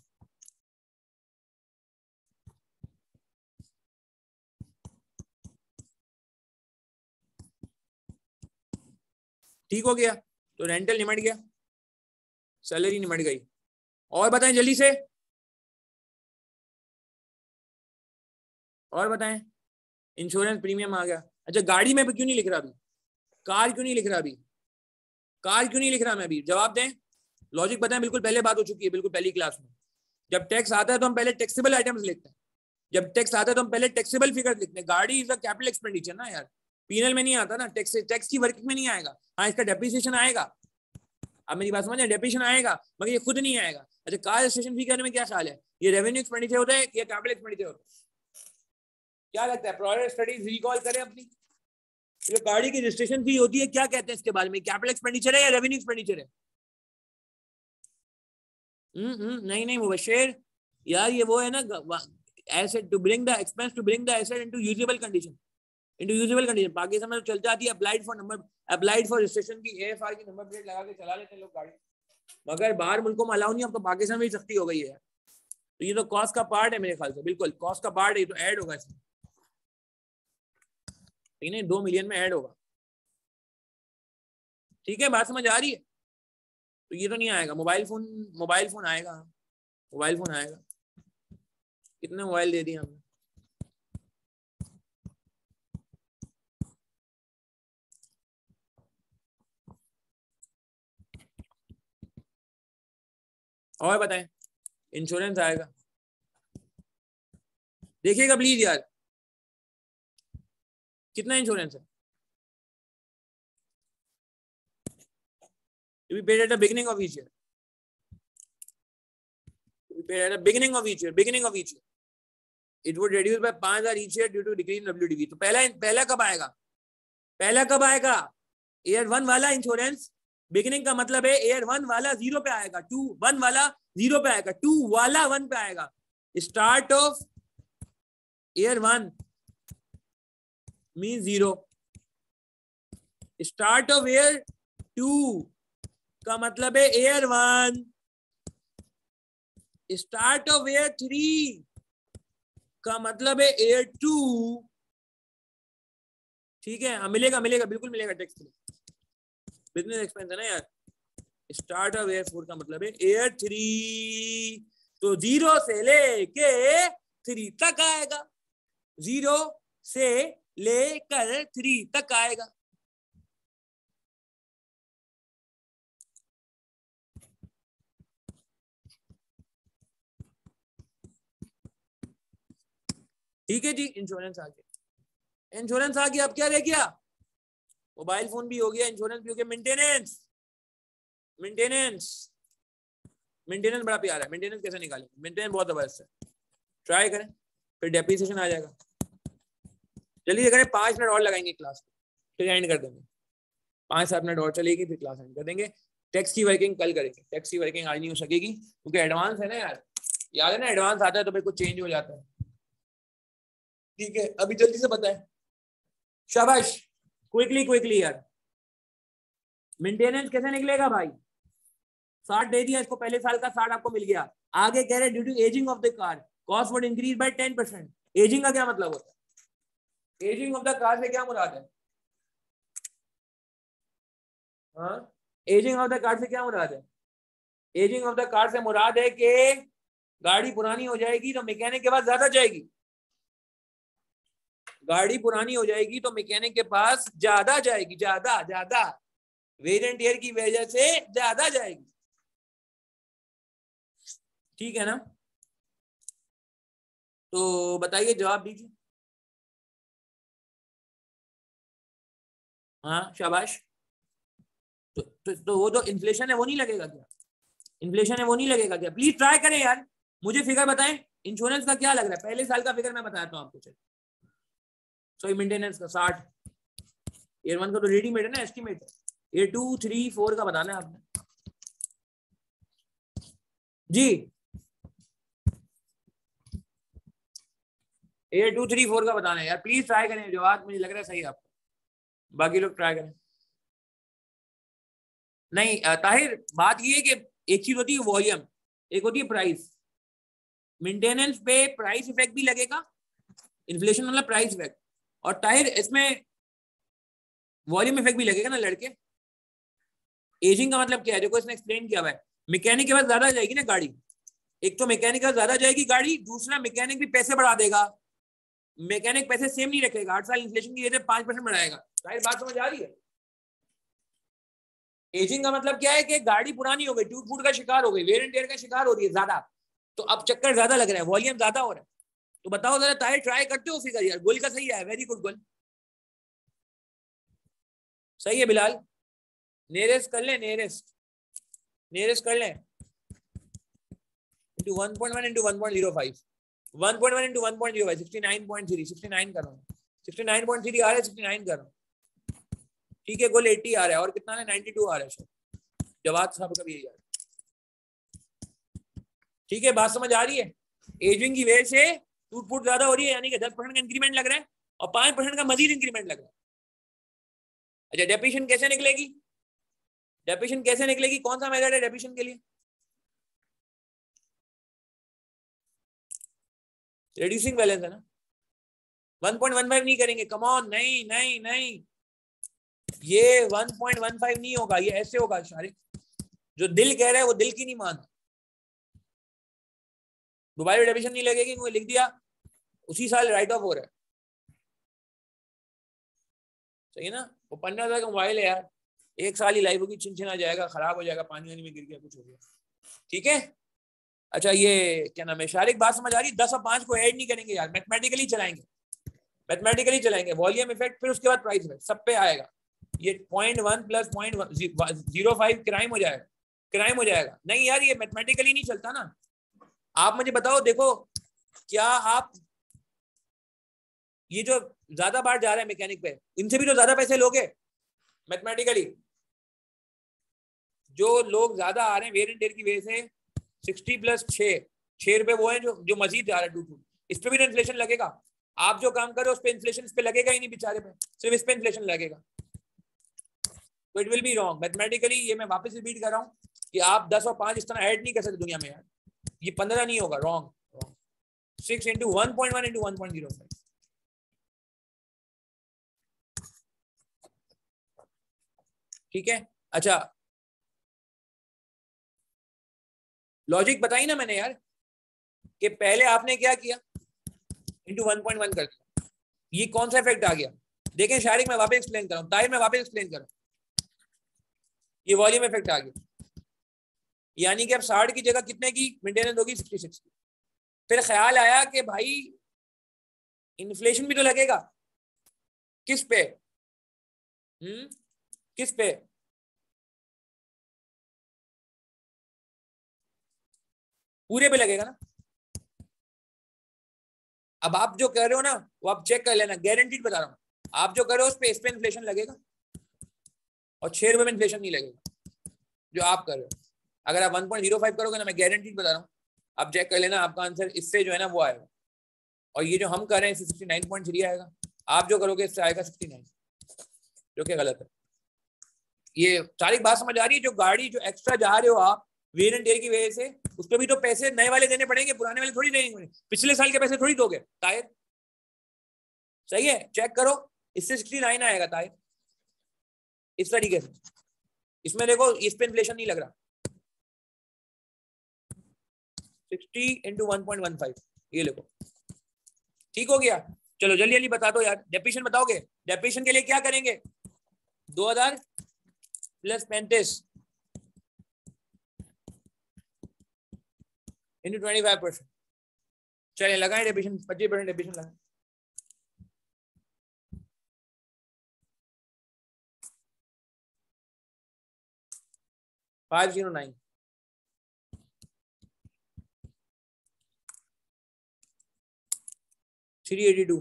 ठीक हो गया तो रेंटल निमट गया। सैलरी निमट गई। और बताएँ जल्दी से। और बताएँ इंश्योरेंस प्रीमियम आ गया। अच्छा गाड़ी में भी क्यों नहीं लिख रहा अभी? कार क्यों नहीं लिख रहा अभी? कार क्यों नहीं लिख रहा मैं अभी? जवाब दें? लॉजिक बताएँ, बिल्कुल पहले बात हो चुकी है, बिल्कुल पहली क्लास में। जब टैक्स आता है तो हम पहले टैक्सेबल आइटम्स लिखते हैं। जब टैक्स आता है तो हम पहले टैक्सेबल फिगर लिखते हैं। गाड़ी इज़ अ कैपिटल एक्सपेंडिचर ना यार। पीनल में नहीं आता ना टैक्स टैक्स की वर्किंग में नहीं आएगा। हाँ इसका डेप्रिसिएशन आएगा। अब मेरी बात समझ डेप्रिसिएशन आएगा, मगर ये खुद नहीं आएगा। अच्छा कार रजिस्ट्रेशन फ़ी करने में क्या ख्याल है? ये रेवेन्यू एक्सपेंडिचर होता है या कैपिटल एक्सपेंडिचर होता है? क्या लगता है? प्रोडक्ट स्टडीज़ रिकॉल करें अपनी। जो गाड़ी की रजिस्ट्रेशन फ़ी होती है, क्या कहते हैं इसके बारे में? कैपिटल एक्सपेंडिचर है या रेवेन्यू एक्सपेंडिचर है? हम्म हम्म नहीं नहीं, मुबशर, यार ये वो है ना asset to bring the expense to bring the asset into usable condition into usable condition Pakistan में तो चल जाती है applied for number applied for registration की एएफआर की नंबर प्लेट लगा के चला लेते हैं लोग गाड़ी। मगर बाहर मुल्कों में अलाउ नहीं अब तो पाकिस्तान में ही सख्ती हो गई है। तो ये तो कॉस्ट का पार्ट है मेरे ख्याल से, बिल्कुल कॉस्ट का पार्ट है तो ऐड होगा इसमें। ठीक है दो मिलियन में ऐड होगा। ठीक है, बात समझ आ रही है? तो ये तो नहीं आएगा। मोबाइल फ़ोन मोबाइल फ़ोन आएगा। मोबाइल फ़ोन आएगा। कितने मोबाइल दे दिए हमने? और बताएँ इंश्योरेंस आएगा। देखिएगा प्लीज़ यार। कितना इंश्योरेंस है? पहला कब आएगा? पहला कब आएगा? एयर वन वाला इंश्योरेंस बिगनिंग का मतलब है एयर वन वाला ज़ीरो पे आएगा. टू वन वाला ज़ीरो पे आएगा. टू वाला वन पे आएगा. Start of year one mean zero start of year two का मतलब है year one start of year three का मतलब है एयर टू ठीक है? हाँ मिलेगा मिलेगा, बिल्कुल मिलेगा टेक्स्ट बिज़नेस एक्सपेंस है ना यार? स्टार्ट ऑफ़ एयर फोर का मतलब है एयर थ्री तो ज़ीरो से लेके थ्री तक आएगा। ज़ीरो से लेकर थ्री, तक आएगा। ठीक है जी इंश्योरेंस आ गया इंश्योरेंस आ गया अब क्या रह गया? मोबाइल फ़ोन भी हो गया इंश्योरेंस भी हो गया। मेंटेनेंस मेंटेनेंस मेंटेनेंस बड़ा प्यारा है। मेंटेनेंस कैसे निकालेंगे? मेंटेनेंस बहुत ज़बरदस्त है। ट्राई करें, फिर डेप्रिसिएशन आ जाएगा। चलिए करें पाँच मिनट और लगाएँगे क्लास को फिर एंड कर देंगे। पाँच, सात मिनट और चलेगी, फिर क्लास एंड कर देंगे। टैक्स की वर्किंग कल करेंगे। टैक्स की वर्किंग आज नहीं हो सकेगी, क्योंकि एडवांस है ना यार। याद है ना एडवांस आता है तो फिर कुछ चेंज हो जाता है। ठीक है, अभी जल्दी से बताए। शाबाश क्विकली क्विकली यार। मेंटेनेंस कैसे निकलेगा भाई? साठ दे दिया इसको, पहले साल का साठ आपको मिल गया। आगे कह रहे due to ageing of the car cost would increase by ten percent ageing का क्या मतलब होता है? एजिंग ऑफ़ द कार से क्या मुराद है? एजिंग ऑफ़ द कार से क्या मुराद है? एजिंग ऑफ़ द कार से मुराद है कि गाड़ी पुरानी हो जाएगी तो मैकेनिक के पास ज़्यादा जाएगी। गाड़ी पुरानी हो जाएगी तो मैकेनिक के पास ज़्यादा जाएगी, ज़्यादा ज़्यादा। वेरियंट ईयर की वजह से ज़्यादा जाएगी। ठीक है ना? तो बताइए, जवाब दीजिए। हाँ शाबाश। तो, तो, तो वो तो इन्फ्लेशन है वो नहीं लगेगा क्या? इन्फ्लेशन है वो नहीं लगेगा क्या? प्लीज़ ट्राई करें यार। मुझे फिगर बताएँ इंश्योरेंस का क्या लग रहा है? पहले साल का फिगर मैं बताता हूँ आपको सॉरी मेंटेनेंस का साठ। ईयर वन का तो रेडीमेड है ना एस्टिमेट है ये टू थ्री फोर का बताना है आपने। जी। ए टू थ्री फोर का बताना है यार। प्लीज़ ट्राई करें जवाब मुझे लग रहा है सही आपको। बाकी लोग ट्राई करें। नहीं ताहिर, बात ये है कि एक चीज़ होती है वॉल्यूम एक होती है प्राइस मेंटेनेंस पे प्राइस इफ़ेक्ट भी लगेगा इन्फ्लेशन वाला प्राइस इफ़ेक्ट और ताहिर, इसमें वॉल्यूम इफ़ेक्ट भी लगेगा ना लड़के। एजिंग का मतलब क्या है? देखो, इसने एक्सप्लेन किया हुआ है। मैकेनिक के पास ज़्यादा जाएगी ना गाड़ी। एक तो मैकेनिक के का ज़्यादा जाएगी गाड़ी, दूसरा मैकेनिक भी पैसे बढ़ा देगा। मैकेनिक पैसे सेम नहीं रखेगा, आठ साल इन्फ्लेशन की वजह से पाँच परसेंट बढ़ाएगा। सारी बात समझ आ रही है? एजिंग का मतलब क्या है कि गाड़ी पुरानी हो गई टूट फूट का शिकार हो गई वेर एंड टेयर का शिकार हो रही है ज़्यादा। तो अब चक्कर ज़्यादा लग रहा है वॉल्यूम ज़्यादा हो रहा है। तो बताओ जरा ताहिर ट्राई करते हो फिगर यार, गोल का सही है वेरी गुड गोल। सही है बिलाल? नेरेस्ट कर ले नेरेस्ट नेरेस्ट कर ले। Into one point one into one point zero five ठीक है गोल एट्टी आ रहा है, और कितना है? नाइनटी टू आ रहा है जवाब साहब का भी यही आ ठीक है, बात समझ आ रही है? एजिंग की वजह से टूट फूट ज़्यादा हो रही है, यानी कि दस परसेंट का इंक्रीमेंट लग रहा है, और पाँच परसेंट का मजीद इंक्रीमेंट लग रहा है। अच्छा डेपिशन कैसे निकलेगी? डेपिशन कैसे निकलेगी? कौन सा मेथड है डेपिशन के लिए? रिड्यूसिंग बैलेंस है ना? 1.15 नहीं करेंगे। कमॉन नहीं नहीं नहीं। ये 1.15 नहीं होगा, ये ऐसे होगा, शारिक। जो दिल कह रहा है, वो दिल की नहीं मानता दोबारा डेबिशन नहीं लगेगी क्योंकि लिख दिया। उसी साल राइट ऑफ़ हो रहा है। सही है ना? वो पंद्रह हज़ार का मोबाइल है यार। एक साल ही लाइफ होगी, छिन छिना जाएगा, खराब हो जाएगा, पानी वानी में गिर गया, कुछ हो गया। ठीक है? अच्छा ये क्या नाम है? शारिक बात समझ आ रही, दस और पाँच को ऐड नहीं करेंगे यार मैथमेटिकली चलाएँगे। मैथमेटिकली चलाएँगे वॉल्यूम इफ़ेक्ट फिर उसके बाद प्राइस इफ़ेक्ट सब पे आएगा। ये point one plus point zero five crime हो जाएगा क्राइम हो जाएगा। नहीं यार, ये मैथमेटिकली नहीं चलता ना। आप मुझे बताओ, देखो, क्या आप, ये जो ज़्यादा बार जा रहे हैं मैकेनिक पे, इनसे भी तो ज़्यादा पैसे लोगे मैथमेटिकली जो लोग ज़्यादा आ रहे हैं वेर एंड टेयर की वजह से सिक्सटी प्लस छह छह रुपए वो है जो जो मजीद जा रहा है टू टू इस पे भी इन्फ्लेशन लगेगा। आप जो काम करो उस पर इन्फ्लेशन इस पे लगेगा ही नहीं बेचारे पे। सिर्फ़ इस पे इन्फ्लेशन लगेगा। तो it will be wrong mathematically ये मैं वापस रिपीट कर रहा हूँ कि आप दस और पाँच इस तरह ऐड नहीं कर सकते दुनिया में यार। ये पंद्रह नहीं होगा wrong six into one point one into one point zero five ठीक है? अच्छा लॉजिक बताई ना मैंने यार, कि पहले आपने क्या किया? इंटू वन पॉइंट वन कर दिया। ये कौन सा इफ़ेक्ट आ गया? देखें शारिक मैं वापस एक्सप्लेन कर रहा हूँ, ताहिर मैं वापस एक्सप्लेन कर रहा हूँ। ये वॉल्यूम इफ़ेक्ट आ गया। यानी कि अब साठ की जगह कितने की? मेंटेनेंस होगी सिक्सटी सिक्स की। फिर ख्याल आया कि भाई इन्फ्लेशन भी तो लगेगा। किस पे? हम्म किस पे? पूरे पे लगेगा ना? अब आप जो कह रहे हो ना, वो आप चेक कर लेना गारंटीड बता रहा हूँ। आप जो कर रहे हो उस पर इस पे इन्फ्लेशन लगेगा? और छह रुपए में इन्फ्लेशन नहीं लगेगा, जो आप कर रहे हो। अगर आप 1.05 करोगे ना, मैं गारंटी बता रहा हूँ। आप चेक कर लेना, आपका आंसर इससे जो है ना, वो आएगा। और ये जो हम कर रहे हैं, इससे 69.3 आएगा। आप जो करोगे, इससे आएगा 69 जो कि गलत है। ये सारी बात समझ आ रही है? जो गाड़ी, जो एक्स्ट्रा जा रहे हो आप वेर एंड टेयर की वजह से उस पर भी तो पैसे नए वाले देने पड़ेंगे, पुराने वाले थोड़ी देंगे पिछले साल के पैसे थोड़ी दोगे टायर सही है चेक करो, इससे सिक्सटी नाइन आएगा टायर इस तरीके से। इसमें देखो, इस पे इन्फ्लेशन नहीं लग रहा। Sixty into one point one five ये लिखो। ठीक हो गया? चलो, जल्दी जल्दी बता दो यार। डेपिशन बताओगे? डेपिशन के लिए क्या करेंगे? दो हज़ार प्लस पैंतीस। इंटू ट्वेंटी फाइव परसेंट चलिए, लगाए डेपिशन पच्चीस परसेंट डेपिशन लगाए। Five zero nine three eighty two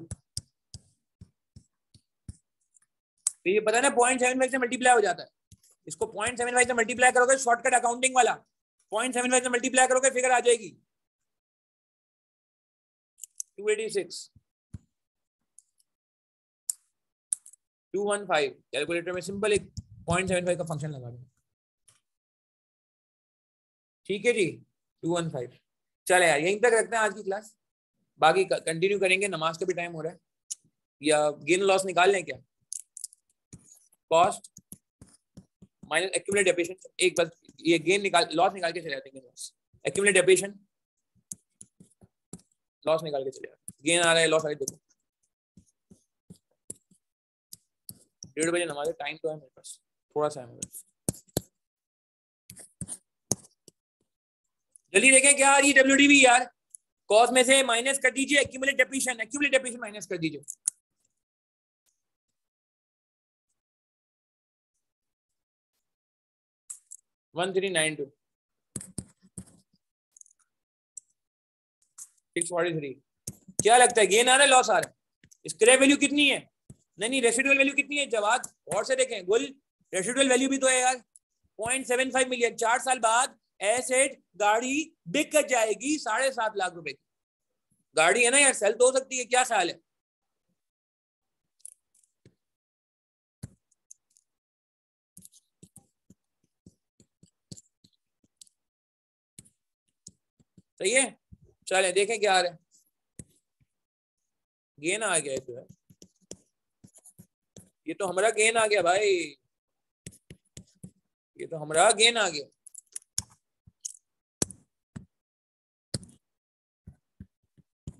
ये पता ना पॉइंट सेवन फाइव से मल्टीप्लाई हो जाता है। इसको पॉइंट सेवन फाइव से मल्टीप्लाई करोगे शॉर्टकट अकाउंटिंग वाला। पॉइंट सेवन फाइव से मल्टीप्लाई करोगे फिगर आ जाएगी। Two eighty six two one five calculator में सिंपल एक पॉइंट सेवन फाइव का फ़ंक्शन लगा दो। ठीक है जी? टू वन फाइव चले यार, यहीं तक रखते हैं आज की क्लास बाकी कंटिन्यू करेंगे। नमाज़ का भी टाइम हो रहा है। या गेन लॉस निकाल लें क्या? कॉस्ट माइनस एक्यूमुलेट डेप्रिसिएशन एक बस ये गेन निकाल लॉस निकाल के चले जाते हैं लॉस एक्यूमुलेट डेप्रिसिएशन लॉस निकाल के चले जाते गेन आ रहा है लॉस आ रहा है, देखो। डेढ़ बजे नमाज़ टाइम तो है मेरे पास। थोड़ा सा है मेरे पास। जल्दी देखें क्या है डब्ल्यू यार। कॉस में से माइनस कर दीजिए accumulate depreciation accumulate depreciation minus कर दीजिए। One three nine two six forty three क्या लगता है? गेन आ रहा है? लॉस आ रहा है। स्क्रैप वैल्यू कितनी है? नहीं नहीं रेसिडुअल वैल्यू कितनी है? जवाब और से देखें, गुल रेसिडुअल वैल्यू भी तो है यार। पॉइंट सेवन फाइव मिलियन चार साल बाद एसेट गाड़ी बिक जाएगी साढ़े सात लाख रुपए की। गाड़ी है ना यार सेल तो हो सकती है। क्या ख्याल है? सही है? चले, देखें क्या आ रहे गेन आ गया तो है ये तो हमारा गेन आ गया भाई। ये तो हमारा गेन आ गया।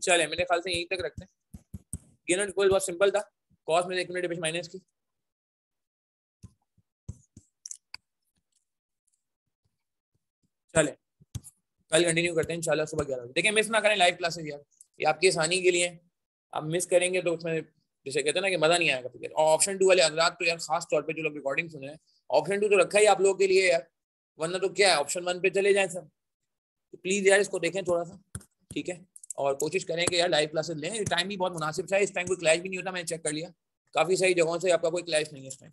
चले, मेरे ख्याल से यहीं तक रखते हैं। गेन और बहुत सिंपल था। कॉस में एक मिनट, माइनस की चले कल कंटिन्यू करते हैं, इंशाल्लाह सुबह ग्यारह बजे। देखिए मिस ना करें लाइव क्लासेस यार। ये आपकी आसानी के लिए। आप मिस करेंगे तो उसमें, जैसे कहते हैं ना कि मज़ा नहीं आएगा। फिर और ऑप्शन टू वाले हजरात तो यार खास तौर पर जो लोग रिकॉर्डिंग सुन रहे हैं ऑप्शन टू तो रखा ही आप लोगों के लिए यार। वरना तो क्या है ऑप्शन वन पे चले जाए सब। तो प्लीज़ यार इसको देखें थोड़ा सा ठीक है? और कोशिश करें कि यार लाइव क्लासेस लें। टाइम भी बहुत मुनासिब था, इस टाइम कोई क्लैश भी नहीं होता, मैंने चेक कर लिया। काफ़ी सही जगहों से आपका कोई क्लैश नहीं है इस टाइम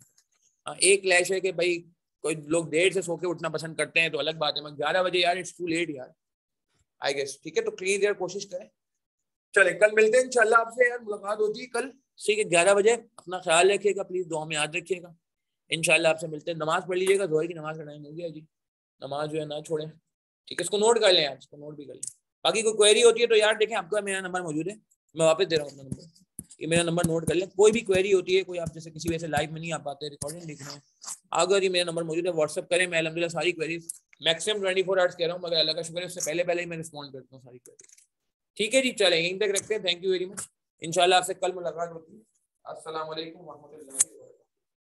हाँ एक क्लैश है कि भाई कोई लोग देर से सो के उठना पसंद करते हैं तो अलग बात है ग्यारह बजे यार इट्स टू लेट यार। आई गेस ठीक है तो प्लीज़ यार कोशिश करें। चले, कल मिलते हैं इंशाल्लाह आपसे यार, मुलाकात होती है कल। ठीक है, ग्यारह बजे, अपना ख्याल रखिएगा प्लीज़ दुआ में याद रखिएगा। इनशाला आपसे मिलते हैं। नमाज़ पढ़ लीजिएगा जोहर की नमाज़ का टाइम हो। गया जी नमाज़ जो है ना छोड़ें। ठीक है, इसको नोट कर लें यार, इसको नोट भी कर लें। बाकी कोई क्वेरी होती है तो यार देखें, आपका मेरा नंबर मौजूद है। मैं वापस दे रहा हूँ अपना नंबर ये मेरा नंबर नोट कर लें। कोई भी क्वेरी होती है, कोई आप जैसे किसी वजह से लाइव में नहीं आ पाते रिकॉर्डिंग लिख रहे हैं, अगर ये मेरा नंबर मौजूद है व्हाट्सअप करें, मैं अलहमदिल्ला सारी queries maximum twenty four hours कह रहा हूँ, मगर अल्लाह का शुक्र है, उससे पहले पहले ही मैं रिस्पॉन्ड करता हूँ सारी क्वेरी ठीक है जी, चले, यहीं तक रखते हैं। थैंक यू वेरी मच इनशाला आपसे कल मुलाकात होती है असल वालेकुम